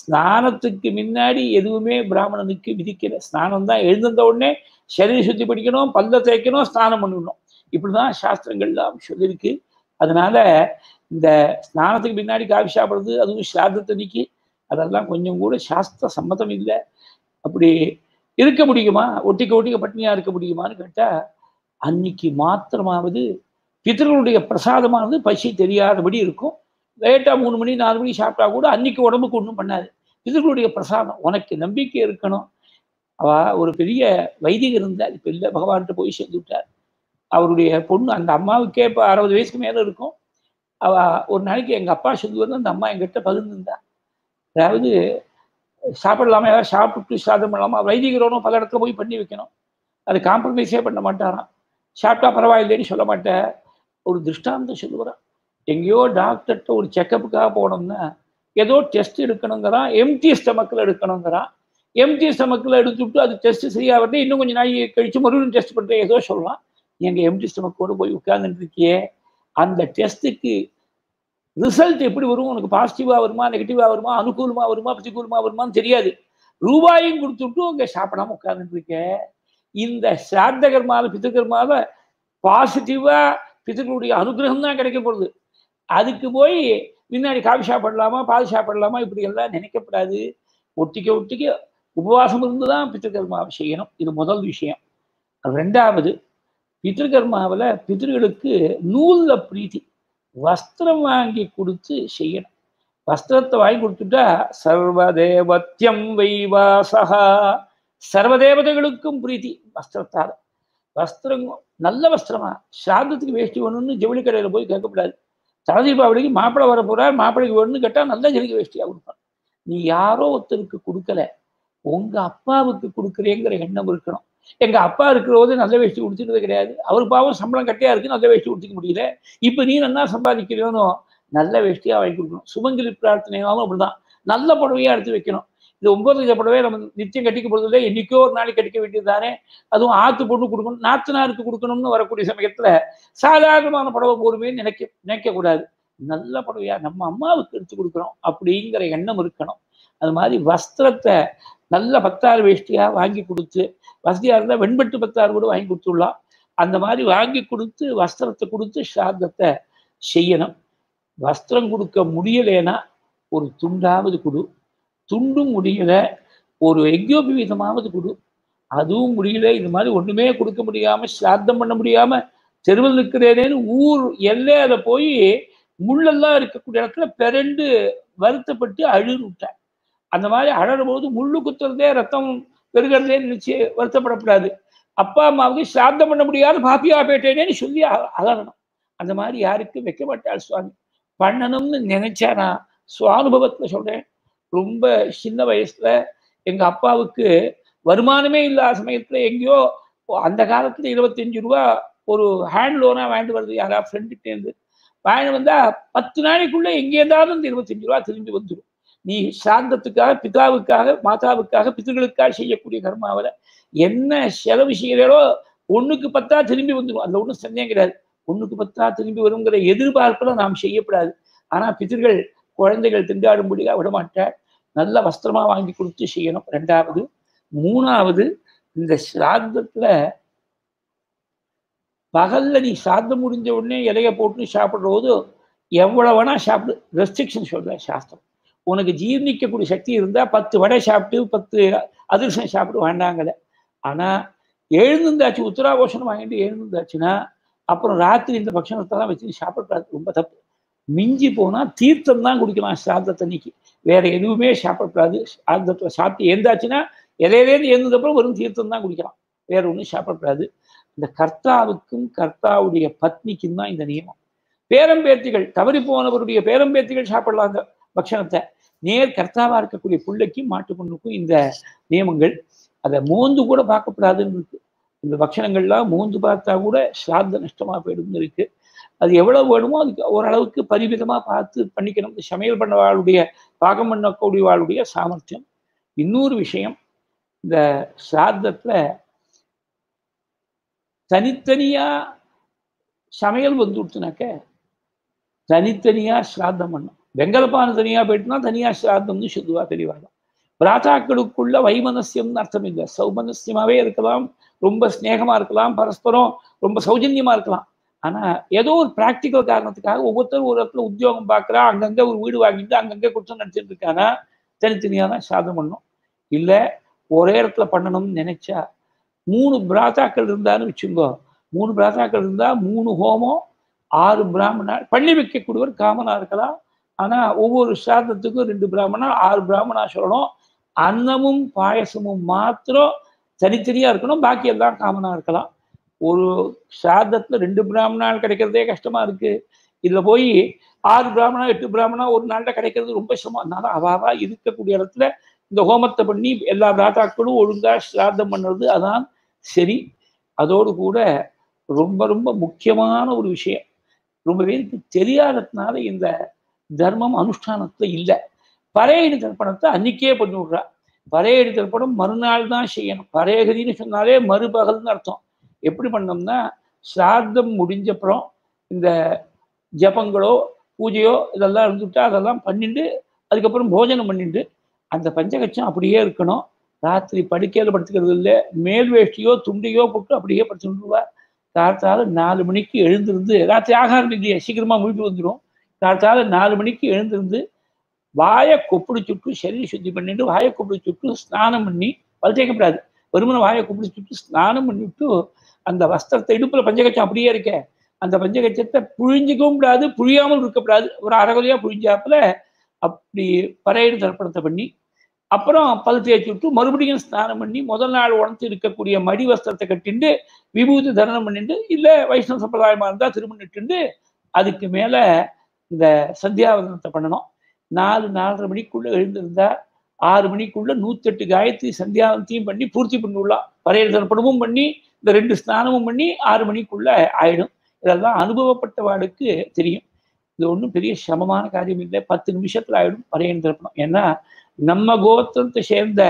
ஸ்நானத்துக்கு முன்னாடி எதுவுமே பிராமணனுக்கு விதிக்கல. ஸ்நானம் தான் எழுந்திருந்த உடனே சரீர சுத்தி படிக்கணும் பல்ல தேய்க்கணும் ஸ்நானம் பண்ணணும். இப்படிதான் சாஸ்திரங்கள்லாம் சொல்லியிருக்கு அதனால இந்த ஸ்நானத்துக்கு பின்னாடி காஃபி சாப்பிட்றது அதுவும் சாதத்தன்னைக்கு அதெல்லாம் கொஞ்சம் கூட சாஸ்திர சம்மதம் இல்லை. அப்படி இருக்க முடியுமா? ஒட்டிக்க ஒட்டிக்க பட்னியா இருக்க முடியுமான்னு கேட்டா அன்னைக்கு மாத்திரமாவது பித்தர்களுடைய பிரசாதமானது பசி தெரியாதபடி இருக்கும். லேட்டா மூணு மணி நாலு மணி சாப்பிட்டா கூட அன்னைக்கு உடம்புக்கு ஒன்றும் பண்ணாது. பித்தர்களுடைய பிரசாதம். உனக்கு நம்பிக்கை இருக்கணும். அவ ஒரு பெரிய வைதிகர் இருந்தார். இப்போ இல்லை பகவான்கிட்ட போய் சேர்ந்து விட்டார். அவருடைய பொண்ணு அந்த அம்மாவுக்கே இப்போ அறுபது வயசுக்கு மேலே இருக்கும். அவ ஒரு நாளைக்கு எங்கள் அப்பா சொல்லுவது அந்த அம்மா எங்கிட்ட பகிர்ந்துருந்தா. அதாவது சாப்பிடலாமா? ஏதாவது சாப்பிட்டு சாதம் பண்ணலாமா? வைதிகரோனும் பல இடத்துல போய் பண்ணி வைக்கணும். அது காம்ப்ரமைஸே பண்ண மாட்டாராம். சாப்பிட்டா பரவாயில்லைன்னு சொல்ல மாட்டேன். ஒரு திருஷ்டாந்தம் சொல்லுவாரான் எங்கேயோ டாக்டர்கிட்ட ஒரு செக்கப்புக்காக போனோம்னா ஏதோ டெஸ்ட் எடுக்கணுங்கிறான் எம்டி ஸ்டமக்கில் எடுக்கணுங்கிறான் எம்டி ஸ்டமக்கில் எடுத்துவிட்டு அது டெஸ்ட் சரியாக வரது இன்னும் கொஞ்சம் நாய் கழித்து மறுபடியும் டெஸ்ட் பண்ணுறேன் ஏதோ சொல்லலாம் எங்கள் எம்டி ஸ்டமக்கோடு போய் உட்கார்ந்துட்டு இருக்கியே அந்த டெஸ்ட்டுக்கு ரிசல்ட் எப்படி வரும்? உனக்கு பாசிட்டிவாக வருமா நெகட்டிவாக வருமா அனுகூலமாக வருமா பிரதிகூலமாக வருமான்னு தெரியாது. ரூபாயும் கொடுத்துட்டு அங்கே சாப்பிடாம உட்கார்ந்துட்டு இருக்க. இந்த சாத்தகர்மாவில் பித்தகர்மாவில் பாசிட்டிவாக பித்தர்களுடைய அனுகிரகம் தான் கிடைக்க போகுது. அதுக்கு போய் முன்னாடி காஃபி சாப்பிடலாமா பால் சாப்பிடலாமா இப்படி எல்லாம் நினைக்கப்படாது. ஒட்டிக்க ஒட்டிக்க உபவாசம் இருந்து தான் பித்திருக்கர்மாவை செய்யணும். இது முதல் விஷயம். ரெண்டாவது பித்திருக்கர்மாவில் பித்திருகளுக்கு நூலில் பிரீத்தி வஸ்திரம் வாங்கி கொடுத்து செய்யணும். வஸ்திரத்தை வாங்கி கொடுத்துட்டா சர்வதேவத்தியம் வைவாசகா சர்வதேவதைகளுக்கும் பிரீத்தி வஸ்திரத்தால். வஸ்திரம் நல்ல வஸ்திரமா. சாந்தத்துக்கு வேஷ்டி வேணும்னு ஜவுளி கடையில் போய் கேட்கக்கூடாது. தலை தீபாவளிக்கு மாப்பிள்ளை வர போறார் மாப்பிள்ளைக்கு வேணும்னு கேட்டால் நல்லா ஜெலிக்கு வேஷ்டியாக கொடுப்பான் நீ யாரோ ஒருத்தருக்கு கொடுக்கல. உங்க அப்பாவுக்கு கொடுக்குறேங்கிற எண்ணம் இருக்கணும். எங்க அப்பா இருக்கிற போது நல்ல வேஷ்டி கொடுத்துட்டு கிடையாது. அவர் பாவம் சம்பளம் கட்டியா இருக்கு நல்ல வேஷ்டி கொடுத்துக்க முடியல. இப்ப நீ நல்லா சம்பாதிக்கிறோனோ நல்ல வேஷ்டியா வாங்கி கொடுக்கணும். சுமங்கலி பிரார்த்தனையாவும் அப்படிதான். நல்ல புடவையா எடுத்து வைக்கணும். இந்த ஒன்பது புடவை நம்ம நிச்சயம் கட்டிக்க போகிறது இல்லை. என்னைக்கோ ஒரு நாளைக்கு கட்டிக்க வேண்டியது தானே. அதுவும் ஆத்து பொண்ணு கொடுக்கணும் நாத்தனாருக்கு கொடுக்கணும்னு வரக்கூடிய சமயத்துல சாதாரணமான புடவை போருமே நினைக்க நினைக்கக்கூடாது நல்ல புடவையா நம்ம அம்மாவுக்கு எடுத்து கொடுக்குறோம் அப்படிங்கிற எண்ணம் இருக்கணும். அது மாதிரி வஸ்திரத்தை நல்ல பத்தாறு வேஷ்டியா வாங்கி கொடுத்து வசதியா இருந்தால் வெண்பட்டு பத்தாறு கூட வாங்கி கொடுத்துடலாம். அந்த மாதிரி வாங்கி கொடுத்து வஸ்திரத்தை கொடுத்து சாதத்தை செய்யணும். வஸ்திரம் கொடுக்க முடியலைன்னா ஒரு துண்டாவது கொடு. துண்டும் முடியல. ஒரு எக்யோபி விதமாவது கொடு. அதுவும் முடியல. இது மாதிரி ஒண்ணுமே கொடுக்க முடியாம சிராத்தம் பண்ண முடியாம தெருவில் நிற்கிறேனேன்னு ஊர் எல்லையில போய் முள்ளெல்லாம் இருக்கக்கூடிய இடத்துல பிறண்டு வருத்தப்பட்டு அழுது விட்டேன் அந்த மாதிரி அழறும் போது முள்ளு குத்துறதே ரத்தம் பெருகிறதே நினைச்சு வருத்தப்படக்கூடாது. அப்பா அம்மாவுக்கு சிராத்தம் பண்ண முடியாத பாப்பியா போயிட்டேனேன்னு சொல்லி அ- அலறணும் அந்த மாதிரி யாருக்கும் வைக்க மாட்டாள் சுவாமி? பண்ணணும்னு நினைச்சானா சுவானுபவத்தில் சொல்றேன். ரொம்ப சின்ன வயசுல எங்க அப்பாவுக்கு வருமானமே இல்லாத சமயத்துல எங்கேயோ அந்த காலத்துல இருபத்தஞ்சு ரூபா ஒரு ஹேண்ட் லோனா வாங்கிட்டு வருது யாரா ஃப்ரெண்டுகிட்டேருந்து வாங்கிட்டு வந்தா பத்து நாளைக்குள்ள எங்கே இருந்தாலும் இந்த இருபத்தஞ்சு ரூபா திரும்பி வந்துடும் நீ சாந்தத்துக்காக பிதாவுக்காக மாதாவுக்காக பிதர்களுக்காக செய்யக்கூடிய கர்மாவில் என்ன செலவு செய்கிறீரோ ஒன்றுக்கு பத்தா திரும்பி வந்துடும் அதில் ஒன்றும் சந்தேகம் கிடையாது. ஒண்ணுக்கு பத்தா திரும்பி வருங்கிற எதிர்பார்ப்பில் நாம் செய்யப்படாது. ஆனால் பிதர்கள் குழந்தைகள் திண்டாடும்படியாக விடமாட்டார். நல்ல வஸ்திரமா வாங்கி கொடுத்து செய்யணும். ரெண்டாவது மூணாவது இந்த சிராதத்தில் பகல்ல நீ சாதம் முடிஞ்ச உடனே இலைய போட்டு சாப்பிட்ற போது எவ்வளவு வேணா சாப்பிடு. ரெஸ்ட்ரிக்ஷன் சொல்ற சாஸ்திரம். உனக்கு ஜீர்ணிக்கக்கூடிய சக்தி இருந்தா பத்து வடை சாப்பிட்டு பத்து அதிர்ஷம் சாப்பிட்டு வேண்டாங்கல. ஆனா எழுந்திருந்தாச்சு உத்தராபோஷணம் வாங்கிட்டு எழுந்திருந்தாச்சுன்னா அப்புறம் ராத்திரி இந்த பட்சணத்தெல்லாம் வச்சு சாப்பிடக்கூடாது. ரொம்ப தப்பு. மிஞ்சி போனா தீர்த்தம் தான் குடிக்கலாம் சாதத்தன்னைக்கு. வேற எதுவுமே சாப்பிடக்கூடாது. சாதத்துல சாப்பிட்டு எழுந்தாச்சுன்னா இலையிலேருந்து எழுந்ததுக்கப்புறம் வெறும் தீர்த்தம் தான் குடிக்கலாம். வேற ஒன்றும் சாப்பிடக்கூடாது. இந்த கர்த்தாவுக்கும் கர்த்தாவுடைய பத்னிக்கும் தான் இந்த நியமம். பேரம்பேத்திகள் தவறி போனவருடைய பேரம்பேத்திகள் சாப்பிடலாம் அந்த பக்ஷணத்தை. நேர் கர்த்தாவா இருக்கக்கூடிய பிள்ளைக்கும் மாட்டு பொண்ணுக்கும் இந்த நியமங்கள். அதை மோந்து கூட பார்க்கக்கூடாதுன்னு இருக்கு. இந்த பக்ஷணங்கள்லாம் மோந்து பார்த்தா கூட ஸ்ராத்த நஷ்டமா போயிடும்னு இருக்கு. அது எவ்வளவு வேணுமோ அதுக்கு ஓரளவுக்கு பரிமிதமா பார்த்து பண்ணிக்கணும். இந்த சமையல் பண்ணவாளுடைய பாகம் பண்ணக்கூடியவாளுடைய சாமர்த்தியம். இன்னொரு விஷயம் இந்த சிராத்தத்துல தனித்தனியா சமையல் வந்து கொடுத்துனாக்க தனித்தனியா சிராத்தம் பண்ணும் வெங்கலப்பான தனியா போயிட்டுனா தனியா சிராத்தம்னு சொல்லுவா தெளிவாங்க பிராத்தாக்களுக்குள்ள வைமனசியம்னு அர்த்தம் இல்லை. சௌமனசியமாவே இருக்கலாம். ரொம்ப ஸ்நேகமாக இருக்கலாம். பரஸ்பரம் ரொம்ப சௌஜன்யமா இருக்கலாம். ஆனா ஏதோ ஒரு பிராக்டிக்கல் காரணத்துக்காக ஒவ்வொருத்தரும் ஒரு இடத்துல உத்தியோகம் பார்க்குறா அங்கங்க ஒரு வீடு வாங்கிட்டு அங்கங்க குற்றம் நடத்திட்டு இருக்கானா தனித்தனியாக தான் சாதம் பண்ணும் இல்ல ஒரே இடத்துல பண்ணணும்னு நினைச்சா மூணு பிராதாக்கள் இருந்தான்னு வச்சுங்கோ மூணு பிராத்தாக்கள் இருந்தா மூணு ஹோமம் ஆறு பிராமணா பண்ணி வைக்கக்கூடியவர் காமனா இருக்கலாம். ஆனா ஒவ்வொரு சாதத்துக்கும் ரெண்டு பிராமணா ஆறு பிராமணா சொல்லணும். அன்னமும் பாயசமும் மாத்திரம் தனித்தனியா இருக்கணும் பாக்கி எல்லாம் காமனா இருக்கலாம். ஒரு சாதத்தில் ரெண்டு பிராமணால் கிடைக்கிறதே கஷ்டமா இருக்கு. இதில் போய் ஆறு பிராமணா எட்டு பிராமணா ஒரு நாளில் கிடைக்கிறது ரொம்ப சிரமம். அதனால அவாவா இருக்கக்கூடிய இடத்துல இந்த ஹோமத்தை பண்ணி எல்லா தாத்தாக்களும் ஒழுங்காக சிராதம் பண்ணுறது அதான் சரி. அதோடு கூட ரொம்ப ரொம்ப முக்கியமான ஒரு விஷயம். ரொம்ப பேருக்கு தெரியாததுனால இந்த தர்மம் அனுஷ்டானத்தில் இல்லை. பறையடி தர்ப்பணத்தை அன்னைக்கே பண்ணி விடுறா. பறையடி தர்ப்பணம் மறுநாள் தான் செய்யணும். பறையகதின்னு சொன்னாலே மறுபகல்னு அர்த்தம். எப்படி பண்ணோம்னா சிராத்தம் முடிஞ்சப்புறம் இந்த ஜபங்களோ பூஜையோ இதெல்லாம் இருந்துவிட்டா அதெல்லாம் பண்ணிட்டு அதுக்கப்புறம் போஜனம் பண்ணிட்டு அந்த பஞ்சகச்சம் அப்படியே இருக்கணும். ராத்திரி படுக்கையில் படுத்துக்கிறது இல்லை. மேல் வேஷ்டியோ துண்டியோ போட்டு அப்படியே படுத்துருவா காலத்தால் நாலு மணிக்கு எழுந்திருந்து ராத்திரி ஆகாரம் இல்லையே சீக்கிரமா முழிப்பு வந்துடும் காலத்தால் நாலு மணிக்கு எழுந்திருந்து வாயை கொப்பிடி சுட்டு சரீர சுத்தி பண்ணிட்டு வாயை கொப்பிடி சுட்டு ஸ்நானம் பண்ணி பல் தேய்க்கப்படாது. வெறுமனை வாயை கொப்பிடி சுட்டு ஸ்நானம் பண்ணிவிட்டு அந்த வஸ்திரத்தை இடுப்புல பஞ்சகச்சம் அப்படியே இருக்க. அந்த பஞ்சகச்சத்தை புழிஞ்சிக்கவும் கூடாது புழியாமல் இருக்கக்கூடாது. ஒரு அரைகுறையா புழிஞ்சாப்புல அப்படி பறையீடு தர்ப்பணத்தை பண்ணி அப்புறம் பல் தேய்ச்சி விட்டு மறுபடியும் ஸ்நானம் பண்ணி முதல் நாள் உணர்த்து இருக்கக்கூடிய மடி வஸ்திரத்தை கட்டிண்டு விபூதி தரணம் பண்ணிட்டு இல்லை வைஷ்ணவ சம்பிரதாயமா இருந்தால் திருமணிட்டு அதுக்கு மேல இந்த சந்தியாவதனத்தை பண்ணணும். நாலு நாலரை மணிக்குள்ள எழுந்திருந்தா ஆறு மணிக்குள்ள நூத்தெட்டு காயத்ரி சந்தியாவனத்தையும் பண்ணி பூர்த்தி பண்ணிவிடலாம் பறையல் தர்ப்பணமும் பண்ணி இந்த ரெண்டு ஸ்நானமும் பண்ணி ஆறு மணிக்குள்ள ஆயிடும். இதெல்லாம் அனுபவப்பட்டவாளுக்கு தெரியும். இது ஒன்றும் பெரிய சிரமமான காரியம் இல்லை. பத்து நிமிஷத்துல ஆயிடும் பறையன் தர்ப்பணம் ஏன்னா நம்ம கோத்திரத்தை சேர்ந்த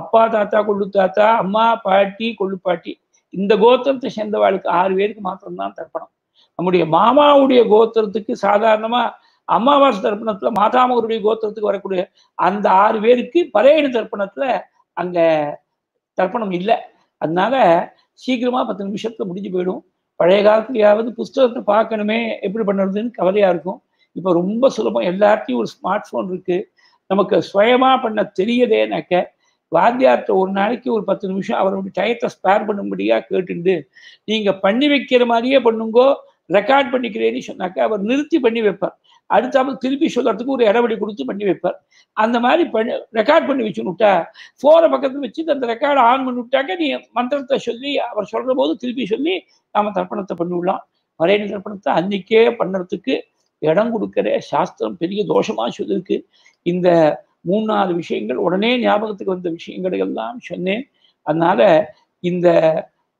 அப்பா தாத்தா கொள்ளு தாத்தா அம்மா பாட்டி கொள்ளு பாட்டி இந்த கோத்திரத்தை சேர்ந்தவாளுக்கு ஆறு பேருக்கு மாத்திரம்தான் தர்ப்பணம். நம்முடைய மாமாவுடைய கோத்திரத்துக்கு சாதாரணமா அமாவாசை தர்ப்பணத்துல மாதாமகருடைய கோத்திரத்துக்கு வரக்கூடிய அந்த ஆறு பேருக்கு பறையடி தர்ப்பணத்துல அங்க தர்ப்பணம் இல்லை. அதனால சீக்கிரமா பத்து நிமிஷத்தில் முடிஞ்சு போயிடும். பழைய காலத்துலயாவது புஸ்தகத்தை பார்க்கணுமே எப்படி பண்ணுறதுன்னு கவலையாக இருக்கும். இப்போ ரொம்ப சுலபம். எல்லாத்தையும் ஒரு ஸ்மார்ட் ஃபோன் இருக்குது நமக்கு சுயமா பண்ண தெரியதேனாக்க வாத்தியார்த்த ஒரு நாளைக்கு ஒரு பத்து நிமிஷம் அவருடைய டயத்தை ஸ்பேர் பண்ணும்படியாக கேட்டுண்டு நீங்கள் பண்ணி வைக்கிற மாதிரியே பண்ணுங்கோ ரெக்கார்ட் பண்ணிக்கிறேன்னு சொன்னாக்க அவர் நிறுத்தி பண்ணி வைப்பார். அடுத்தாமல் திருப்பி சொல்கிறதுக்கு ஒரு இடைவெளி கொடுத்து பண்ணி வைப்பார். அந்த மாதிரி பண்ணி ரெக்கார்ட் பண்ணி வச்சு விட்டா ஃபோரை பக்கத்தில் வச்சு அந்த ரெக்கார்டை ஆன் பண்ணி விட்டாக்க நீ மந்திரத்தை சொல்லி அவர் சொல்கிற போது திருப்பி சொல்லி நாம தர்ப்பணத்தை பண்ணிவிடலாம் விடலாம் தர்ப்பணத்தை அன்னைக்கே பண்ணுறதுக்கு இடம் கொடுக்கிற சாஸ்திரம் பெரிய தோஷமா சொல்லியிருக்கு இந்த மூணு நாலு விஷயங்கள் உடனே ஞாபகத்துக்கு வந்த விஷயங்களை எல்லாம் சொன்னேன். அதனால இந்த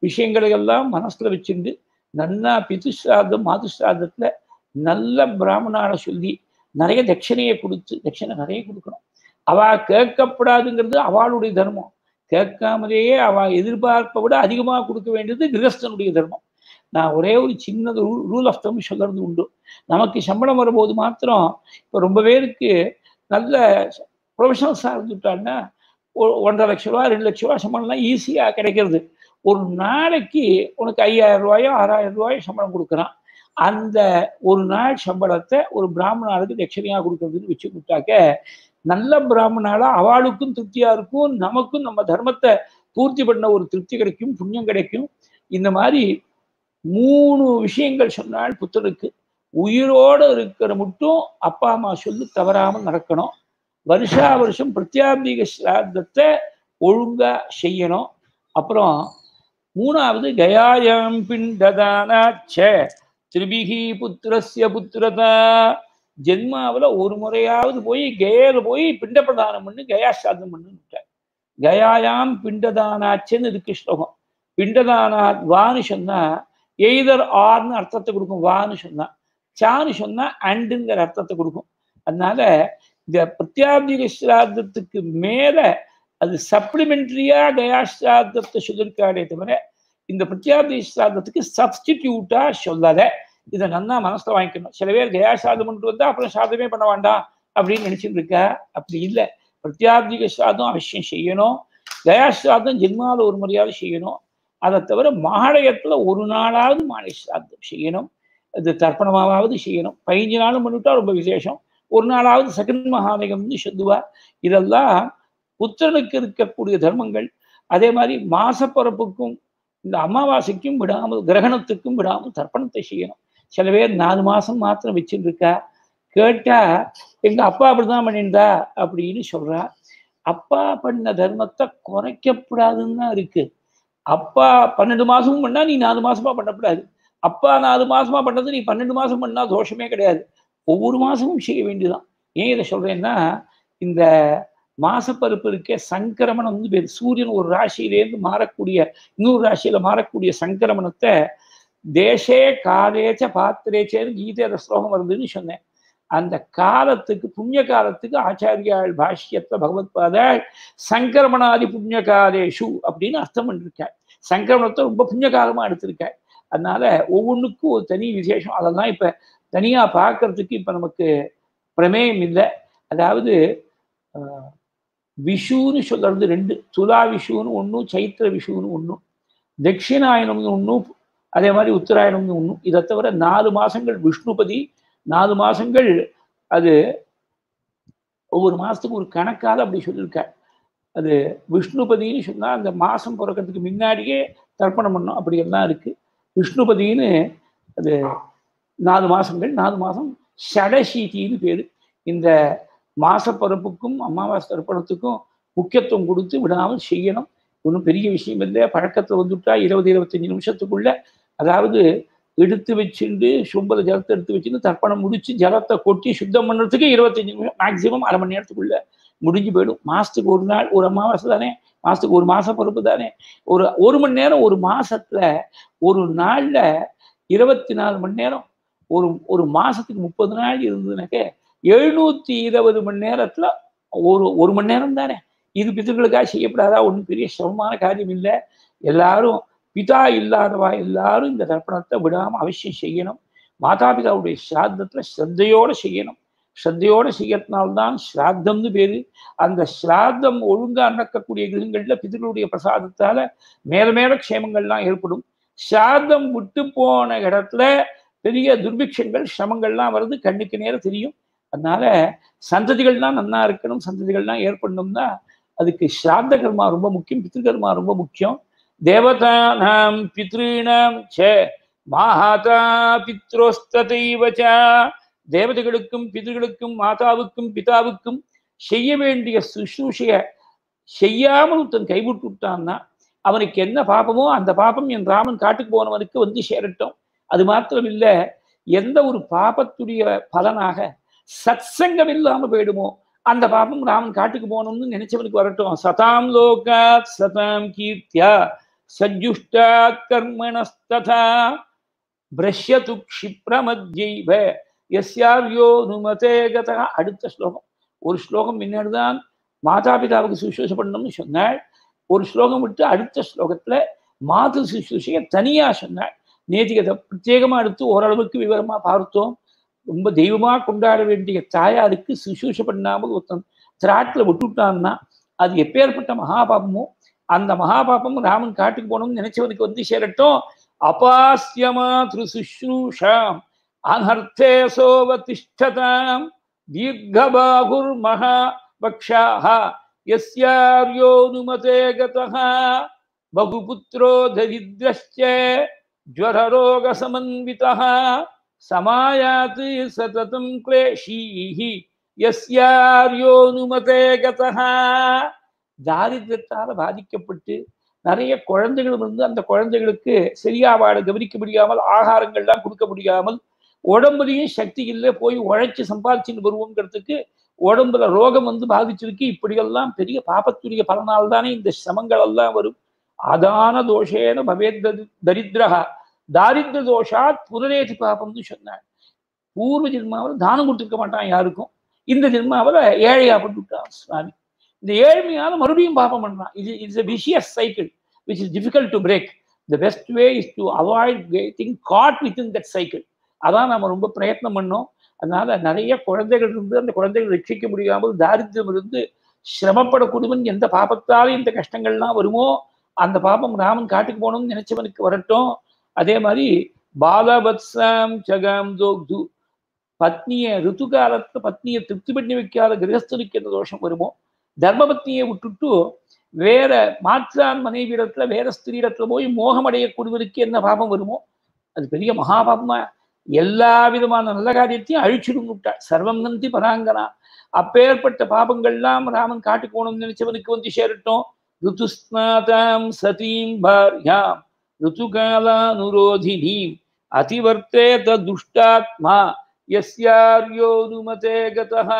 விஷயங்களை எல்லாம் மனசுல வச்சிருந்து நன்னா பிதுஸ்ராதம் மாதுஸ்ராதத்துல நல்ல பிராமணான சொல்லி நிறைய தட்சிணையை கொடுத்து தட்சிணை நிறைய கொடுக்கணும். அவ கேட்கப்படாதுங்கிறது அவளுடைய தர்மம். கேட்காமலேயே அவ எதிர்பார்ப்பை விட அதிகமாக கொடுக்க வேண்டியது கிரகஸ்தனுடைய தர்மம். நான் ஒரே ஒரு சின்னது ரூல் ரூல் ஆஃப் தம் சொல்கிறது உண்டு. நமக்கு சம்பளம் வரும்போது மாத்திரம் இப்போ ரொம்ப பேருக்கு நல்ல ப்ரொஃபஷனல்ஸாக இருந்துட்டாங்கன்னா ஒன்றரை லட்ச ரூபா ரெண்டு லட்ச ரூபா சம்பளம்லாம் ஈஸியாக கிடைக்கிறது. ஒரு நாளைக்கு உனக்கு ஐயாயிரம் ரூபாயோ ஆறாயிரம் ரூபாயோ சம்பளம் கொடுக்குறான். அந்த ஒரு நாள் சம்பளத்தை ஒரு பிராமணாளுக்கு தட்சணையாக கொடுக்கறதுன்னு வச்சு கொடுத்தாக்க நல்ல பிராமணால அவளுக்கும் திருப்தியா இருக்கும் நமக்கும் நம்ம தர்மத்தை பூர்த்தி பண்ண ஒரு திருப்தி கிடைக்கும் புண்ணியம் கிடைக்கும். இந்த மாதிரி மூணு விஷயங்கள் சொன்னால் புத்தருக்கு. உயிரோடு இருக்கிற மட்டும் அப்பா அம்மா சொல்லி தவறாமல் நடக்கணும். வருஷா வருஷம் பிரத்யாபிக சிராதத்தை ஒழுங்கா செய்யணும். அப்புறம் மூணாவது கயாயம் பிண்டதானாச்ச திருபிகி புத்திரஸ்ய புத்திரதா. ஜென்மாவில் ஒரு முறையாவது போய் கயாவில் போய் பிண்ட பிரதானம் பண்ணு கயா சாதம் பண்ணுன்னு கயாயாம் பிண்டதானாச்சேன்னு இருக்கு ஸ்லோகம். பிண்டதானா வான்னு சொன்னா எய்தர் ஆர்னு அர்த்தத்தை கொடுக்கும் வான்னு சொன்னா. சான்னு சொன்னா அண்டுங்கிற அர்த்தத்தை கொடுக்கும். அதனால இந்த பிரத்யாபிக சிராதத்துக்கு மேல அது சப்ளிமெண்ட்ரியா கயாசிராதத்தை சொல்லியிருக்காடே தவிர இந்த பிரத்யாபிக சாதத்துக்கு சப்ஸ்டிடியூட்டா சொல்லாத. இதை நன்னா மனசுல வாங்கிக்கணும். சில பேர் கயாசாதம் பண்ணிட்டு வந்தா அப்புறம் சாதமே பண்ண வேண்டாம் அப்படின்னு நினைச்சிட்டு இருக்கா. அப்படி இல்லை. பிரத்யாபிக சாதம் அவசியம் செய்யணும். கயாசாதம் ஜென்மாவில் ஒரு முறையாவது செய்யணும். அதை தவிர மாலயத்துல ஒரு நாளாவது மாலை சாதம் செய்யணும். இது தர்ப்பணமாவது செய்யணும். பதினஞ்சு நாளும் பண்ணிவிட்டா ரொம்ப விசேஷம். ஒரு நாளாவது சகன் மகாலயம்னு சொல்லுவா. இதெல்லாம் புத்திரனுக்கு இருக்கக்கூடிய தர்மங்கள். அதே மாதிரி மாசப்பரப்புக்கும் இந்த அமாவாசைக்கும் விடாமல் கிரகணத்துக்கும் விடாமல் தர்ப்பணத்தை செய்யணும். சில பேர் நாலு மாசம் மாத்திரம் வச்சுருக்கா. கேட்டா எங்க அப்பா அப்படிதான் பண்ணியிருந்தா? அப்படின்னு சொல்றா. அப்பா பண்ண தர்மத்தை குறைக்கப்படாதுன்னு தான் இருக்கு. அப்பா பன்னெண்டு மாசமும் பண்ணா நீ நாலு மாசமா பண்ணக்கூடாது. அப்பா நாலு மாசமா பண்ணது நீ பன்னெண்டு மாசம் பண்ணா தோஷமே கிடையாது. ஒவ்வொரு மாசமும் செய்ய வேண்டியதுதான். ஏன் இதை சொல்றேன்னா இந்த மாசப்பருப்பு இருக்கே சங்கிரமணம் வந்து பேர் சூரியன் ஒரு ராசியிலேருந்து மாறக்கூடிய இன்னொரு ராசியில மாறக்கூடிய சங்கிரமணத்தை தேசே காலேச்ச பாத்திரேச்சேன்னு கீதையில ஸ்லோகம் வருதுன்னு சொன்னேன். அந்த காலத்துக்கு புண்ணிய காலத்துக்கு ஆச்சாரியாள் பாஷ்யத்துல பகவத் பாதாள் சங்கிரமணாதி புண்ணிய காலேஷு அப்படின்னு அர்த்தம் பண்ணிருக்காள் சங்கிரமணத்தை ரொம்ப புண்ணிய காலமா எடுத்திருக்காள் அதனால ஒவ்வொன்றுக்கும் ஒரு தனி விசேஷம். அதெல்லாம் இப்ப தனியா பார்க்கறதுக்கு இப்ப நமக்கு பிரமேயம் இல்லை. அதாவது விஷுன்னு சொல்றது ரெண்டு துலா விஷுன்னு ஒன்று சைத்திர விஷுன்னு ஒன்றும் தட்சிணாயனம்னு ஒன்றும் அதே மாதிரி உத்தராயணம்னு ஒன்றும் இதை தவிர நாலு மாசங்கள் விஷ்ணுபதி நாலு மாசங்கள் அது ஒவ்வொரு மாதத்துக்கு ஒரு கணக்காக அப்படி சொல்லியிருக்கார். அது விஷ்ணுபதின்னு சொன்னால் அந்த மாதம் பிறக்கிறதுக்கு முன்னாடியே தர்ப்பணம் பண்ணோம் அப்படியெல்லாம் இருக்குது இருக்கு. விஷ்ணுபதின்னு அது நாலு மாசங்கள் நாலு மாதம் ஷடசீதின்னு பேர். இந்த மாசப்பரப்புக்கும் அமாவாசை தர்ப்பணத்துக்கும் முக்கியத்துவம் கொடுத்து விடாமல் செய்யணும். ஒன்றும் பெரிய விஷயம் இல்லை. பழக்கத்தில் வந்துட்டா இருபது இருபத்தஞ்சு நிமிஷத்துக்குள்ள அதாவது எடுத்து வச்சுட்டு சும்பல ஜலத்தை எடுத்து வச்சுட்டு தர்ப்பணம் முடிச்சு ஜலத்தை கொட்டி சுத்தம் பண்ணுறதுக்கு இருபத்தஞ்சு நிமிஷம் மேக்சிமம் அரை மணி நேரத்துக்குள்ள முடிஞ்சு போயிடும். மாதத்துக்கு ஒரு நாள் ஒரு அமாவாசை தானே? மாதத்துக்கு ஒரு மாதம் பொறுப்பு தானே? ஒரு ஒரு மணி நேரம் ஒரு மாதத்தில் ஒரு நாளில் இருபத்தி நாலு மணி நேரம். ஒரு ஒரு மாதத்துக்கு முப்பது நாள் இருந்ததுனாக்க எழுநூத்தி இருபது மணி நேரத்துல ஒரு ஒரு மணி நேரம் தானே? இது பித்தர்களுக்காக செய்யப்படாதா? ஒன்றும் பெரிய சிரமமான காரியம் இல்லை. எல்லாரும் பிதா இல்லாதவா? எல்லாரும் இந்த தர்ப்பணத்தை விடாமல் அவசியம் செய்யணும். மாதா பிதாவுடைய சிராதத்தில் ஸ்ரத்தையோட செய்யணும். ஸ்ரத்தையோட செய்யறதுனால்தான் ஸ்ராத்தம்னு பேரு. அந்த ஸ்ராத்தம் ஒழுங்கா நடக்கக்கூடிய கிரகங்கள்ல பிதர்களுடைய பிரசாதத்தால மேல மேல க்ஷேமங்கள்லாம் ஏற்படும். ஸ்ராத்தம் விட்டு போன இடத்துல பெரிய துர்பிக்ஷங்கள் சிரமங்கள்லாம் வருது கண்ணுக்கு நேரம் தெரியும். அதனால சந்ததிகள்லாம் நன்னா இருக்கணும் சந்ததிகள்லாம் ஏற்படணும்னா அதுக்கு ஸ்ராத்த கர்மா ரொம்ப முக்கியம் பித்ருகர்மா ரொம்ப முக்கியம். தேவதானாம் பித்ருணாம் சே மாஹாதா பித்ரோஸ்ததைவ தேவதைகளுக்கும் பிதர்களுக்கும் மாதாவுக்கும் பிதாவுக்கும் செய்ய வேண்டிய சுசூஷைய செய்யாமல் ஒருத்தன் கைவிட்டு விட்டான்னா அவனுக்கு என்ன பாபமோ அந்த பாபம் என் ராமன் காட்டுக்கு போனவனுக்கு வந்து சேரட்டும். அது மாத்திரம் இல்லை எந்த ஒரு பாபத்துடைய பலனாக சத்சங்கம் இல்லாம போயிடுமோ? அந்த பாபம் ராமன் காட்டுக்கு போகணும்னு நினைச்சவனுக்கு வரட்டும். சதாம் லோகாத் சதாம் கீர்த்தியா சஜுஷ்டா கர்மணஸ்ததா பிரஷ்யது க்ஷிப்ரமத்யைவ எஸ்யாவியோ நுமதே கதா. அடுத்த ஸ்லோகம். ஒரு ஸ்லோகம் முன்னாடிதான் மாதாபிதாவுக்கு சுசூஷை பண்ணணும்னு சொன்னாள். ஒரு ஸ்லோகம் விட்டு அடுத்த ஸ்லோகத்துல மாது சுசூஷையை தனியா சொன்னாள். நேற்றுக்கு அதை பிரத்யேகமா எடுத்து ஓரளவுக்கு விவரமா பார்த்தோம். ரொம்ப தெய்வமாக கொண்டாட வேண்டிய தாயாருக்கு சுசூஷ பண்ணாமல் ஒருத்தன் திராட்டில் விட்டுட்டான்னா அது எப்பேற்பட்ட மகாபாபமோ அந்த மகாபாபம் ராமன் காட்டுக்கு போகணும்னு நினைச்சவனுக்கு வந்து சேரட்டும் அபாசியமா திரு சுஷ்ரூஷாம் அனர்த்தேசோவதிஷ்டதாம் தீர்கபாகுர் மகா பக்ஷாக எஸ்யாரியோனுமதே கதா பகுபுத்திரோ தரித்ரஸ்ய ஜரரோகசமன்விதா சமாயாத்து சததம் கிளேஷீஹி எஸ்யாரியோனுமதே கதஹா தாரித்திரத்தால் பாதிக்கப்பட்டு நிறைய குழந்தைகள் வந்து அந்த குழந்தைகளுக்கு சரியாவாட கவனிக்க முடியாமல் ஆகாரங்கள்லாம் கொடுக்க முடியாமல் உடம்புலையும் சக்தி இல்லை போய் உழைச்சி சம்பாதிச்சுன்னு வருவோங்கிறதுக்கு உடம்புல ரோகம் வந்து பாதிச்சிருக்கு. இப்படியெல்லாம் பெரிய பாபத்துரிய பலனால் தானே இந்த சிரமங்கள் எல்லாம் வரும். அதான தோஷேன பவேத் தரித்ரஹா. தாரித்ய தோஷாத் புனரேதி பாபம்னு சொன்னார். பூர்வ ஜென்மாவில் தானம் கொடுத்துருக்க மாட்டான் யாருக்கும். இந்த ஜென்மாவில் ஏழையா விட்டான் சுவாமி. இந்த ஏழ்மையால மறுபடியும் பாபம் பண்றான். இது it's a vicious cycle which is difficult to break the best way is to avoid getting caught within that cycle அதான் நம்ம ரொம்ப பிரயத்னம் பண்ணோம். அதனால நிறைய குழந்தைகள் இருந்து அந்த குழந்தைகள் ரட்சிக்க முடியாமல் தாரித்திரம் இருந்து சிரமப்படக்கூடியவன் எந்த பாபத்தாலும் இந்த கஷ்டங்கள்லாம் வருமோ அந்த பாபம் ராமன் காட்டுக்கு போகணும்னு நினைச்சவனுக்கு வரட்டும். அதே மாதிரி பாலவத்சாம் சகாம் தோக்து பத்னியை ரித்து காலத்துல பத்னியை திருப்தி பண்ணி வைக்காத கிரகஸ்தனுக்கு என்ன தோஷம் வருமோ? தர்மபத்னியை விட்டுட்டு வேற மாற்றான் மனைவிடத்துல வேற ஸ்திரீடத்துல போய் மோகம் அடையக்கூடியவருக்கு என்ன பாபம் வருமோ? அது பெரிய மகாபாபமா. எல்லா விதமான நல்ல காரியத்தையும் அழிச்சிடுங்கிட்டா சர்வம் நந்தி பராங்கனா அப்பேற்பட்ட பாபங்கள்லாம் ராமன் காட்டுக்கோணும்னு நினைச்சவனுக்கு வந்து சேரட்டும். ருத்துஸ்நாதாம் சதீம் பாரியாம். ऋतुकालानुरोधिनी अतिवर्ते तुष्टात्मा यस्यार्योनुमते गतः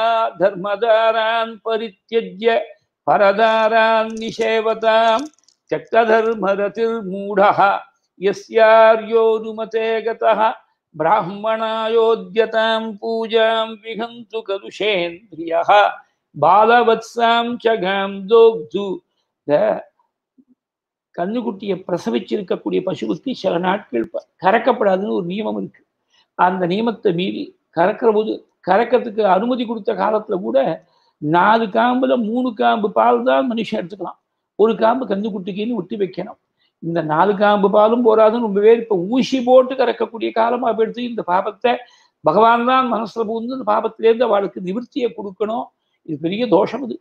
धर्मदारान् परित्यज्य परदारान् निषेवताम् त्यक्तधर्मरतिर्मूढः यस्यार्योनुमते गतः ब्राह्मणायोद्यतां पूजां विहन्तु कलुषेन्द्रियः बालवत्सां च गां दोग्धु கன்றுக்குட்டியை பிரசவிச்சிருக்கக்கூடிய பசுவுக்கு சில நாட்கள் கறக்கப்படாதுன்னு ஒரு நியமம் இருக்கு. அந்த நியமத்தை மீறி கறக்கிற போது கறக்கிறதுக்கு அனுமதி கொடுத்த காலத்துல கூட நாலு காம்புல மூணு காம்பு பால் தான் மனுஷன் எடுத்துக்கலாம். ஒரு காம்பு கன்றுக்குட்டிக்குன்னு விட்டு வைக்கணும். இந்த நாலு காம்பு பாலும் போராதுன்னு ரொம்ப பேர் இப்ப ஊசி போட்டு கறக்கக்கூடிய காலமாக போயிடுத்து இந்த பாபத்தை பகவான் தான் மனசுல புகுந்து இந்த பாபத்திலேருந்து அவளுக்கு நிவர்த்தியை கொடுக்கணும். இது பெரிய தோஷம் இது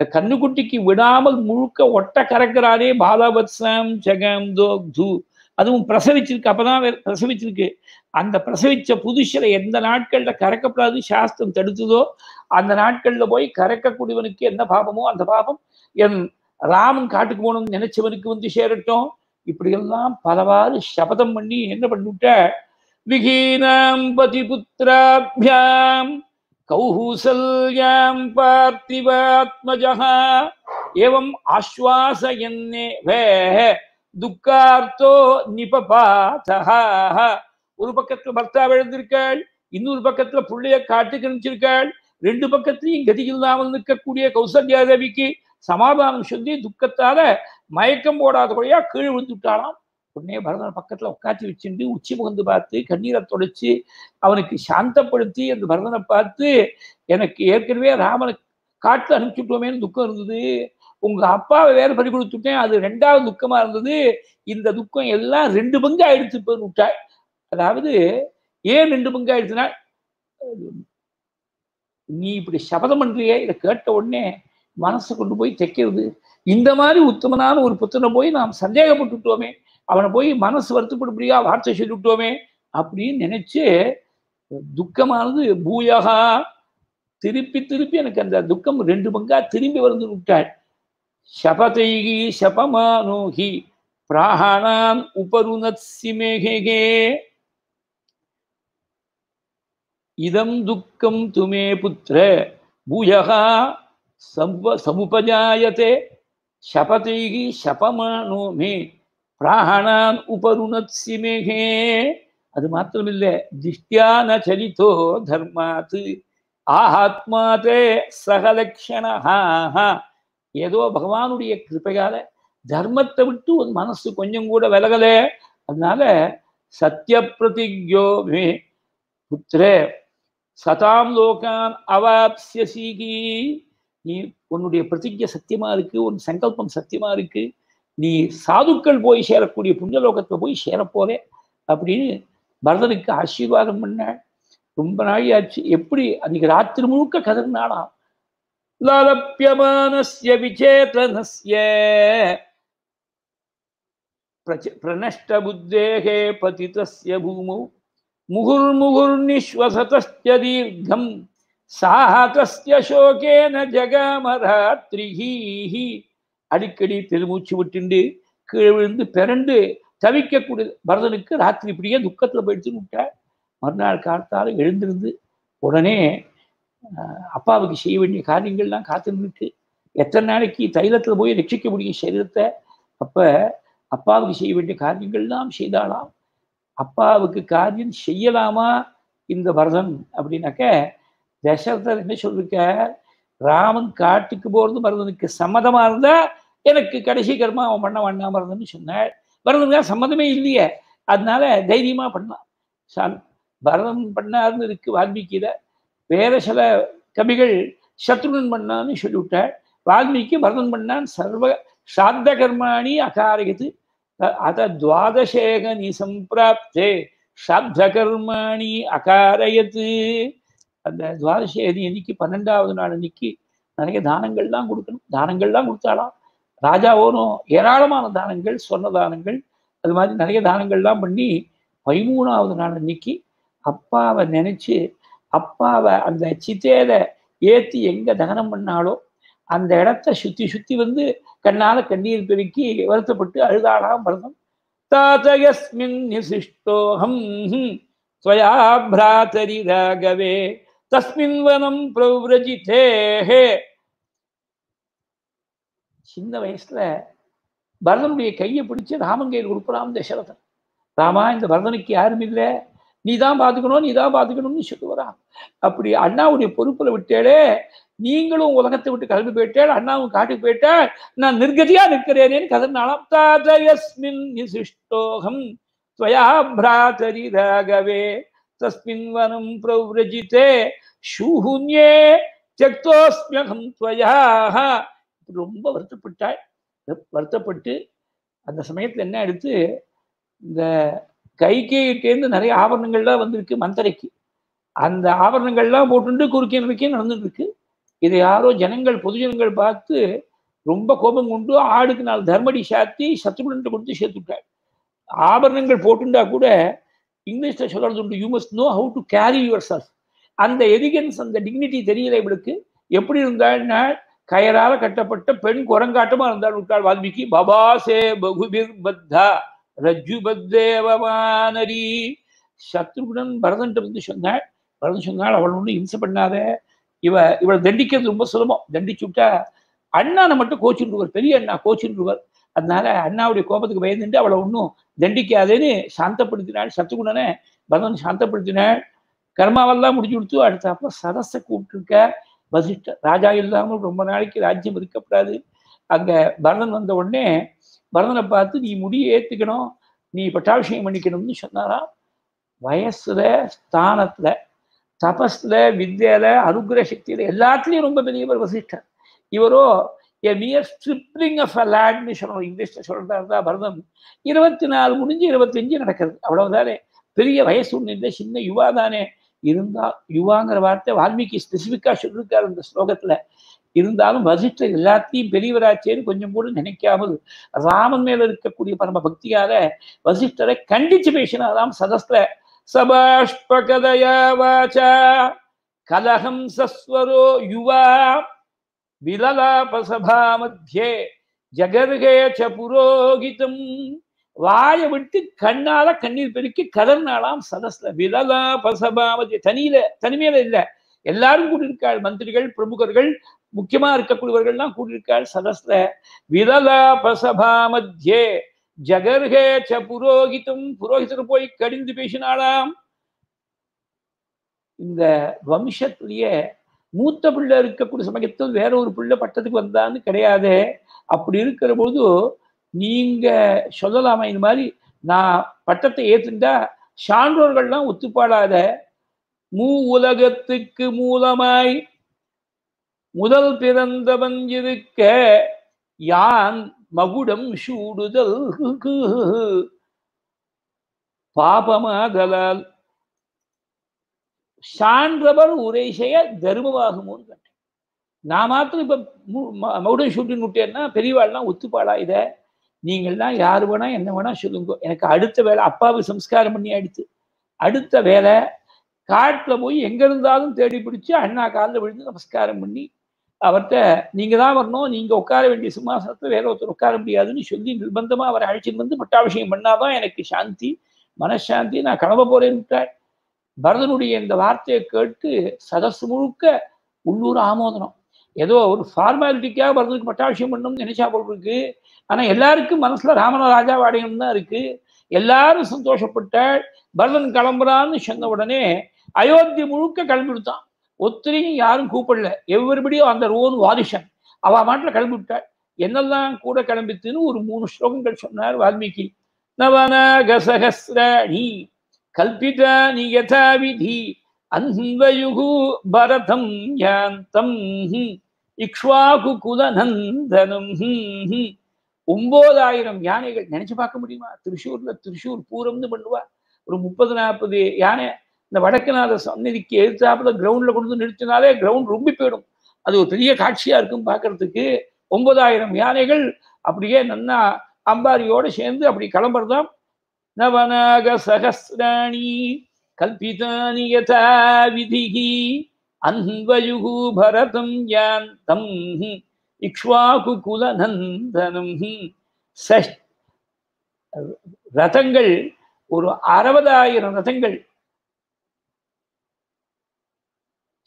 கண்ணுக்குட்டிக்கு விடாமல் முழுக்க ஒட்ட கறக்கிறாரே பாலவத்சம் ஜெகம் தோக்து அதுவும் பிரசவிச்சிருக்கு அப்பதான் பிரசவிச்சிருக்கு. அந்த பிரசவிச்ச புதுசில எந்த நாட்கள்ல கறக்கப்படாது சாஸ்திரம் தடுத்ததோ அந்த நாட்கள்ல போய் கறக்கக்கூடியவனுக்கு என்ன பாபமோ அந்த பாபம் என் ராமன் காட்டுக்கு போகணும்னு நினைச்சவனுக்கு வந்து சேரட்டும். இப்படியெல்லாம் பலவாறு சபதம் பண்ணி என்ன பண்ணிவிட்ட விகீனாம் பதிபுத்திராபியாம் கௌசல்யாம் பார்த்திவாத்மஜா ஏவம் ஆஸ்வாசயன்னே வே. துக்கார்த்தோ நிபபாதா ஒரு பக்கத்துல பர்த்தா எழுந்திருக்காள் இன்னொரு பக்கத்துல புள்ளைய காட்டு கணிச்சிருக்காள் ரெண்டு பக்கத்திலையும் கதி இல்லாமல் நிற்கக்கூடிய கௌசல்யா தேவிக்கு சமாதானம் சொல்லி துக்கத்தால மயக்கம் போடாத குறையா கீழ் விழுந்துட்டாளாம். உடனே பரதன் பக்கத்துல உட்காந்து வச்சுட்டு உச்சி முகந்து பார்த்து கண்ணீரை தொடச்சி அவனுக்கு சாந்தப்படுத்தி அந்த பரதனை பார்த்து எனக்கு ஏற்கனவே ராமனை காட்டில் அனுப்பிச்சுட்டோமேனு துக்கம் இருந்தது. உங்க அப்பாவை வேற பறி கொடுத்துட்டேன். அது ரெண்டாவது துக்கமா இருந்தது. இந்த துக்கம் எல்லாம் ரெண்டு பங்கு ஆயிடுச்சு போய் விட்டாள் அதாவது ஏன் ரெண்டு பங்கு ஆயிடுச்சுன்னா நீ இப்படி சபதம் பண்றியே இதை கேட்ட உடனே மனசை கொண்டு போய் தைக்கிறது. இந்த மாதிரி உத்தமனான ஒரு புத்தனை போய் நாம் சந்தேகப்பட்டுட்டோமே அவனை போய் மனசு வருத்தப்படும்படியா வார்த்தை சொல்லிவிட்டோமே அப்படின்னு நினைச்சு துக்கமானது பூயகா திருப்பி திருப்பி எனக்கு அந்த துக்கம் ரெண்டு பங்கா திரும்பி வந்து விட்டாள். சபதைகி சபமானோகி பிராணான் உபருணத்சி மேகே இதம் துக்கம் துமே புத்திர பூயகா சம்ப சமுபஜாயத்தே சபதைகி சபமானோ மே பிராணான் உபருணத் மேகே. அது மாத்திரமில்லை திஷ்டியான சலித்தோ தர்மாத். ஆஹாத்மாதே சகலக்ஷணஹா. ஏதோ பகவானுடைய கிருப்பையால தர்மத்தை விட்டு ஒரு மனசு கொஞ்சம் கூட விலகலே. அதனால சத்திய பிரதிஜோமே புத்திரே சதாம் லோகான் அவாப்சியசீகி நீ உன்னுடைய பிரதிஜை சத்தியமா இருக்கு உன் சங்கல்பம் சத்தியமா இருக்கு. நீ சாதுக்கள் போய் சேரக்கூடிய புண்ணியலோகத்துல போய் சேரப்போறே அப்படின்னு பரதனுக்கு ஆசீர்வாதம் பண்ண ரொம்ப நாழி ஆச்சு எப்படி? அன்னைக்கு ராத்திரி முழுக்க கதறினாலாம் லாலப்பியமானஸ்ய விசேதனஸ்ய பிரநஷ்ட புத்தேகே பதிதஸ்ய பூமௌ. முகுர்முகுர்நிஸ்வசதஸ்ய தீர்க்கம் சாஹதஸ்ய சோகேன ஜகாமராத்ரிஹி அடிக்கடி பெருமூச்சு விட்டுண்டு கீழே விழுந்து பிறண்டு தவிக்கக்கூடிய பரதனுக்கு ராத்திரி இப்படியே துக்கத்துல போயிடுச்சுன்னு விட்டார் மறுநாள் காலத்தால் எழுந்திருந்து உடனே அப்பாவுக்கு செய்ய வேண்டிய காரியங்கள்லாம் காத்திருந்துட்டு எத்தனை நாளைக்கு தைலத்துல போய் ரட்சிக்க முடியும் சரீரத்தை? அப்ப அப்பாவுக்கு செய்ய வேண்டிய காரியங்கள்லாம் செய்தாலாம் அப்பாவுக்கு காரியம் செய்யலாமா இந்த பரதன் அப்படின்னாக்க தசரதர் என்ன சொல்லிருக்க ராமன் காட்டுக்கு போகிறது பரதனுக்கு சம்மதமா இருந்தா எனக்கு கடைசி கர்மா அவன் பண்ண வேண்டாம் பரதன்னு சொன்னாள். பரதனுக்கு சம்மதமே இல்லையே. அதனால தைரியமா பண்ணலாம் பரதன் பண்ணாருன்னு இருக்கு வால்மீகியில். வேற சில கவிகள் சத்ருகன் பண்ணான்னு சொல்லிவிட்டாள். வால்மீகி பரதன் பண்ணான் சர்வ சாந்த கர்மாணி அகாரகத்து. அத துவாதசேக நிசம்பிராப்தே சாத்த கர்மாணி அகாரயத்து. அந்த துவாதசி இன்னைக்கு பன்னெண்டாவது நாள் அன்னைக்கு நிறைய தானங்கள்லாம் கொடுக்கணும். தானங்கள்லாம் கொடுத்தாலாம். ராஜாவோனும் ஏராளமான தானங்கள் சொன்ன தானங்கள் அது மாதிரி நிறைய தானங்கள்லாம் பண்ணி பதிமூணாவது நாள் அன்னைக்கு அப்பாவை நினைச்சு அப்பாவை அந்த சித்தேத ஏத்தி எங்க தகனம் பண்ணாலோ அந்த இடத்த சுத்தி சுத்தி வந்து கண்ணால கண்ணீர் பெருக்கி வருத்தப்பட்டு அழுதாளாம் பரதம். தாத்தயஸ்மின் நிசிஷ்டோகம் ஸ்வயா பிராத்தரி ராகவே தஸ்மின் வனம் பிரவ்ரஜிதேஹே சின்ன வயசுல பரதனுடைய கையை பிடிச்சு ராமன் கையில் கொடுக்குறான் தசரதன் ராமா இந்த பரதனுக்கு யாரும் இல்லை. நீ தான் பார்த்துக்கணும் நீ தான் பார்த்துக்கணும்னு சொல்லுவாராம் அப்படி அண்ணாவுடைய பொறுப்புல விட்டேடே நீங்களும் உலகத்தை விட்டு கிளம்பி போயிட்டேன் அண்ணாவும் காட்டுக்கு போயிட்டேன் நான் நிர்கதியா நிற்கிறேனேன்னு கதனாலாம் தாதயஸ்மின் நிசிஷ்டோகம் துவயா பிராத்தரி ராகவே. தஸ்மின் வனம் பிரவ்ரஜிதே ஷூஹுன்யே தியக்தோஸ்மியகம் துவயா ரொம்ப வருத்தப்பட்டாய். வருத்தப்பட்டு அந்த சமயத்தில் என்ன எடுத்து இந்த கைகேட்டேருந்து நிறைய ஆபரணங்கள்லாம் வந்திருக்கு மந்தரைக்கு. அந்த ஆபரணங்கள்லாம் போட்டுட்டு குறுக்கே நறுக்கே நடந்துட்டு இருக்கு இதை யாரோ ஜனங்கள் பொதுஜனங்கள் பார்த்து ரொம்ப கோபம் கொண்டு ஆடுக்கு நாலு தர்மடி சாத்தி சத்துருடன் கொடுத்து சேர்த்துட்டாள் ஆபரணங்கள் போட்டுண்டா கூட இங்கிலீஷ்ல சொல்றது உண்டு. You must know how to carry yourself அந்த எலிகன்ஸ் அந்த டிக்னிட்டி தெரியல இவளுக்கு எப்படி இருந்தாள்னா கயரால கட்டப்பட்ட பெண் குரங்காட்டமா இருந்தாள் விட்டாள் வால்மீகி பபாசே பகுபிர் பத்தா. ரஜ்ஜுபத்தேவமானரி சத்ருகுணன் பரதன்ட்ட வந்து சொன்னாள். பரதன் சொன்னாள் அவள் ஒன்றும் இம்சை பண்ணாத. இவ இவளை தண்டிக்கிறது ரொம்ப சுலபம். தண்டிச்சு விட்டா அண்ணானை மட்டும் கோச்சுருவர் பெரிய அண்ணா கோச்சின்றுவர். அதனால அண்ணாவுடைய கோபத்துக்கு பயந்துட்டு அவளை ஒன்றும் தண்டிக்காதேன்னு சாந்தப்படுத்தினாள். சத்துகுணனை பரதன் சாந்தப்படுத்தினாள். கர்மாவெல்லாம் முடிஞ்சு கொடுத்து அடுத்த அப்போ சரஸை கூப்பிட்டுருக்க வசிஷ்ட ராஜா இல்லாமல் ரொம்ப நாளைக்கு ராஜ்யம் இருக்கப்படாது. அங்க பரதன் வந்த உடனே பரதனை பார்த்து நீ முடிய ஏத்துக்கணும். நீ பட்டாபிஷேகம் பண்ணிக்கணும்னு சொன்னாரா? வயசுல ஸ்தானத்துல தபஸ்ல வித்தியில அனுகிரக சக்தியில எல்லாத்துலயும் ரொம்ப பெரியவர் வசிஷ்டர். இவரோ எ மியர் ஸ்ட்ரிப்ளிங் ஆஃப் அ லேண்ட்னு சொல்லணும் இங்கிலீஷில் சொல்றதா பரதம் இருபத்தி நாலு முடிஞ்சு இருபத்தஞ்சு நடக்கிறது அவ்வளவுதானே. பெரிய வயசு ஒன்று இல்லை சின்ன யுவா தானே. இருந்தா யுவாங்கிற வார்த்தை வால்மீகி ஸ்பெசிஃபிக்காக சொல்லியிருக்காரு இந்த ஸ்லோகத்துல. இருந்தாலும் வசிஷ்டர் எல்லாத்தையும் பெரியவராச்சேன்னு கொஞ்சம் கூட நினைக்காமல் ராமன் மேல இருக்கக்கூடிய பரம பக்தியால வசிஷ்டரை கண்டிச்சு பேசினாராம் சதஸ்ல சபாஷ்பகதயா வாச்சா கலகம் சஸ்வரோ யுவா விலலாபசபா மத்தியே ஜகர்கே ச புரோகிதம். வாயை விட்டு கண்ணால கண்ணீர் பெருக்கி கதர்னாலாம் சதஸ்ல விலலா பசபாமதி தனியில தனிமையில இல்ல. எல்லாரும் கூட்டியிருக்காள் மந்திரிகள் பிரமுகர்கள் முக்கியமா இருக்கக்கூடியவர்கள்லாம் கூட்டியிருக்காள் சதஸ்ல விலலா பசபா மத்தியே ஜகர்கே ச புரோகிதம். புரோகிதர் போய் கடிந்து பேசினாலாம் இந்த வம்சத்திலேயே மூத்த பிள்ளை இருக்கக்கூடிய சமயத்தில் வேற ஒரு பிள்ளை பட்டத்துக்கு வந்தான்னு கிடையாது. அப்படி இருக்கிற போது நீங்க சொல்லலாமா? இந்த மாதிரி நான் பட்டத்தை ஏத்துட்டா சான்றோர்கள்லாம் ஒத்துப்பாடாத. மூ உலகத்துக்கு மூலமாய் முதல் பிறந்தவன் இருக்க யான் மகுடம் சூடுதல். பாபமாதலால் சான்றவர் உரை செய்ய தர்மமாகுமோன்னு கேட்டேன். நான் மாத்திரம் இப்போ மகுடம் சூட்டின்னு விட்டேன்னா பெரியவாள்லாம் ஒத்துப்பாளா இதை? நீங்கள்லாம் யார் வேணா என்ன வேணா சொல்லுங்க. எனக்கு அடுத்த வேலை அப்பாவை சம்ஸ்காரம் பண்ணி அடித்து. அடுத்த வேலை காட்டில் போய் எங்க இருந்தாலும் தேடி பிடிச்சி அண்ணா காலில் விழுந்து நமஸ்காரம் பண்ணி அவர்கிட்ட நீங்க தான் வரணும் நீங்க உட்கார வேண்டிய சிம்மாசனத்தை வேற ஒருத்தர் உட்கார முடியாதுன்னு சொல்லி நிர்பந்தமா அவரை அழைச்சிட்டு வந்து பட்டாபிஷேகம் பண்ணாதான் எனக்கு சாந்தி மனசாந்தி நான் கிளம்ப போறேன்னு விட்டாள் பரதனுடைய இந்த வார்த்தையை கேட்டு சதசு முழுக்க உள்ளூர் ஆமோதனம். ஏதோ ஒரு ஃபார்மாலிட்டிக்காக பரதனுக்கு பட்டாபிஷேகம் பண்ணணும்னு நினைச்சா போல் இருக்கு. ஆனால் எல்லாருக்கும் மனசுல ராமன ராஜாவாடையம் தான் இருக்கு. எல்லாரும் சந்தோஷப்பட்ட பரதன் கிளம்புறான்னு சொன்ன உடனே அயோத்தி முழுக்க கிளம்பி விடுத்தான் ஒத்திரையும் யாரும் கூப்பிடல. எவ்வரிபடியும் அந்த ரோன் வாரிஷன் அவ மாட்டில் கிளம்பி விட்டாள் என்னெல்லாம் கூட கிளம்பித்துன்னு ஒரு மூணு ஸ்லோகங்கள் சொன்னார் வால்மீகி. நவனகசகஸ்ராணி கல்பிதானி நியதாவிதி. அன்பயுகு பரதம் யாந்தம் இக்ஷ்வாகு குலநந்தனும். ஒன்பதாயிரம் யானைகள். நினைச்சு பார்க்க முடியுமா? திருஷூர்ல திருஷூர் பூரம்னு பண்ணுவா. ஒரு முப்பது நாற்பது யானை. இந்த வடக்குநாத சந்நிதிக்கு எதிர்த்தாப்புல கிரவுண்ட்ல கொண்டு வந்து நிறுத்தினாலே கிரவுண்ட் ரொம்ப போயிடும். அது ஒரு பெரிய காட்சியா இருக்கும் பார்க்கறதுக்கு. ஒன்பதாயிரம் யானைகள் அப்படியே நன்னா அம்பாரியோட சேர்ந்து அப்படி கிளம்புறதான் நவநாக சகசிராணி கல்பிதானி யதா விதிகி அன்வயுகு பரதம் யாந்தம் இக்ஷ்வாகு குலநந்தனம் ரதங்கள் ஒரு அறுபதாயிரம் ரதங்கள்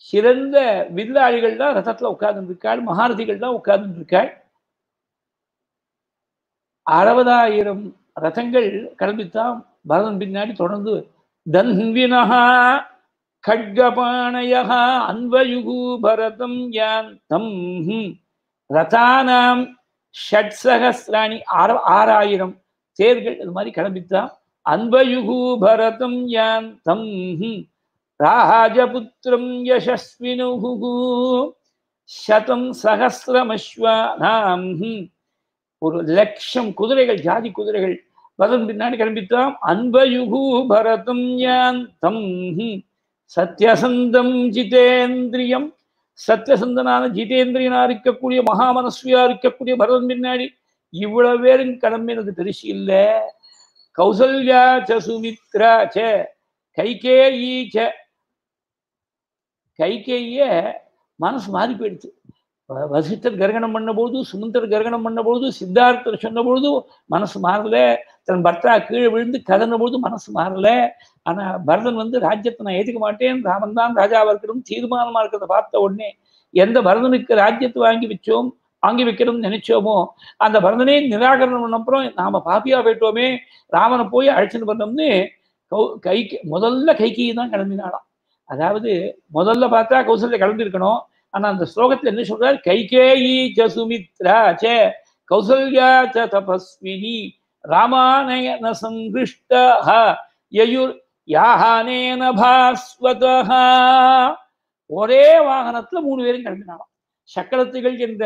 சிறந்த வில்லாளிகள் தான் ரதத்துல உட்கார்ந்துருக்காள் மகாரதிகள் தான் உட்கார்ந்துருக்காள் அறுபதாயிரம் ரதங்கள் கிளம்பித்தான் பரதன் பின்னாடி தொடர்ந்து தன்வினஹா खड्गपाणयः अन्वयुः भरतं यान्तम् ரதானாம் ஷட்சகஸ்ராணி ஆற ஆறாயிரம் தேர்கள் இது மாதிரி கிளம்பித்தான் அன்பயுகு பரதம் யாந்தம் ராஜபுத்திரம் யசஸ்வினுகு சதம் சகசிரமஸ்வானாம் ஒரு லட்சம் குதிரைகள் ஜாதி குதிரைகள் பரதம் பின்னாடி கிளம்பித்தான் அன்பயுகு பரதம் யாந்தம் சத்யசந்தம் ஜிதேந்திரியம். சத்யசந்தனான ஜிதேந்திரியனா இருக்கக்கூடிய மகாமனஸ்வியா இருக்கக்கூடிய பரதன் பின்னாடி இவ்வளவு பேரும் கிளம்பினது பெருசு இல்லை. கௌசல்யா ச சுமித்ரா ச. கைகேயி ச. கைகேய மனசு மாறி போயிடுச்சு வசிஷ்டர் கர்கணம் பண்ண பொழுது சுமந்தர் கர்கணம் பண்ண பொழுது சித்தார்த்தர் சொன்ன மனசு மாறல. தன் பர்த்தா கீழே விழுந்து கதன பொழுது மனசு மாறல. ஆனா பரதன் வந்து ராஜ்யத்தை நான் ஏற்றுக்க மாட்டேன். ராமன் தான் ராஜாவாக இருக்கணும் தீர்மானமா இருக்கிறத பார்த்த உடனே எந்த பரதனுக்கு ராஜ்யத்தை வாங்கி வச்சோம் வாங்கி வைக்கணும்னு நினைச்சோமோ அந்த பரதனே நிராகரணம் பண்ணப்புறம் நாம பாப்பியா போயிட்டோமே ராமனை போய் அழைச்சிட்டு பண்ணோம்னு கௌ கைக்கு முதல்ல கைக்கு தான் கிளம்பினாலாம் அதாவது முதல்ல பார்த்தா கௌசல்ய கிளம்பிருக்கணும் ஆனா அந்த ஸ்லோகத்துல என்ன சொல்றார்? கைகேயி ச சுமித்ரா ச கௌசல்யா ச தபஸ்வினி ராமானயன சங்கிருஷ்டா யயுர் யாஹானேன பாஸ்வதா ஒரே வாகனத்துல மூணு பேரும் கிளம்பினாலும் சக்கரத்துகள் என்ற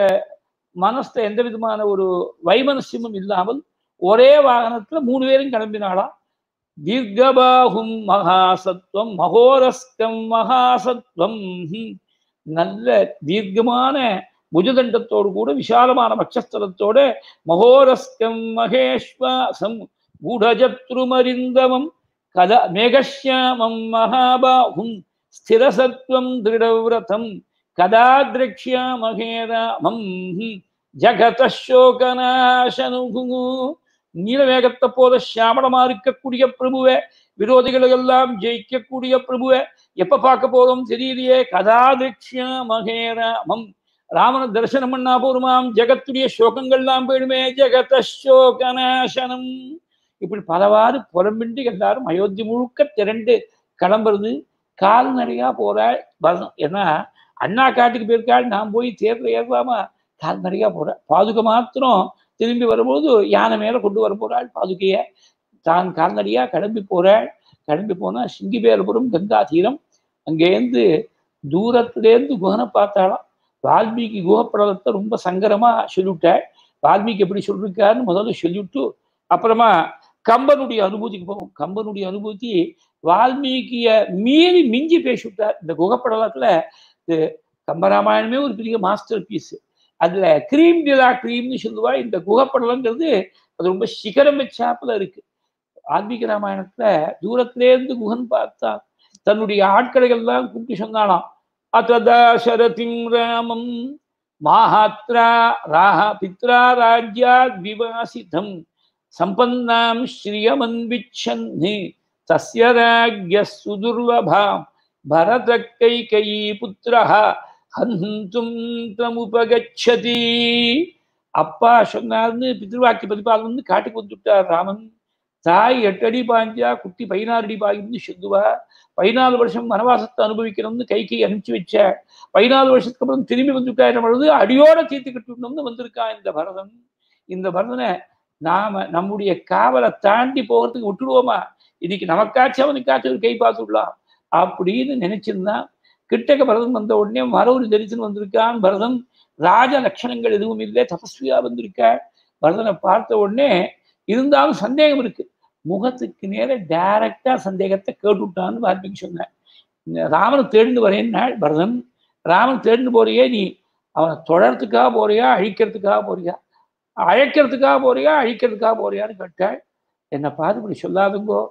மனஸ்த எந்த விதமான ஒரு வைமனசியமும் இல்லாமல் ஒரே வாகனத்துல மூணு பேரும் கிளம்பினாலாம் தீர்க்கபாகும் மகாசத்வம் மகோரஸ்கம் மகாசத்வம். நல்ல தீர்க்கமான புஜதண்டத்தோடு கூட விசாலமான பட்சஸ்தலத்தோட மகோரஸ்கம் மகேஸ்வாசம் கூடஜத்ருமரிந்தமம் கத மேகஷ்யாமம் மகாபாகும் ஸ்திரசத்வம் திருடவிரதம் கதா திரக்ஷாமகே ராமம் ஜகதசோகநாசனு நீலவேகத்தை போல சியாமளமா இருக்கக்கூடிய பிரபுவே விரோதிகளை எல்லாம் ஜெயிக்கக்கூடிய பிரபுவே எப்ப பார்க்க போறோம்? தெரியலையே கதா திரக்ஷாமகே ராமனை தரிசனம் பண்ணா போருமாம் ஜெகத்துடைய சோகங்கள்லாம் போயிடுமே. ஜெகதசோகநாசனம் இப்படி பலவாறு புலம்பின்றி எல்லாரும் அயோத்தி முழுக்க திரண்டு கிளம்புறது. கால்நடையா போறாள் வரணும். ஏன்னா அண்ணா காட்டுக்கு போயிருக்காள். நான் போய் தேர்தல் ஏறலாமா கால்நடையா போறேன் பாதுகை மாத்திரம் திரும்பி வரும்போது யானை மேல கொண்டு வர போறாள் பாதுகைய. தான் கால்நடையா கிளம்பி போறாள். கிளம்பி போனா சிங்கிபேரபுரம் கங்கா தீரம் அங்கேருந்து தூரத்துலேருந்து குகனை பார்த்தாலாம் வால்மீகி குகப்படலத்தை ரொம்ப சங்கரமா சொல்லிவிட்டாள். வால்மீகி எப்படி சொல்லியிருக்காருன்னு முதல்ல சொல்லிவிட்டு அப்புறமா கம்பனுடைய அனுபூதிக்கு போகும் கம்பனுடைய அனுபூதி வால்மீகிய மீறி மிஞ்சி பேசிவிட்டார். இந்த குகப்படலத்துல இது கம்பராமாயணமே ஒரு பெரிய மாஸ்டர் பீஸ் அதுல கிரீம் டிலா கிரீம்னு சொல்லுவா. இந்த குகப்படலங்கிறது அது ரொம்ப சிகரம் வச்சாப்புல இருக்கு. ஆன்மீக ராமாயணத்துல தூரத்திலே இருந்து குகன் பார்த்தா தன்னுடைய ஆட்களைகள் எல்லாம் கூப்பிட்டு சொன்னானாம் அத்ததா ராமம் மாஹாத்ரா ராஹ பித்ரா ராஜ்யா விவாசிதம். சம்பன்னாம் ஸ்ரீயமன்விச்சன்னி தஸ்ய ராஜ்ய சுதுர்லபாம் பரத கைகயீ புத்திரஹ ஹந்தும் தமுபகச்சதி. அப்பா சொன்னார்னு பித்ருவாக்கி வந்து காட்டுக்கு வந்துட்டார் ராமன். தாய் எட்டடி பாஞ்சா குட்டி பதினாறு அடி பாயின்னு சொல்லுவா. பதினாலு வருஷம் வனவாசத்தை அனுபவிக்கணும்னு கைக்கு அனுப்பிச்சு வச்ச பதினாலு வருஷத்துக்கு அப்புறம் திரும்பி வந்துட்டாயிரம் பொழுது அடியோட தீர்த்து கட்டணும்னு வந்திருக்கான் இந்த பரதன். இந்த பரதனை நாம நம்முடைய காவலை தாண்டி போகிறதுக்கு விட்டுடுவோமா? இன்னைக்கு நமக்காச்சும் அவனுக்காச்சும் ஒரு கை பார்த்துடலாம் அப்படின்னு நினைச்சிருந்தான் கிட்டக்க பரதன் வந்த உடனே மரொரு தரிசனம் வந்திருக்கான் பரதன். ராஜ லட்சணங்கள் எதுவும் இல்லை தபஸ்வியா வந்திருக்க பரதனை பார்த்த உடனே இருந்தாலும் சந்தேகம் இருக்கு. முகத்துக்கு நேர டைரக்டா சந்தேகத்தை கேட்டுவிட்டான்னு வால்மீகி சொன்னேன் ராமனை தேடிந்து வரேன்னாள் பரதன் ராமன் தேடிந்து போறியே நீ அவனை தொடர்றதுக்காக போறியா அழிக்கிறதுக்காக போறியா? அழைக்கிறதுக்காக போறியா அழிக்கிறதுக்காக போறியான்னு கேட்டாள் என்னை பார்த்து இப்படி சொல்லாதுங்கோ.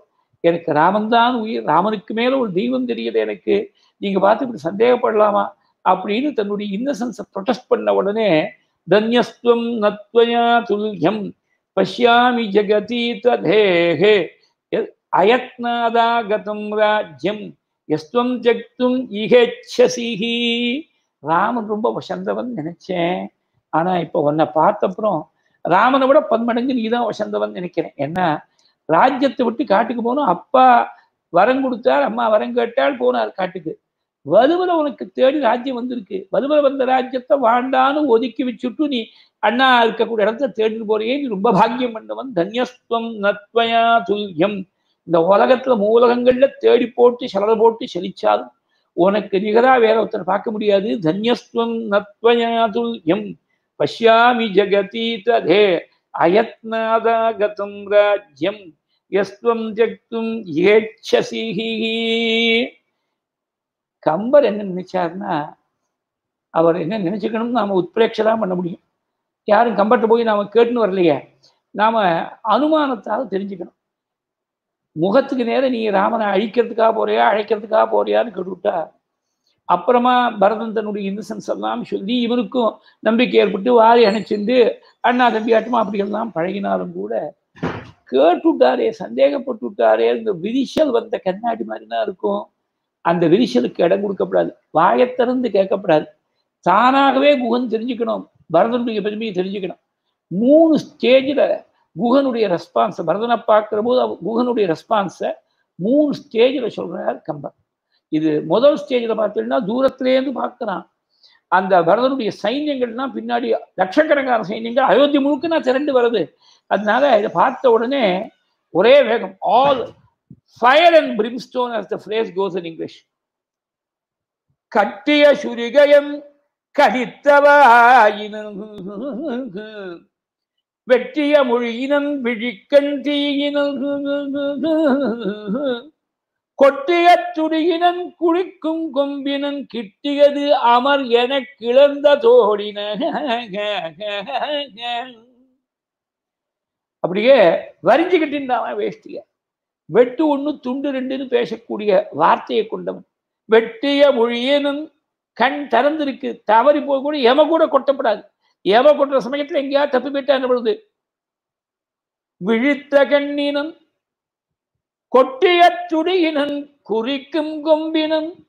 எனக்கு ராமன் தான் உயிர் ராமனுக்கு மேல ஒரு தெய்வம் தெரியுது எனக்கு. நீங்க பார்த்து இப்படி சந்தேகப்படலாமா? அப்படின்னு தன்னுடைய இன்னசென்ஸை ப்ரொடெஸ்ட் பண்ண உடனே தன்யஸ்துவம் நத்வயா துல்யம் பஷ்யாமி ஜெகதி ததேஹே அயத்னாதாகதம் ராஜ்யம் எஸ்துவம் ஜெக்தும் இகேச்சசிஹி ராமன் ரொம்ப வசந்தவன் நினைச்சேன். ஆனா இப்போ உன்னை பார்த்தப்புறம் ராமனை விட பன்மடங்கு நீ தான் வசந்தவன் நினைக்கிறேன். என்ன ராஜ்யத்தை விட்டு காட்டுக்கு போகணும் அப்பா வரம் கொடுத்தார் அம்மா வரம் கேட்டால் போனார் காட்டுக்கு. வலுவல உனக்கு தேடி ராஜ்யம் வந்திருக்கு. வலுவல வந்த ராஜ்யத்தை வாண்டான்னு ஒதுக்கி வச்சுட்டு நீ அண்ணா இருக்கக்கூடிய இடத்த தேடிட்டு போறியே. நீ ரொம்ப பாக்கியம் பண்ணவன். தன்யஸ்துவம் நத்வயா துல்யம் இந்த உலகத்துல மூலகங்கள்ல தேடி போட்டு செலவு போட்டு செலிச்சாலும் உனக்கு நிகரா வேற ஒருத்தர் பார்க்க முடியாது. தன்யஸ்துவம் நத்வயா துல்யம் பஷ்யாமி ஜெகதி ததே அயத்னாதாகதம் ராஜ்யம். எஸ்துவம் ஜக்தும் ஏச்சசிஹி. கம்பர் என்ன நினைச்சாருன்னா அவர் என்ன நினைச்சுக்கணும்னு நாம உத்பிரேட்சதான் பண்ண முடியும். யாரும் கம்பர்ட்ட போய் நாம கேட்டுன்னு வரலையே. நாம அனுமானத்தால் தெரிஞ்சுக்கணும். முகத்துக்கு நேரம் நீ ராமனை அழிக்கிறதுக்காக போறியா அழைக்கிறதுக்காக போறியான்னு கேட்டுவிட்டா அப்புறமா பரதன் தன்னுடைய இன்னசென்ஸ் எல்லாம் சொல்லி இவருக்கும் நம்பிக்கை ஏற்பட்டு வாரி அணைச்சிருந்து அண்ணா தம்பி ஆட்டமா அப்படி எல்லாம் பழகினாலும் கூட கேட்டுட்டாரே சந்தேகப்பட்டு விட்டாரே இந்த விரிசல் வந்த கண்ணாடி மாதிரி தான் இருக்கும். அந்த விரிசலுக்கு இடம் கொடுக்கப்படாது. வாயத்திறந்து கேட்கப்படாது. தானாகவே குகன் தெரிஞ்சுக்கணும். பரதனுடைய பெருமையை தெரிஞ்சுக்கணும். மூணு ஸ்டேஜில் குகனுடைய ரெஸ்பான்ஸை பரதனை பார்க்குற போது குகனுடைய ரெஸ்பான்ஸை மூணு ஸ்டேஜில் சொல்றார் கம்பர் இது முதல் ஸ்டேஜில் பார்த்தீங்கன்னா தூரத்துலேருந்து பார்க்குறான். அந்த பரதனுடைய சைன்யங்கள்லாம் பின்னாடி லட்சக்கணக்கான சைன்யங்கள் அயோத்தி முழுக்க நான் திரண்டு வருது. அதனால இதை பார்த்த உடனே ஒரே வேகம் all fire and brimstone as the phrase goes in English கட்டிய சுரிகயம் கடித்தவாயினும் வெற்றிய மொழியினன் விழிக்கண் தீயினன் கொட்டிய துடியினன் குளிக்கும் கொம்பினன் கிட்டியது அமர் என கிளந்த தோடின. அப்படியே வரிஞ்சுக்கிட்டு கட்டின்றான் வேஷ்டிய வெட்டு ஒண்ணு துண்டு ரெண்டுன்னு பேசக்கூடிய வார்த்தையை கொண்டவன். வெட்டிய மொழியேனும் கண் திறந்திருக்கு. தவறி போய் கூட எம கூட கொட்டப்படாது. எம கொட்டுற சமயத்துல எங்கேயா தப்பி போயிட்டா பொழுது விழித்த கண்ணினும் கொட்டிய துடியினன் குறிக்கும் கொம்பினும்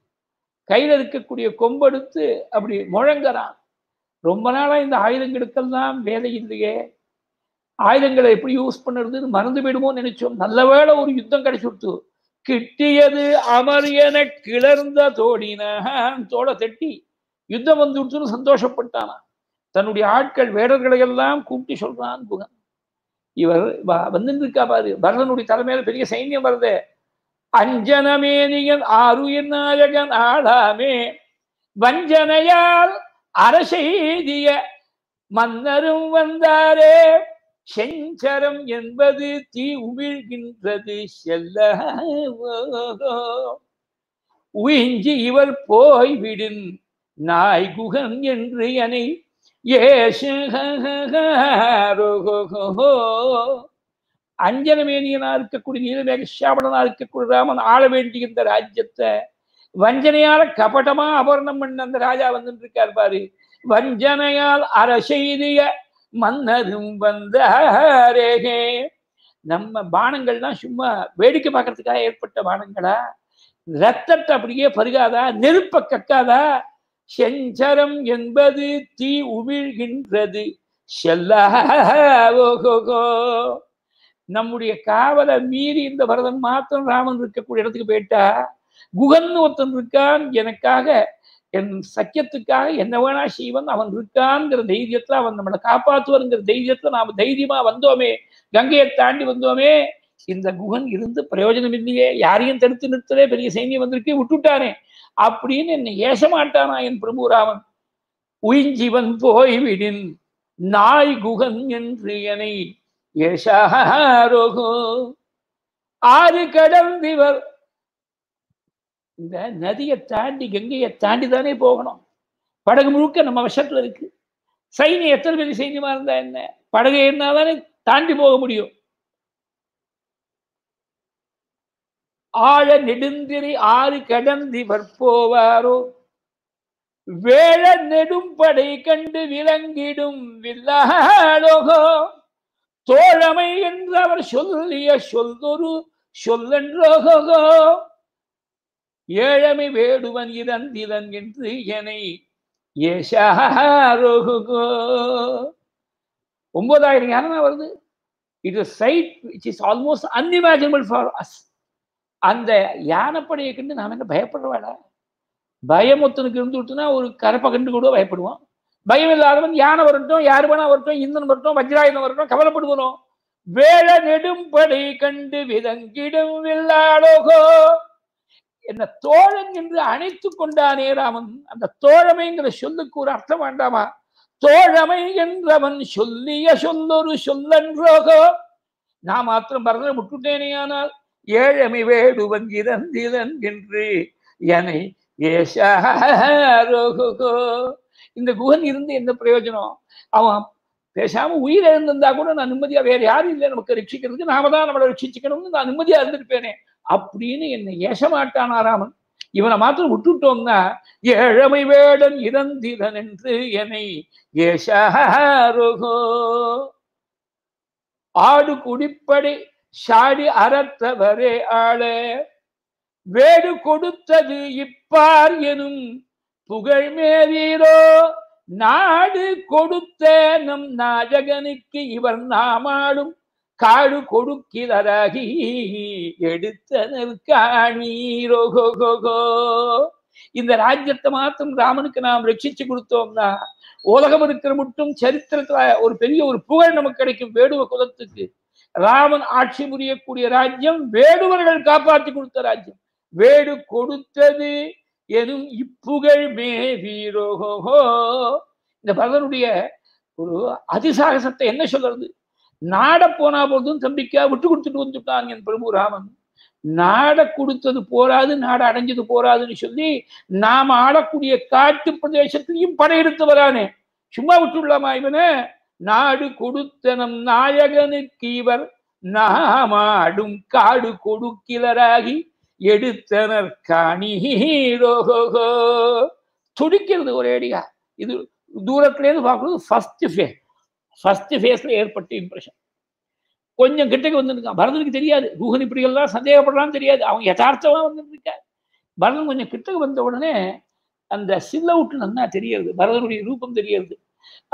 கையில இருக்கக்கூடிய கொம்பெடுத்து அப்படி முழங்குறான். ரொம்ப நாளா இந்த ஆயுதங்களுக்கெல்லாம் வேலை இல்லையே. ஆயுதங்களை எப்படி யூஸ் பண்ணுறதுன்னு மறந்து போயிடுமோன்னு நினைச்சோம். நல்ல வேளை ஒரு யுத்தம் கிடைச்சு கொடுத்து கிட்டியது அமர் என கிளர்ந்த தோடினான் தோட தட்டி யுத்தம் வந்து விட்டுன்னு சந்தோஷப்பட்டானா. தன்னுடைய ஆட்கள் வேடர்களை எல்லாம் கூப்பிட்டு சொல்றான் புகன் இவர் வந்துருக்கா இருக்கா பாரு. பரதனுடைய தலைமையில பெரிய சைன்யம் வருதே. அஞ்சனமேனியன் ஆருயிர் நாயகன் ஆளாமே. வஞ்சனையால் அரசெய்திய மன்னரும் வந்தாரே. செஞ்சரம் என்பது தீ உமிழ்கின்றது செல்ல. உயிஞ்சி இவர் போய்விடும் நாய் குகம் என்று என்னை அஞ்சனமேனியனா இருக்கக்கூடிய நீலமேக சாபடனா இருக்கக்கூடிய ராமன் ஆள வேண்டிய இந்த ராஜ்யத்தை வஞ்சனையால கபடமா அபர்ணம் பண்ண அந்த ராஜா வந்துட்டு இருக்கார் பாரு வஞ்சனையால் அரசெய்திய மன்னரும் வந்தாரேகே நம்ம பானங்கள்லாம் சும்மா வேடிக்கை பார்க்கறதுக்காக ஏற்பட்ட பானங்களா? ரத்தத்தை அப்படியே பருகாதா? நெருப்ப கக்காதா? செஞ்சரம் என்பது தீ உமிழ்கின்றது. செல்லாகோ நம்முடைய காவலை மீறி இந்த பரதன் மாத்திரம் ராமன் இருக்கக்கூடிய இடத்துக்கு போயிட்டா? குகன் ஒருத்தன் இருக்கான். எனக்காக என் சக்கியத்துக்காக என்ன வேணா செய்வன் அவன் இருக்கான்ங்கிற தைரியத்துல அவன் நம்மளை காப்பாற்றுவருங்கிற தைரியத்துல நாம தைரியமா வந்தோமே கங்கையை தாண்டி வந்தோமே இந்த குகன் இருந்து பிரயோஜனம் இல்லையே யாரையும் தடுத்து நிறுத்தலே பெரிய சைன்யம் வந்திருக்கு விட்டுட்டானே அப்படின்னு என்னை ஏச மாட்டானா என் பிரபு ராமன் உயிஞ்சிவன் போய் விடின் நாய் குகன் என்று என்னை ஏஷாரோகோ ஆறு கடந்திவர் இந்த நதியை தாண்டி கங்கையை தாண்டி தானே போகணும். படகு முழுக்க நம்ம வசத்துல இருக்கு. சைனியம் எத்தனை பெரிய சைன்யமா இருந்தா என்ன? படகு இருந்தாதானே தாண்டி போக முடியும். ஆழ நெடுந்திரி ஆறு கடந்தி போவாரோ வேள நெடும் படை கண்டு விளங்கிடும் வில்லாளோகோ தோழமை என்று அவர் சொல்லிய சொல்தொரு சொல்லன்றோகோ? ஏழமை வேடுவன் இதன் இதன் என்று என்னை ஒன்பதாயிரம் யானை வருது. It is sight which is almost unimaginable for us அந்த யானைப்படையை கண்டு நாம் என்ன பயப்படுறவாடா பயம் ஒருத்தனுக்கு இருந்து விட்டுனா ஒரு கரப்பை கண்டு கூட பயப்படுவான். பயம் இல்லாதவன் யானை வரட்டும் யாரு வேணா வரட்டும் இந்தன் வரட்டும் வஜ்ராயுதம் வரட்டும் கவலைப்படுவனும் வேள நெடும்படை கண்டு விதங்கிடும் வில்லாளோகோ என்ன தோழன் என்று அணைத்து கொண்டானே ராமன். அந்த தோழமைங்கிற சொல்லுக்கு ஒரு அர்த்தம் வேண்டாமா? தோழமை என்றவன் சொல்லிய சொல்லொரு சொல்லன்றோகோ. நான் மாத்திரம் பரதனை விட்டுட்டேனே ஆனால் ஏழமை வேடுவன் இறந்திலன் என்று என்னை ஏஷாரோகோ இந்த குகன் இருந்து என்ன பிரயோஜனம்? அவன் பேசாம உயிர் எழுந்திருந்தா கூட நான் நிம்மதியா வேற யாரும் இல்லை நமக்கு ரட்சிக்கிறதுக்கு நாம தான் நம்மளை ரட்சிச்சுக்கணும்னு நான் நிம்மதியா இருந்திருப்பேனே. அப்படின்னு என்னை ஏசமாட்டானா ராமன்? இவனை மாத்திரம் விட்டுட்டோம்னா ஏழமை வேடன் இறந்திரன் என்று என்னை ஏஷாரோகோ ஆடு குடிப்படி சாடி அறத்தவரே ஆள. வேடு கொடுத்தது இப்பார் எனும் புகழ் மேவீரோ நாடு கொடுத்த நம் நாயகனுக்கு இவர் நாமாடும் காடு கொடுக்கிலராகி எடுத்தனர் காணீரோகோகோ இந்த ராஜ்யத்தை மாத்திரம் ராமனுக்கு நாம் ரட்சிச்சு கொடுத்தோம்னா உலகம் இருக்கிற மட்டும் சரித்திரத்துல ஒரு பெரிய ஒரு புகழ் நமக்கு கிடைக்கும் வேடுவ குலத்துக்கு. ராமன் ஆட்சி புரியக்கூடிய ராஜ்யம் வேடுவர்கள் காப்பாற்றி கொடுத்த ராஜ்யம். வேடு கொடுத்தது எனும் இப்புகழ் மே வீரோகோ இந்த பகவனுடைய ஒரு அதிசாகசத்தை என்ன சொல்றது? நாட போனா போதும் தம்பிக்கா விட்டு கொடுத்துட்டு வந்துட்டாங்க என் பிரபு ராமன். நாட கொடுத்தது போராது நாடு அடைஞ்சது போராதுன்னு சொல்லி நாம் ஆடக்கூடிய காட்டு பிரதேசத்திலையும் படையெடுத்து வரானே. சும்மா விட்டுடலாமா இவனே? நாடு கொடுத்தனம் நாயகனுக்கு இவர் நாமாடும் காடு கொடுக்கிலராகி எடுத்தனர் காணீரோகோ துடிக்கிறது ஒரேடியா இது தூரத்துல இருந்து பார்க்கறது ஃபர்ஸ்ட் ஃபேஸ் ஃபர்ஸ்ட் ஃபேஸ்ல ஏற்பட்ட இம்ப்ரெஷன் கொஞ்சம் கிட்டக்கு வந்துருக்கான். பரதனுக்கு தெரியாது. குஹன் இப்படிகள்லாம் எல்லாம் சந்தேகப்படுறான்னு தெரியாது. அவன் யதார்த்தமா வந்துருக்கான் பரதன் கொஞ்சம் கிட்டக்கு வந்த உடனே அந்த சில்ல விட்டு நல்லா தெரியறது. பரதனுடைய ரூபம் தெரியறது.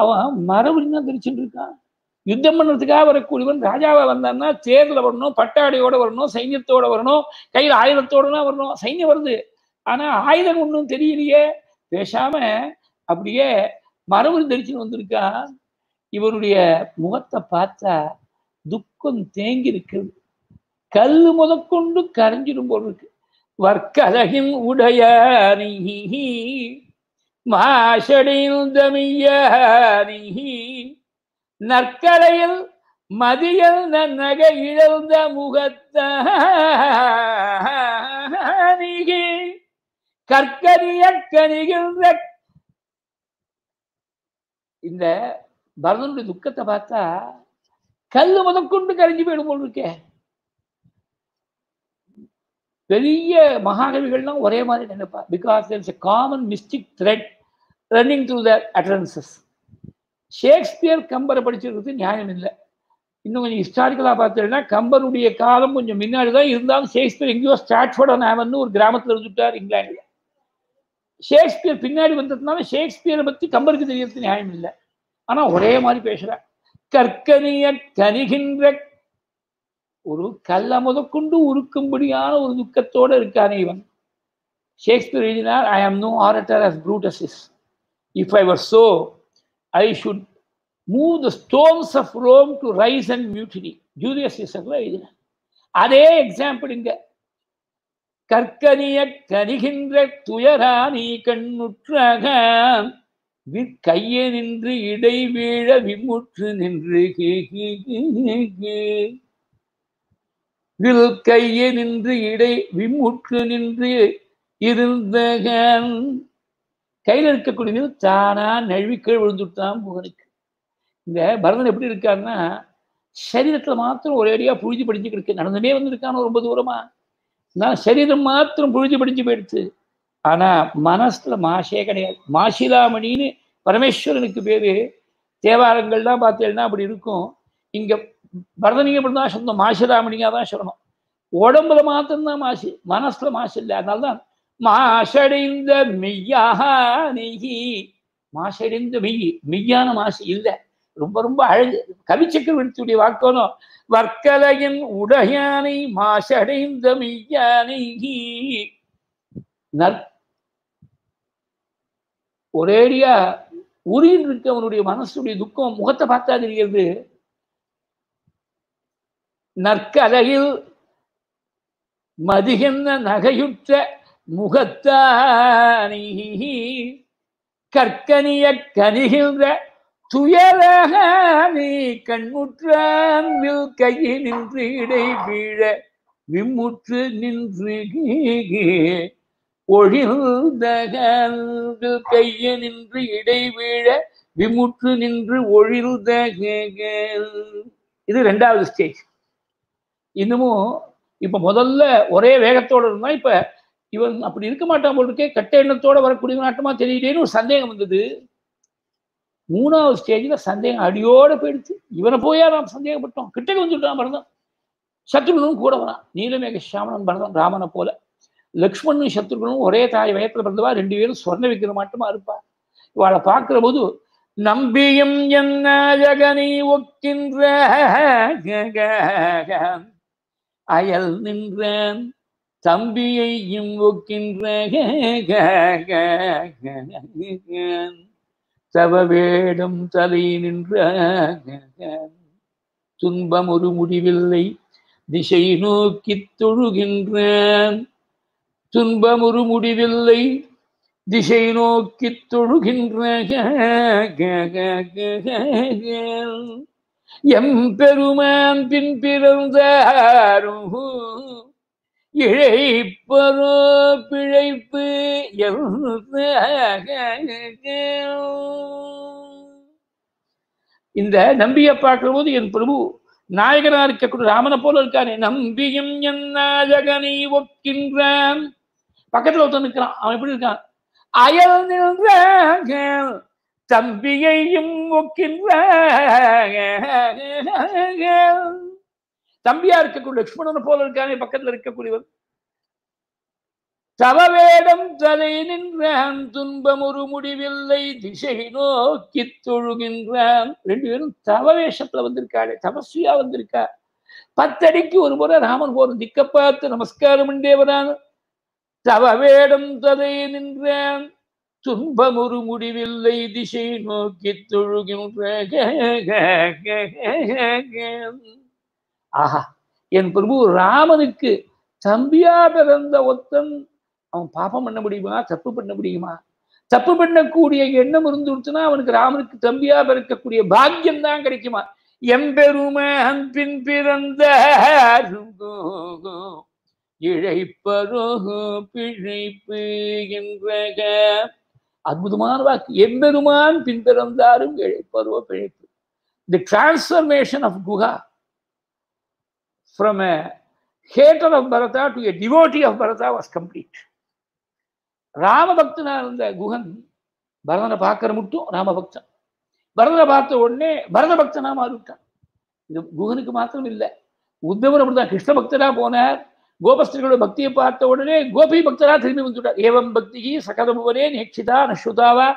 அவன் மரபடி தான் தெரிச்சுட்டு இருக்கான் யுத்தம் பண்ணுறதுக்காக வரக்கூடியவன் ராஜாவா வந்தான்னா தேர்ல வரணும் பட்டாடையோட வரணும் சைன்யத்தோட வரணும் கையில் ஆயுதத்தோடலாம் வரணும். சைன்யம் வருது. ஆனா ஆயுதம் ஒன்றும் தெரியலையே. பேசாம அப்படியே மரபுரி தெரிச்சுன்னு வந்திருக்கான். இவருடைய முகத்தை பார்த்தா துக்கம் தேங்கி இருக்கிறது கல் முதற்கொண்டு கரைஞ்சிடும் போல் இருக்கு. வர்க்கலகின் உடைய மாஷடைந்தமிய நற்கலையில் மதியல் நகை இழந்த முகத்தீகே கற்கரிய கனிகின்ற இந்த பரதனுடைய துக்கத்தை பார்த்தா கல் முதற்கொண்டு கரைஞ்சு போயிடும் போல் இருக்கே. பெரிய மகாகவிகள்லாம் ஒரே மாதிரி நினைப்பா. Because there's a common mystic thread running through the utterances Shakespeare கம்பரை படிச்சிருக்கிறது நியாயம் இல்லை. இன்னும் கொஞ்சம் ஹிஸ்டாரிக்கலாக பார்த்தீங்கன்னா கம்பருடைய காலம் கொஞ்சம் முன்னாடி தான் இருந்தாலும் ஷேக்ஸ்பியர் எங்கேயோ ஸ்டாட்ஃபோர்ட் ஆவன்னு ஒரு கிராமத்தில் இருந்துட்டார் இங்கிலாண்டில் ஷேக்ஸ்பியர் பின்னாடி வந்ததுனால ஷேக்ஸ்பியரை பற்றி கம்பருக்கு தெரியறது நியாயம் இல்லை. ஆனா ஒரே மாதிரி பேசுற. கற்கனிய கனிகின்ற ஒரு கல்ல முதற்கொண்டு உருக்கும்படியான ஒரு துக்கத்தோடு இருக்கானே இவன். ஷேக்ஸ்பியர் எழுதினார் I am no orator as Brutus is if I were so I should move the stones of Rome to rise and mutiny Julius சீசர்ல எழுதினார். அதே எக்ஸாம்பிள் இங்க. கற்கனிய கனிகின்ற துயரா நீ கண்ணுற்றாக விற்கையே நின்று இடை வீழ விமுற்று நின்று. வில் கையே நின்று இடை விமுற்று நின்று இருந்த கையில் இருக்கக்கூடியது தானா நழுவிக்கீழ் விழுந்துட்டான் புகனுக்கு. இந்த பரதன் எப்படி இருக்காருன்னா சரீரத்துல மாத்திரம் ஒரேடியா புழுதி படிஞ்சு கிடக்கு நடந்துமே வந்திருக்கான ரொம்ப தூரமா. நான் சரீரம் மாத்திரம் புழுதி படிஞ்சு போயிடுச்சு. ஆனா மனசுல மாசே கிடையாது. மாசிலாமணின்னு பரமேஸ்வரனுக்கு பேரு. தேவாரங்கள்லாம் பார்த்தேன்னா அப்படி இருக்கும். இங்க பரதனிங்க தான் சொந்தம் மாசிலாமணியா தான் சொல்லணும். உடம்புல மாத்திரம்தான் மாசு மனசுல மாசு இல்லை. அதனால்தான் மாசடைந்த மெய்யாக மாசடைந்த மெய் மெய்யான மாசு இல்லை. ரொம்ப ரொம்ப அழகு. கவிச்சக்கரவர்த்தியுடைய வாக்கோனும் வர்க்கலையின் உடையானை மாசடைந்த மெய்யானை நற் ஒரேடியா உரியில் இருக்க அவனுடைய மனசுடைய துக்கம் முகத்தை பார்த்தா தெரிகிறது நற்கலையில் மதிகென்ன நகையுற்ற முகத்தானி கற்கனிய கனிகின்ற துயரக நீ கண்முற்றான்வில் கையில் நின்று இடை வீழ விம்முற்று நின்று ஒழில்தகல் கைய நின்று இடைவீழ விமுற்று நின்று ஒழில்தகல். இது ரெண்டாவது ஸ்டேஜ் இன்னமும் இப்ப முதல்ல ஒரே வேகத்தோட இருந்தா இப்ப இவன் அப்படி இருக்க மாட்டான் போல் இருக்கே. கட்ட எண்ணத்தோட வரக்கூடிய நாட்டமா தெரியலேன்னு ஒரு சந்தேகம் வந்தது. மூணாவது ஸ்டேஜில் சந்தேகம் அடியோட போயிடுச்சு. இவனை போயா நாம் சந்தேகப்பட்டோம். கிட்டக்கு வந்துட்டான் பரதம். சத்ருனும் கூட வரான். நீலமேக சாமனன் பரதம் ராமனை போல. லக்ஷ்மணும் சத்ருகனும் ஒரே தாய் வயத்துல பிறந்தவா? ரெண்டு பேரும் சொர்ண வைக்கிற மாட்டமா இருப்பா. இவாளை பார்க்கிற போது நம்பியும் என்ன ஜகனை ஒக்கின்ற அயல் நின்றேன் தம்பியையும் ஒக்கின்ற தவ வேடம் தலை நின்ற துன்பம் ஒரு முடிவில்லை திசை நோக்கி தொழுகின்றேன். துன்பம் ஒரு முடிவில்லை. திசை நோக்கி தொழுகின்ற எம் பெருமான் பின் பிறந்தாரும் இழைப்பரோ பிழைப்பு இந்த நம்பியை பார்க்கிற போது என் பிரபு நாயகனா இருக்கக்கூடிய ராமனை போல இருக்கானே. நம்பியும் என் நாயகனை ஒக்கின்றான். பக்கத்துல ஒருத்தன் நிற்கிறான் அவன் எப்படி இருக்கான்? அயல் நின்ற தம்பியையும் ஒக்கின்ற தம்பியா இருக்கக்கூடிய லட்சுமணன் போல இருக்கானே பக்கத்துல இருக்கக்கூடியவர் தவவேடம் தலை நின்றான் துன்பம் ஒரு முடிவில்லை திசை நோக்கி தொழுகின்றான். ரெண்டு பேரும் தவவேஷத்துல வந்திருக்காளே தபஸ்வியா வந்திருக்கா. பத்தடிக்கு ஒரு முறை ராமன் போற திக்க பார்த்து நமஸ்காரம் தேவரான் தவவேடம் ததை நின்றேன். துன்பம் ஒரு முடிவில்லை திசை நோக்கி தொழுகின்ற ஆஹா என் பிரபு ராமனுக்கு தம்பியா பிறந்த ஒத்தன் அவன் பாப்பம் பண்ண முடியுமா? தப்பு பண்ண முடியுமா? தப்பு பண்ணக்கூடிய எண்ணம் இருந்துச்சுன்னா அவனுக்கு ராமனுக்கு தம்பியா பிறக்கக்கூடிய பாக்கியம் தான் கிடைக்குமா? எம்பெருமான் பின் பிறந்த இழைப்பரோ பிழைப்பு என்ற அற்புதமான வாக்கு. எம்பெருமான் பின்பிறந்தாரும் இழைப்பரோ பிழைப்பு. The transformation of Guha from a hater of Bharata to a devotee of Bharata was complete ராமபக்தனா இருந்த குகன் பரதனை பார்க்கற மட்டும் ராமபக்தன். பரதனை பார்த்த உடனே பரத பக்தனா மாறிவிட்டான். இது குகனுக்கு மாத்திரம் இல்லை உத்தவன் அப்படிதான் கிருஷ்ண பக்தரா போனார். கோபஸ்திரிகளோட பக்தியை பார்த்த உடனே கோபி பக்தரா திரும்பி வந்துட்டார். ஏவம் பக்தி சகதமுவனே நேக்ஷிதா நஷுதாவா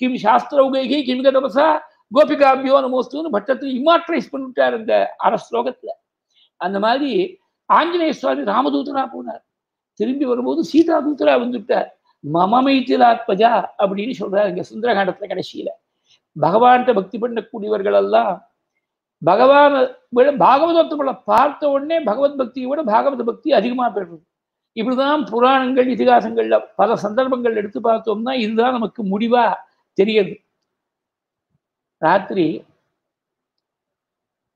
கிம் சாஸ்திர உகைகி கிம் கதபசா? கோபிகாபியோ நமோஸ்துன்னு பட்டத்தில் இமாட்ரைஸ் பண்ணிவிட்டார் இந்த அரை ஸ்லோகத்துல அந்த மாதிரி ஆஞ்சநேய சுவாமி ராமதூதரா போனார். திரும்பி வரும்போது சீதா தூதரா வந்துட்டார் மமமைத்திலாத்மஜா அப்படின்னு சொல்றாரு இங்க சுந்தரகாண்டத்துல கடைசியில. பகவான்கிட்ட பக்தி பண்ணக்கூடியவர்கள் எல்லாம் பகவான் விட பார்த்த உடனே பகவத் பக்தியை விட பாகவத பக்தி அதிகமா பெறுறது இப்படிதான் புராணங்கள் இதிகாசங்கள்ல பல சந்தர்ப்பங்கள் எடுத்து பார்த்தோம்னா இதுதான் நமக்கு முடிவா தெரியுது ராத்திரி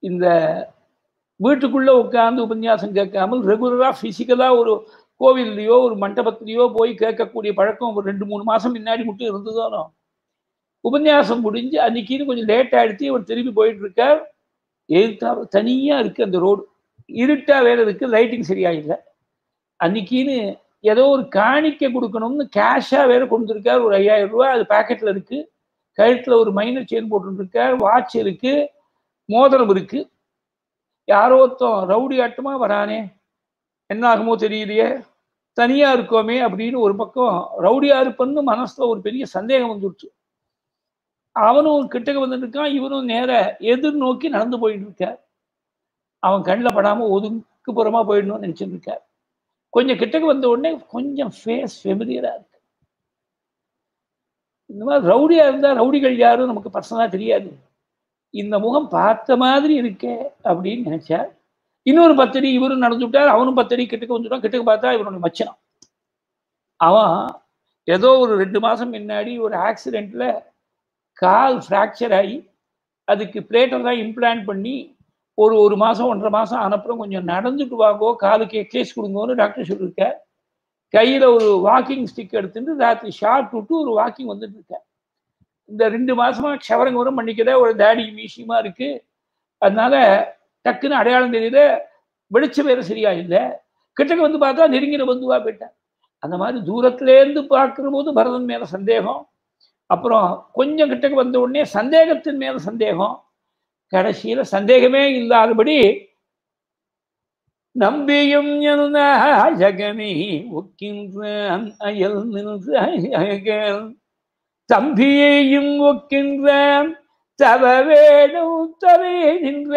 இந்த வீட்டுக்குள்ள உட்கார்ந்து உபன்யாசம் கேட்காமல் ரெகுலரா பிசிக்கலா ஒரு கோவில்லையோ ஒரு மண்டபத்திலேயோ போய் கேட்கக்கூடிய பழக்கம் ஒரு ரெண்டு மூணு மாசம் முன்னாடி மட்டும் இருந்ததானோ உபன்யாசம் முடிஞ்சு அன்னைக்குன்னு கொஞ்சம் லேட் ஆயிடுச்சு இவர் திரும்பி போயிட்டு இருக்கார். எதிர்த்தா தனியாக இருக்குது அந்த ரோடு இருட்டாக வேறு இருக்குது லைட்டிங் சரியாக இல்லை அன்னைக்கின்னு ஏதோ ஒரு காணிக்கை கொடுக்கணும்னு கேஷாக வேறு கொடுத்துருக்கார். ஒரு ஐயாயிரம் ரூபாய் அது பேக்கெட்டில் இருக்குது கழுத்தில் ஒரு மைனர் செயின் போட்டுருக்கார். வாட்ச் இருக்குது மோதிரம் இருக்குது யாரோ ஒருத்தன் ரவுடி ஆட்டமாக வரானே. என்ன ஆகுமோ தெரியலையே. தனியாக இருக்கோமே அப்படின்னு ஒரு பக்கம் ரவுடியாக இருப்பன்னு மனசில் ஒரு பெரிய சந்தேகம் வந்துடுச்சு அவனும் கிட்டக்க வந்துட்டு இருக்கான் இவனும் நேர எதிர் நோக்கி நடந்து போயிட்டு இருக்கார் அவன் கண்ணில் படாம ஒதுக்கு புறமா போயிடணும்னு நினைச்சிட்டு இருக்கார் கொஞ்சம் கிட்டக்கு வந்த உடனே கொஞ்சம் ஃபேஸ் ஃபெமிலியராக இருக்கு. இந்த மாதிரி ரவுடியா இருந்தா ரவுடிகள் யாரும் நமக்கு பர்சனாக தெரியாது. இந்த முகம் பார்த்த மாதிரி இருக்கே அப்படின்னு நினைச்சார் இன்னொரு பத்தடி இவரும் நடந்துவிட்டார் அவனும் பத்தடி கிட்டக்கு வந்துட்டான் கிட்டக்கு பார்த்தா இவனுடைய மச்சனம் அவன் ஏதோ ஒரு ரெண்டு மாசம் முன்னாடி ஒரு ஆக்சிடென்ட்ல கால் ஃப்ராக்சர் ஆகி அதுக்கு பிளேட்டெல்லாம் இம்ப்ளான்ட் பண்ணி ஒரு ஒரு மாதம் ஒன்றரை மாதம் அனுப்புறம் கொஞ்சம் நடந்துட்டு வாங்கோ காலுக்கு எக்ஸசைஸ் கொடுங்கோன்னு டாக்டர் சொல்லியிருக்கார் கையில் ஒரு வாக்கிங் ஸ்டிக் எடுத்துட்டு ராத்திரி ஷார்ட் விட்டு ஒரு வாக்கிங் வந்துட்டு இருக்கேன் இந்த ரெண்டு மாசமா க்ஷவரங்கவரம் பண்ணிக்கிற ஒரு டேடி விஷயமா இருக்கு. அதனால டக்குன்னு அடையாளம் தெரியல வெளிச்சம் வேறு சரியா இல்லை கிட்டக்க வந்து பார்த்தா நெருங்கின பந்துவா போயிட்டேன். அந்த மாதிரி தூரத்துலேருந்து பார்க்குற போது பரதன் மேலே சந்தேகம். அப்புறம் கொஞ்சம் கிட்டக்கு வந்த உடனே சந்தேகத்தின் மேல சந்தேகம். கடைசியில சந்தேகமே இல்லாதபடி நம்பியும் ஜகனி ஒக்கின்றான் அயல் நின்று தம்பியையும் ஒக்கின்றான் தவ வேணும் தவே நின்ற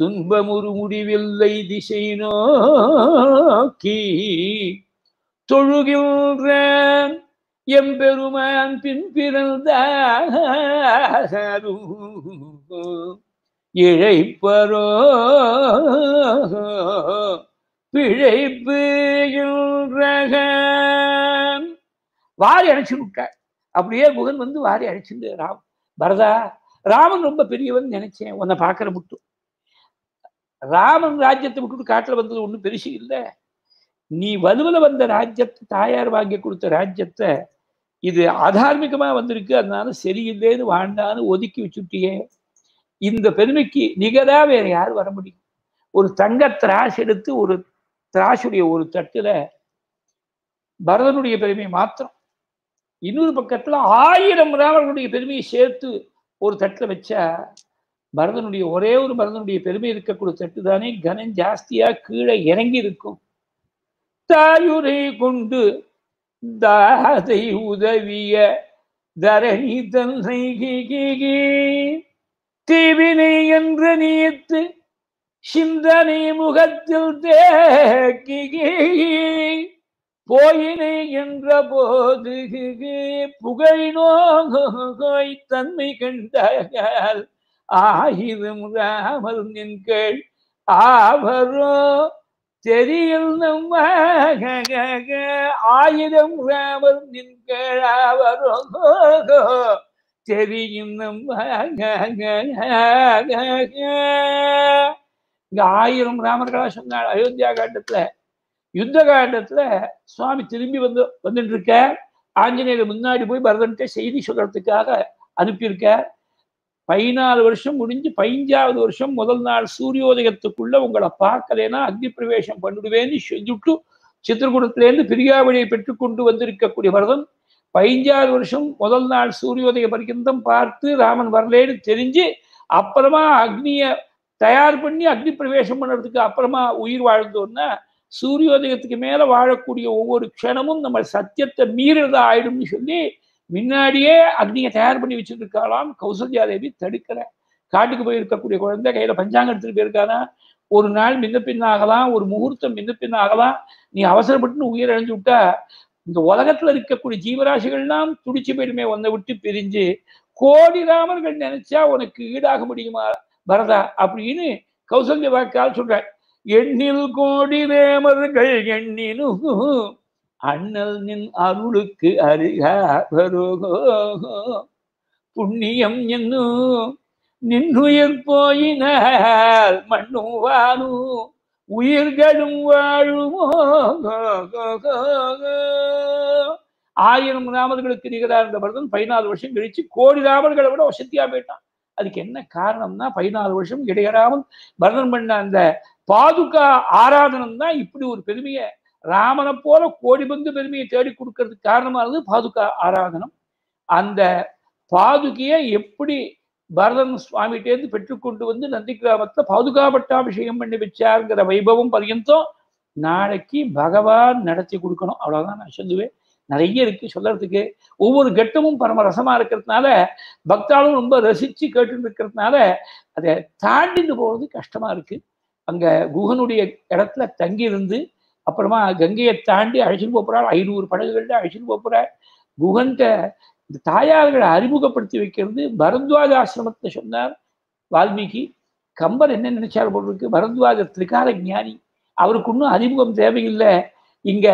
துன்பமுறு முடிவில்லை திசை நோக்கி தொழுகின்ற எம்பெருமான் பின் பிறந்த இழைப்பரோ பிழைப்பு வாரி அழைச்சு விட்டார். அப்படியே முகன் வந்து வாரி அழைச்சிருந்த ராம் பரதா ராமன் ரொம்ப பெரியவன் நினைச்சேன். உன்னை பார்க்கற முட்டும். ராமன் ராஜ்யத்தை விட்டுட்டு காட்டுல வந்தது ஒன்றும் பெருசு இல்லை. நீ வலுவில் வந்த ராஜ்யத்தை தாயார் வாங்கி கொடுத்த ராஜ்யத்தை இது ஆதார்மிகமா வந்திருக்கு. அதனால சரியில்லைன்னு வாழ்ந்தான்னு ஒதுக்கி வச்சுட்டியே. இந்த பெருமைக்கு நிகதா வேற யார் வர முடியும்? ஒரு தங்க திராஷ் எடுத்து ஒரு திராஷுடைய ஒரு தட்டுல பரதனுடைய பெருமையை மாத்திரம். இன்னொரு பக்கத்துல ஆயிரம் ராவர்களுடைய பெருமையை சேர்த்து ஒரு தட்டுல வச்சா பரதனுடைய ஒரே ஒரு பரதனுடைய பெருமை இருக்கக்கூடிய தட்டு தானே கனம் ஜாஸ்தியா கீழே இறங்கி இருக்கும். தாயுரை கொண்டு தாதை உதவிய தரணி தன்னை தீவினை என்று நீத்து சிந்தனை முகத்தில் தேக்கி போயினை என்ற போது புகழினோய் தன்மை கண்டால் ஆகிது முதாமல் நின்கள் ஆவரோ தெரியல் நம்ம ஆயிரம் ராமல் நின்கள் ஆவரோ. தெரியும் நம்ம இங்க ஆயிரம் ராமர்களா சொன்னாள் அயோத்தியா காண்டத்துல. யுத்த காண்டத்துல சுவாமி திரும்பி வந்து வந்துட்டு இருக்க ஆஞ்சநேயர் முன்னாடி போய் பரதன்கிட்ட செய்தி சொல்றதுக்காக அனுப்பியிருக்க பதினாலு வருஷம் முடிஞ்சு பதிஞ்சாவது வருஷம் முதல் நாள் சூரியோதயத்துக்குள்ள உங்களை பார்க்கலைன்னா அக்னி பிரவேசம் பண்ணிடுவேன்னு சொல்லிட்டு சித்திரகுடத்திலேருந்து பிரியாவளியை பெற்றுக்கொண்டு வந்திருக்கக்கூடிய பரதன் பதினஞ்சாவது வருஷம் முதல் நாள் சூரியோதய பர்யந்தம் பார்த்து ராமன் வரலேன்னு தெரிஞ்சு அப்புறமா அக்னியை தயார் பண்ணி அக்னி பிரவேசம் பண்ணுறதுக்கு அப்புறமா உயிர் வாழ்ந்தோன்னா சூரியோதயத்துக்கு மேலே வாழக்கூடிய ஒவ்வொரு க்ஷணமும் நம்ம சத்தியத்தை மீறதா ஆயிடும்னு சொல்லி முன்னாடியே அக்னியை தயார் பண்ணி வச்சுருக்காளாம் கௌசல்யா தேவி தடுக்கல. காட்டுக்கு போயிருக்கக்கூடிய குழந்தை கையில பஞ்சாங்கம் எடுத்துட்டு போயிருக்கானா? ஒரு நாள் மின்ன பின்ன ஆகலாம் ஒரு முகூர்த்தம் முன்ன பின்ன ஆகலாம் நீ அவசரப்பட்டு உயிர் அழிஞ்சு விட்டா இந்த உலகத்துல இருக்கக்கூடிய ஜீவராசிகள்லாம் துடிச்சு போயிடுமே உன்னை விட்டு பிரிஞ்சு. கோடி ராமர்கள் நினைச்சா உனக்கு ஈடாக முடியுமா? பரதா அப்படின்னு கௌசல்ய வாக்கால் சொல்ற எண்ணில் கோடி ரேமர்கள் எண்ணினும் அண்ணல் நின் அருளுக்கு அருகோ புண்ணியம் என்னும் நின்னுயிர் போயினால் மண்ணும் வாழும் உயிர்களும் வாழுமோ. ஆயிரம் ராமர்களுக்கு நிகராக இருந்த பரதன் பதினாலு வருஷம் கழிச்சு கோடி ராமர்களை விட வசதியா போயிட்டான். அதுக்கு என்ன காரணம்னா பதினாலு வருஷம் இடையறாமல் பரதன் பண்ண அந்த பாதுகா ஆராதனம் தான் இப்படி ஒரு பெருமையை ராமனை போல கோடி பந்து பெருமையை தேடி கொடுக்கறதுக்கு காரணமானது பாதுகா ஆராதனம். அந்த பாதுகையை எப்படி பரதன் சுவாமிகிட்டேருந்து பெற்றுக்கொண்டு வந்து நந்தி கிராமத்துல பாதுகா பட்டாபிஷேகம் பண்ணி வச்சாருங்கிற வைபவம் பரியந்தம் நாளைக்கு பகவான் நடத்தி கொடுக்கணும். அவ்வளவுதான் நான் சொல்லுவேன். நிறைய இருக்கு சொல்றதுக்கு ஒவ்வொரு கட்டமும் பரம ரசமா இருக்கிறதுனால பக்தாலும் ரொம்ப ரசிச்சு கேட்டு இருக்கிறதுனால அதை தாண்டிட்டு போகிறது கஷ்டமா இருக்கு. அங்க குகனுடைய இடத்துல தங்கி இருந்து அப்புறமா கங்கையை தாண்டி அழைச்சிட்டு போறாள் ஐநூறு படகுகள்ல அழைச்சிட்டு போகிறாள் குகன்ட்ட இந்த தாயார்களை அறிமுகப்படுத்தி வைக்கிறது பரத்வாஜ ஆசிரமத்தை சொன்னார் வால்மீகி. கம்பர் என்ன நினைச்சார் போல் இருக்கு? பரத்வாஜ திரிகால ஞானி. அவருக்கு இன்னும் அறிமுகம் தேவையில்லை. இங்க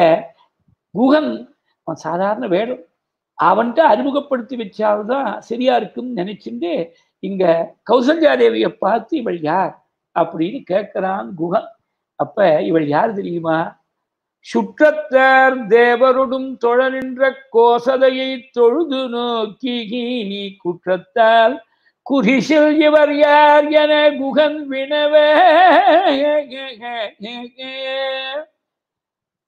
குகன் அவன் சாதாரண வேடம். அவன்கிட்ட அறிமுகப்படுத்தி வச்சால்தான் சரியா இருக்கும்னு நினைச்சுட்டு இங்க கௌசல்யா தேவியை பார்த்து இவள் யார்? அப்படின்னு கேட்கிறான் குகன். அப்ப இவள் யார் தெரியுமா? சுற்றத்தார் தேவருடும் தொழ நின்ற கோசதையை தொழுது நோக்கி குற்றத்தால் குரிசில் இவர் யார் என குகன் வினவே.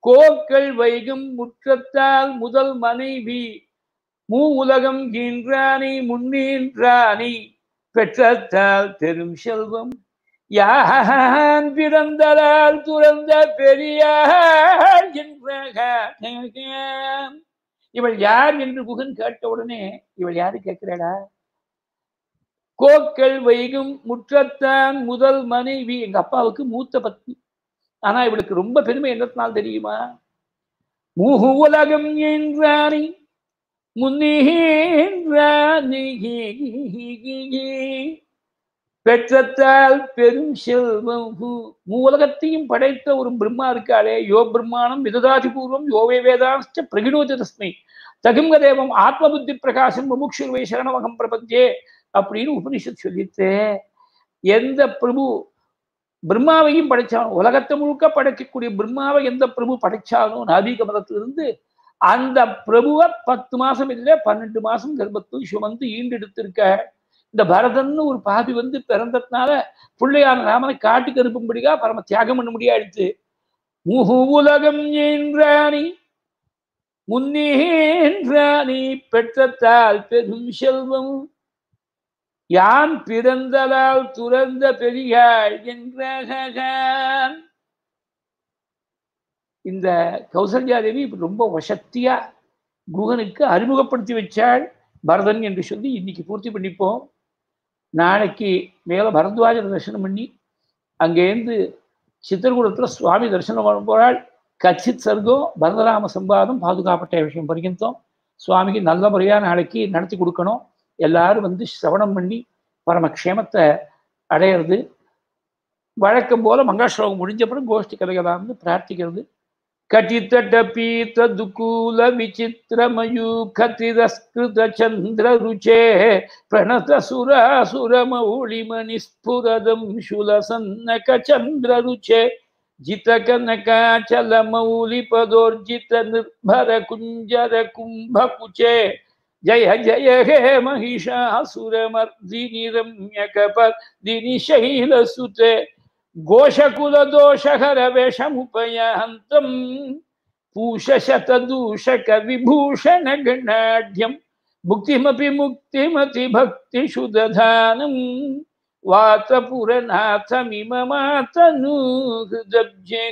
கோக்கள் வைகும் முற்றத்தால் முதல் மனைவி மூ உலகம் கீன்றானி முன்னீன்றானி பெற்றத்தால் பெரும் செல்வம் யான் பிறந்தலால் துறந்த பெரியார் என்ற இவள் யார் என்று குகன் கேட்ட உடனே இவள் யாரு கேட்கிறாளா? கோக்கள் வைகும் முற்றத்தான் முதல் மனைவி. எங்க அப்பாவுக்கு மூத்த பத்னி. ஆனா இவளுக்கு ரொம்ப பெருமை என்னத்தினால் தெரியுமா? மூகு உலகம் என்றானி முன்னீரானி பெற்றத்தால் பெரும் செல்வம் மூலகத்தையும் படைத்த ஒரு பிரம்மா இருக்காளே யோ பிரம்மாணம் விததாதி பூர்வம் யோவே வேதாச்ச பிரகிணோதி தஸ்மை தகுங்க தேவம் ஆத்ம புத்தி பிரகாசம் முமுக்ஷுர்வை சரணமகம் பிரபஞ்சே அப்படின்னு உபனிஷத் சொல்லித்து எந்த பிரபு பிரம்மாவையும் படைச்சாலும் உலகத்தை முழுக்க படைக்கக்கூடிய பிரம்மாவை எந்த பிரபு படைச்சாலும் நாபீக மதத்திலிருந்து அந்த பிரபுவை பத்து மாசம் இல்லை பன்னெண்டு மாசம் கர்ப்பத்தில் சுமந்து ஈண்டெடுத்திருக்க இந்த பரதன்னு ஒரு பாபி வந்து பிறந்ததுனால பிள்ளையான ராமனை காட்டுக்கு அனுப்பும்படியா பரம தியாகம் பண்ண முடியாது முகு உலகம் என்றானி முன்னேன்றானி பெற்றத்தால் பெரும் செல்வம் யான் பிறந்ததால் துறந்த பெரியாள் என்றான் இந்த கௌசல்யா தேவி ரொம்ப வசத்தியா குகனுக்கு அறிமுகப்படுத்தி வச்சாள் பரதன் என்று சொல்லி இன்னைக்கு பூர்த்தி பண்ணிப்போம். நாளைக்கு மேல பரத்வாஜர் தரிசனம் பண்ணி அங்கேருந்து சித்திரகுடத்தில் சுவாமி தரிசனம் பண்ண போகிறாள் கச்சித் சர்க்கம் பரதராம சம்பாதம் பாதுகாப்பட்ட விஷயம் பரிகந்தோம் சுவாமிக்கு நல்ல முறையாக நாளைக்கு நடத்தி கொடுக்கணும். எல்லாரும் வந்து சிரவணம் பண்ணி பரமக்ஷேமத்தை அடையிறது. வழக்கம் போல மங்காஸ்லோகம் முடிஞ்சப்பறம் கோஷ்டி கலகலாம்னு பிரார்த்திக்கிறது. कटितटपीतुकूल तदुकूल चंद्र रुचे प्रणत सुरासुरमौळिमनिस्फुरदं सन्नक चंद्र रुचे जितकनकाचल मौलिपदोर्जित निर्भर कुञ्जर कुम्भकुचे जय जय हे महिषासुरमर्दिनि रम्यकपर्दिनि शैलसुते घोषकुलदोषहर वेषमुपयान्तम् पूषशतदूषकविभूषणगणाढ्यं मुक्तिमपि मुक्तिमतिभक्तिषु दधानम् वातपुरनाथमिममातनु हृदब्जे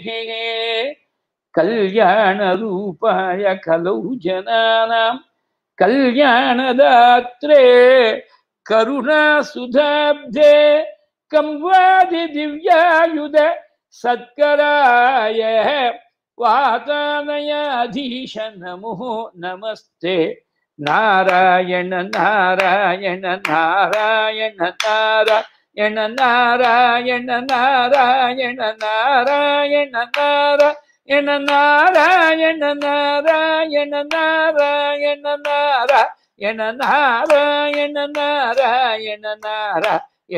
कल्याणरूपाय कलौ जनानां कल्याणदात्रे करुणासुधाब्धे കംവാധി ദിവ്യായുധ സത്കരായ വാതാനയാധീശ നമോ നമസ്തേ നാരായണ നാരായണ നാരായണ നാരായണ നാരായണ നാരായണ നാരായണ നാരായണ നാരായണ നാരായണ നാരായണ നാരായണ നാരായണ നാരായണ നാരായണ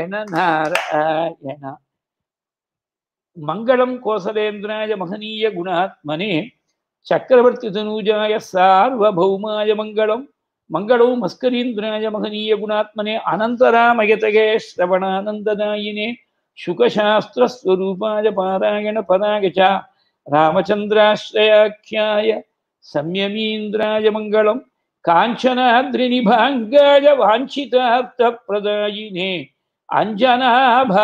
என நாராயண. மங்களம் கோசலேந்திராய மகனீய குணாத்மனே சக்கரவர்த்தி தனூஜாய சார்வபௌமாய மங்களம் மங்களோ மஸ்கரீந்திராய மகனீய குணாத்மனே அனந்தராமயதகே ஸ்ரவணானந்ததாயினே शुकशास्त्रस्वरूपाय पारायण पदाय च रामचन्द्राश्रयाख्याय संयमीन्द्राय मङ्गलं काञ्चनाद्रिनिभाङ्गाय वाञ्छितार्थप्रदायिने अञ्जनाभाग्यरूपाय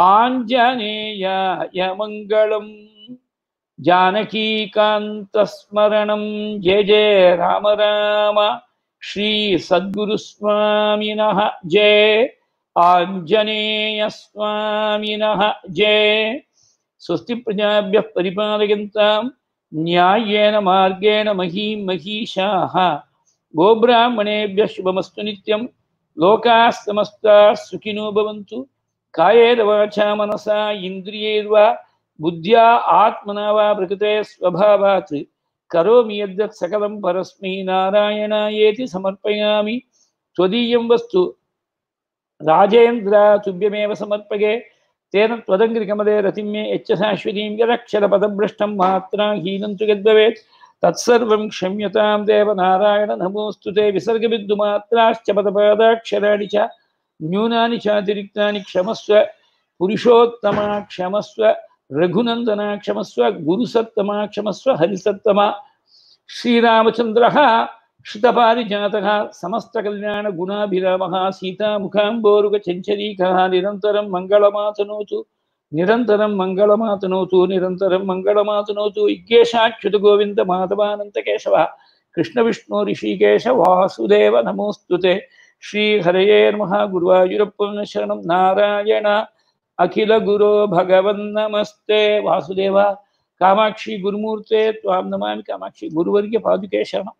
आञ्जनेयाय मङ्गलम् जानकीकान्तस्मरणं जय जय राम राम श्रीसद्गुरुस्वामिनः जय आञ्जनेयस्वामिनः जय स्वस्ति प्रजाभ्यः परिपालयन्तां न्याय्येन मार्गेण महीं महीषाः गोब्राह्मणेभ्यः शुभमस्तु లోకా సమస్త సుఖినో భవంతు. కాయేదవాచా మనసా ఇంద్రియేర్వా బుద్ధ్యా ఆత్మనా వా ప్రకృతే స్వభావాత్. కరోమి యద్దత్ సకలం పరస్మై ఏతి సమర్పయామి. త్వదీయం వస్తు. రాజేంద్ర తుభ్యమేవ సమర్పగే. తేన త్వదంగ్రి కమలే రతిమ్యే యచ్చ శాశ్వతీం యదక్షర పదభ్రష్టం మాత్రం హీనంతు తు తత్సర్వం క్షమ్యతాం దేవ నారాయణ నమోస్తుతే విసర్గబిందుమాత్రాశ్చ పదపాదాక్షరాణి చ న్యూనాని చాతిరిక్తాని క్షమస్వ పురుషోత్తమ క్షమస్వ రఘునందన క్షమస్వ గురుసత్తమ క్షమస్వ హరిసత్తమ శ్రీరామచంద్ర క్షితపారిజాత సమస్తకల్యాణగుణాభిరామ సీతాముఖాంబోరుగ చంచరీక నిరంతరం మంగళమాసనోతు నిరంతరం మంగళమాతనోతు నిరంతరం మంగళమాతనోతు ఇగ్గేశాచ్యుత గోవింద మాధవానంద కేశవ కృష్ణ విష్ణు రిషికేశ వాసుదేవ నమోస్తుతే శ్రీ హరయేర్మహాగురువాయూరప్ప శరణం నారాయణ అఖిల గురో భగవన్ నమస్తే వాసుదేవ కామాక్షి గురుమూర్తే త్వాం నమామి కామాక్షి గురువర్గ పాదుకే శరణం